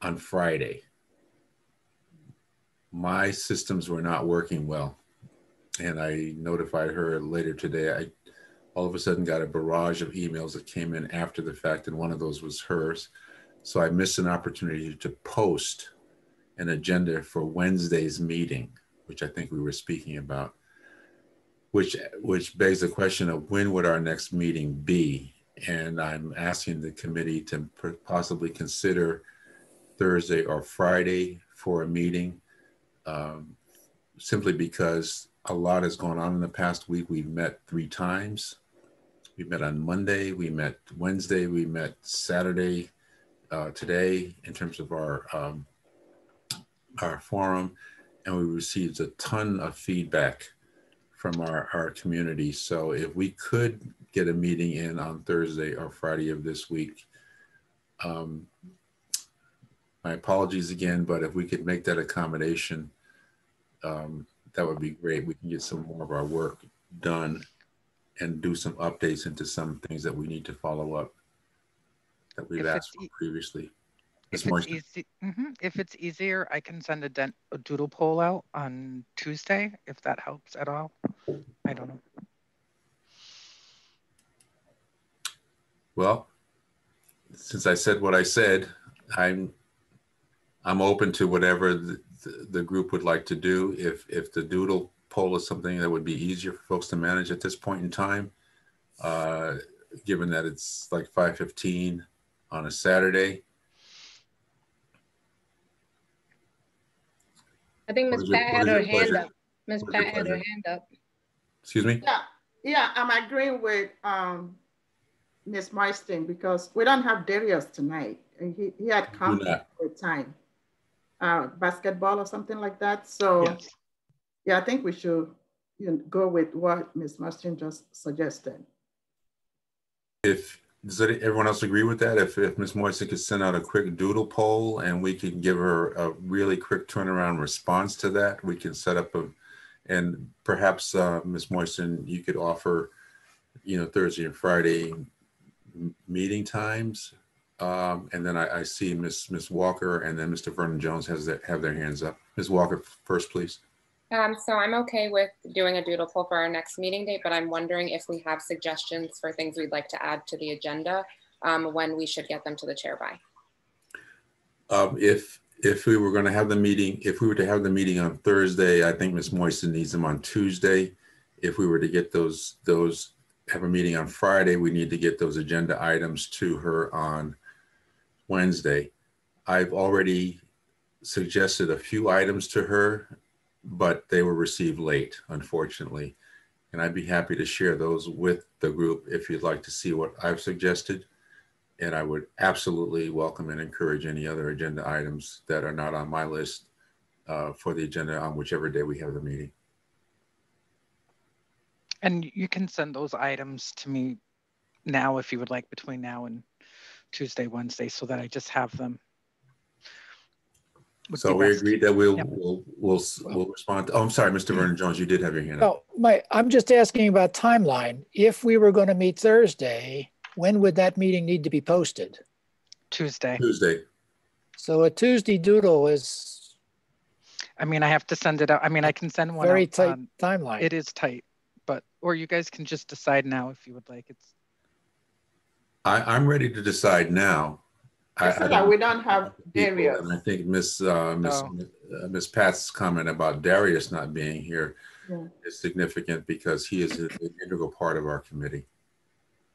on Friday. My systems were not working well and I notified her later today. I all of a sudden got a barrage of emails that came in after the fact, and one of those was hers. So I missed an opportunity to post an agenda for Wednesday's meeting, which I think we were speaking about, which which begs the question of when would our next meeting be? And I'm asking the committee to possibly consider Thursday or Friday for a meeting, um, simply because a lot has gone on in the past week. We've met three times. We met on Monday, we met Wednesday, we met Saturday, uh, today in terms of our um, our forum, and we received a ton of feedback from our, our community. So if we could get a meeting in on Thursday or Friday of this week, um, my apologies again, but if we could make that accommodation, um, that would be great. We can get some more of our work done and do some updates into some things that we need to follow up that we've If asked for previously. If it's easy, mhm, if it's easier, I can send a, den- a doodle poll out on Tuesday, if that helps at all. I don't know. Well, since I said what I said, I'm, I'm open to whatever the, the- the group would like to do. If, if the doodle poll is something that would be easier for folks to manage at this point in time, uh, given that it's like 5:15 on a Saturday. I think What Ms. Pat what had her hand up. Ms. What is your Pat had her hand up. Excuse me? Yeah, yeah, I'm agreeing with um, Ms. Marston because we don't have Darius tonight. And he, he had conflict with time, uh, basketball or something like that. So yeah, I think we should you know, go with what Ms. Marston just suggested. If, does everyone else agree with that? If, if Ms. Moisey could send out a quick doodle poll and we can give her a really quick turnaround response to that, we can set up a, and perhaps, uh, Ms. Moyston, you could offer, you know, Thursday and Friday meeting times. Um, and then I, I see Ms. Ms. Walker and then Mr. Vernon Jones has that, have their hands up. Ms. Walker first, please. Um, so I'm okay with doing a doodle poll for our next meeting date, but I'm wondering if we have suggestions for things we'd like to add to the agenda, um, when we should get them to the chair by. Um, if, if we were going to have the meeting, if we were to have the meeting on Thursday, I think Ms. Moyston needs them on Tuesday. If we were to get those, those, have a meeting on Friday, we need to get those agenda items to her on Wednesday. I've already suggested a few items to her, but they were received late, unfortunately. And I'd be happy to share those with the group if you'd like to see what I've suggested. And I would absolutely welcome and encourage any other agenda items that are not on my list uh, for the agenda on whichever day we have the meeting. And you can send those items to me now if you would like between now and Tuesday, Wednesday, so that I just have them. Would So be we best. agreed that we'll, Yep. we'll, we'll, we'll respond. Oh, I'm sorry, Mr. Mm-hmm. Vernon Jones, you did have your hand up. Oh, my, I'm just asking about timeline. If we were going to meet Thursday, when would that meeting need to be posted? Tuesday. Tuesday. So a Tuesday doodle is I mean, I have to send it out. I mean, I can send one very out tight on- timeline. It is tight, but, or you guys can just decide now if you would like. It's, I, I'm ready to decide now. I- So I that we don't have Darius. And I think Miss uh, Miss Oh. uh, Miss Pat's comment about Darius not being here Yeah. is significant because he is an integral part of our committee.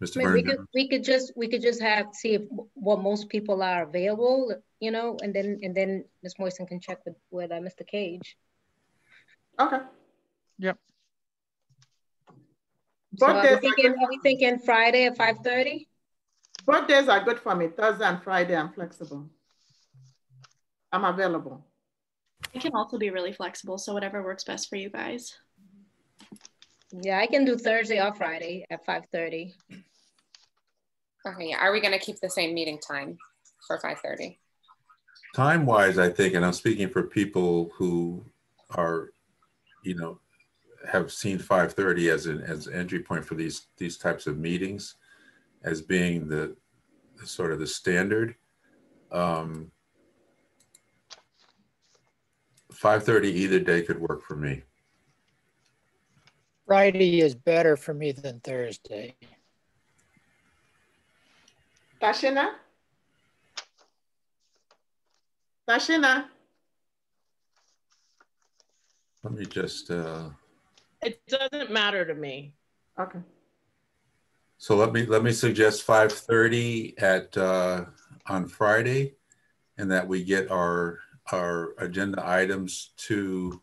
I Mr. mean, we could, we could just, we could just have, see if, what most people are available, you know, and then, and then Ms. Moyston can check with, with uh, Mr. Cage. Okay. Yep. So Both are we are thinking, are we thinking Friday at five thirty? Both days are good for me. Thursday and Friday, I'm flexible. I'm available. I can also be really flexible, so whatever works best for you guys. Yeah, I can do Thursday or Friday at five thirty. Okay. Are we gonna keep the same meeting time for five thirty? time wise, I think, and I'm speaking for people who are, you know, have seen 5:30 as an as entry point for these these types of meetings, as being the, the sort of the standard. Um, 5:30 either day could work for me. Friday is better for me than Thursday. Tashina? Tashina? Let me just. Uh, It doesn't matter to me. Okay. So let me, let me suggest five thirty at, uh, on Friday. And that we get our, our agenda items to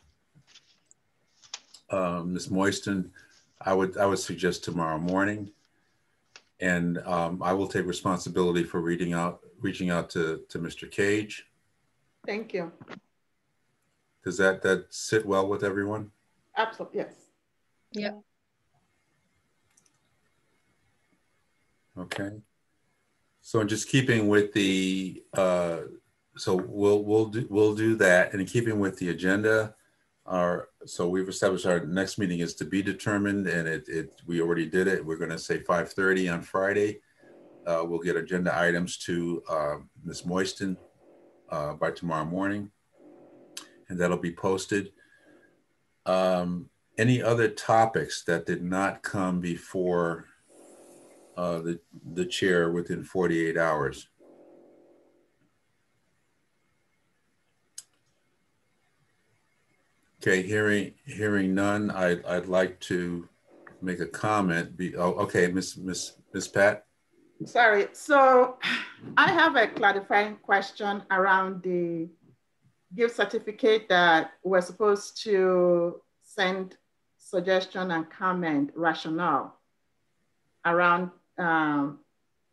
uh, Ms. Moyston. I would, I would suggest tomorrow morning. And um, I will take responsibility for reading out, reaching out to, to Mr. Cage. Thank you. Does that, that sit well with everyone? Absolutely, yes. Yep. Okay. So in just keeping with the, uh, so we'll, we'll do, we'll do that and in keeping with the agenda. Our, so we've established our next meeting is to be determined and it, it, we already did it. We're going to say 5:30 on Friday. Uh, we'll get agenda items to, uh, Ms. Moyston uh, by tomorrow morning, and that'll be posted. Um, any other topics that did not come before uh, the, the chair within 48 hours? Okay, hearing hearing none, I, I'd like to make a comment. Be, oh, okay, Miss Miss Miss Pat. Sorry, so I have a clarifying question around the gift certificate that we're supposed to send suggestion and comment rationale around um,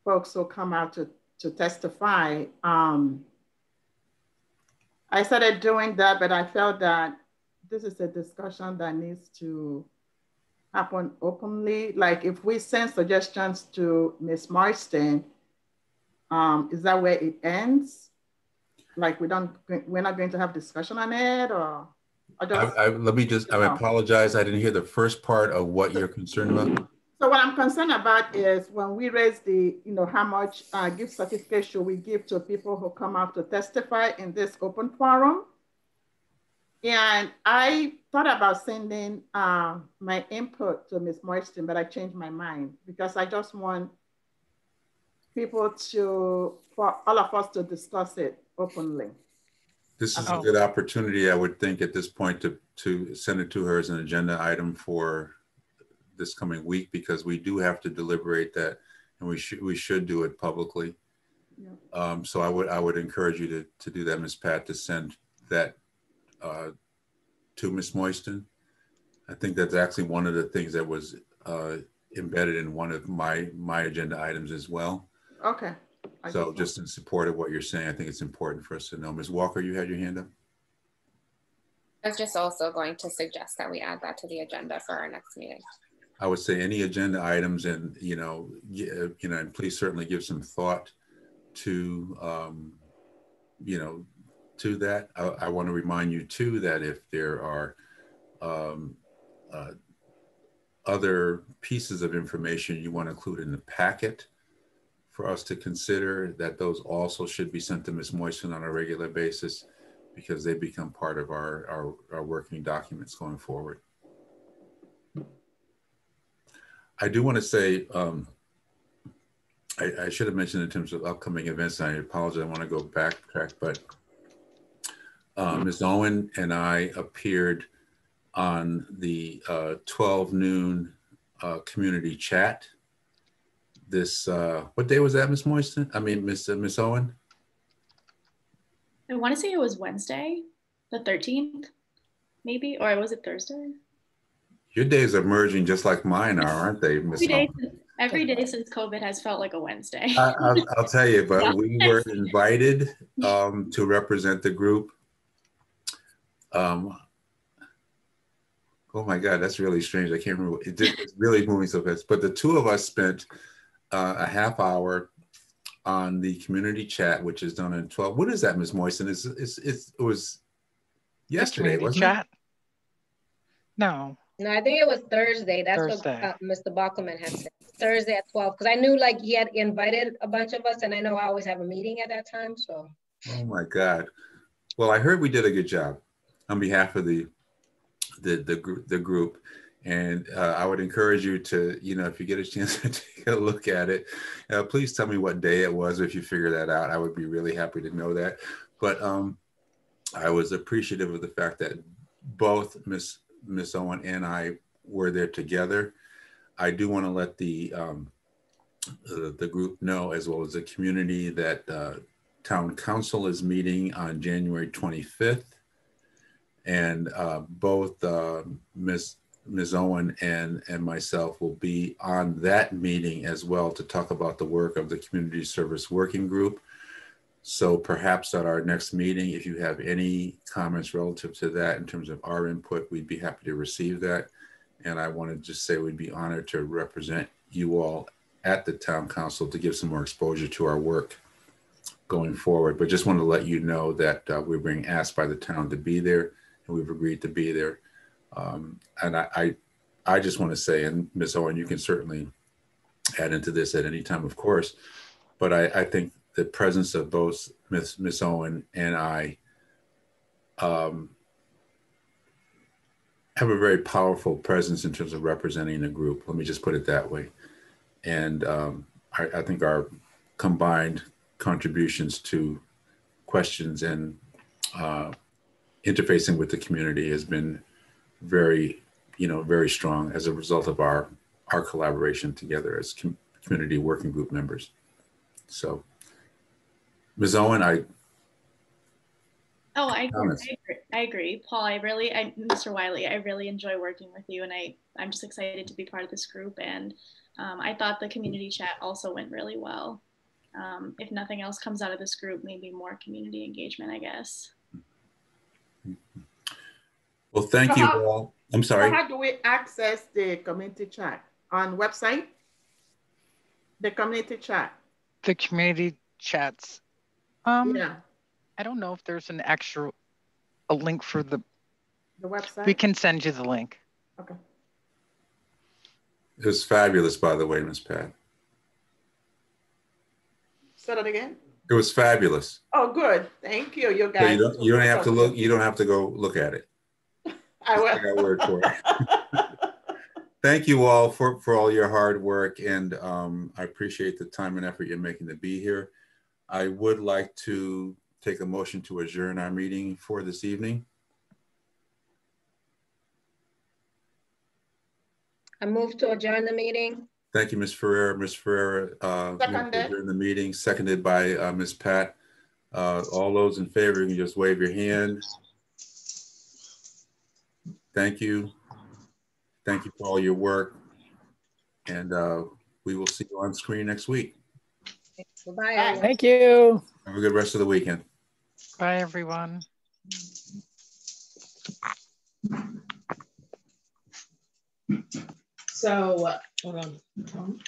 folks who come out to, to testify. Um, I started doing that, but I felt that this is a discussion that needs to happen openly. Like if we send suggestions to Ms. Marston, um, is that where it ends? Like we don't, we're not going to have discussion on it or? or just, I, I, let me just, I apologize. I didn't hear the first part of what you're concerned about. So what I'm concerned about is when we raise the, you know, how much uh, gift certificate should we give to people who come out to testify in this open forum? And I thought about sending uh, my input to Ms. Marston, but I changed my mind because I just want people to, for all of us to discuss it openly. This is a good opportunity, I would think, at this point to, to send it to her as an agenda item for this coming week because we do have to deliberate that and we should we should do it publicly. Yeah. Um, so I would I would encourage you to, to do that, Ms. Pat, to send that uh, to Ms. Moyston. I think that's actually one of the things that was uh, embedded in one of my my agenda items as well. Okay. I so just in support of what you're saying, I think it's important for us to know. Ms. Walker, you had your hand up. I was just also going to suggest that we add that to the agenda for our next meeting. I would say any agenda items and, you know, you know, and please certainly give some thought to, um, you know, to that. I, I want to remind you too that if there are um, uh, other pieces of information you want to include in the packet for us to consider, that those also should be sent to Ms. Moyston on a regular basis because they become part of our, our, our working documents going forward. I do want to say, um, I, I, should have mentioned in terms of upcoming events, I apologize, I want to go backtrack, but uh, Ms. Owen and I appeared on the uh, 12 noon uh, community chat. This, uh, what day was that, Ms. Moyston? I mean, Ms. Uh, Ms. Owen? I want to say it was Wednesday, the 13th, maybe, or was it Thursday? Your days are merging just like mine are, aren't they, Ms. Every day, every day since COVID has felt like a Wednesday. I, will tell you, but yeah. we were invited um, to represent the group um, oh my God, that's really strange. I can't remember. It did, it's really moving so fast. But the two of us spent uh, a half hour on the community chat, which is done in 12. What is that, Ms. Moyston? It's, it's, it's, it was yesterday, wasn't chat? it? No. No, I think it was Thursday. That's Thursday. what uh, Mr. Bockelman had said. Thursday at 12. Because I knew like he had invited a bunch of us, and I know I always have a meeting at that time. So. Oh my God. Well, I heard we did a good job on behalf of the the the, group, the group. And uh, I would encourage you to, you know, if you get a chance to take a look at it, uh, please tell me what day it was. If you figure that out, I would be really happy to know that. But um, I was appreciative of the fact that both Miss Miss Owen and I were there together. I do want to let the um, the, the group know, as well as the community, that uh, Town Council is meeting on January 25th and uh, both uh, Ms. Ms. Owen and, and myself will be on that meeting as well to talk about the work of the Community Service Working Group. So perhaps at our next meeting, if you have any comments relative to that in terms of our input, we'd be happy to receive that. And I want to just say we'd be honored to represent you all at the town council to give some more exposure to our work going forward. But just want to let you know that uh, we're being asked by the town to be there and we've agreed to be there. Um, and I, I, I just want to say, and Ms. Owen, you can certainly add into this at any time, of course, but I, I think the presence of both Miss Miss Owen and I um, have a very powerful presence in terms of representing the group. Let me just put it that way. And um, I, I think our combined contributions to questions and uh, interfacing with the community has been very, you know, very strong as a result of our our collaboration together as com community working group members. So, Ms. Owen, I Oh, I agree. I agree. I agree. Paul, I really, I, Mr. Wiley, I really enjoy working with you and I, I'm just excited to be part of this group. And um, I thought the community chat also went really well. Um, if nothing else comes out of this group, maybe more community engagement, I guess. well, thank So you how- all. I'm So sorry. how do we access the community chat? On website? The community chat? The community chats. Um, Yeah, I don't know if there's an extra, a link for the, the website? we can send you the link. Okay. It was fabulous, by the way, Miss Pat. Say that again? It was fabulous. Oh, good. Thank you, you So guys. you don't you don't have to look. You don't have to go look at it. I will. I got word for it. Thank you all for for all your hard work, and um, I appreciate the time and effort you're making to be here. I would like to take a motion to adjourn our meeting for this evening. I move to adjourn the meeting. Thank you, Ms. Ferrer. Ms. Ferrer, uh, moved Seconded. adjourn the meeting, seconded by uh, Ms. Pat. Uh, all those in favor, you can just wave your hand. Thank you. Thank you for all your work. And uh, we will see you on screen next week. Bye-bye. Thank you. Have a good rest of the weekend. Bye, everyone. So, hold on.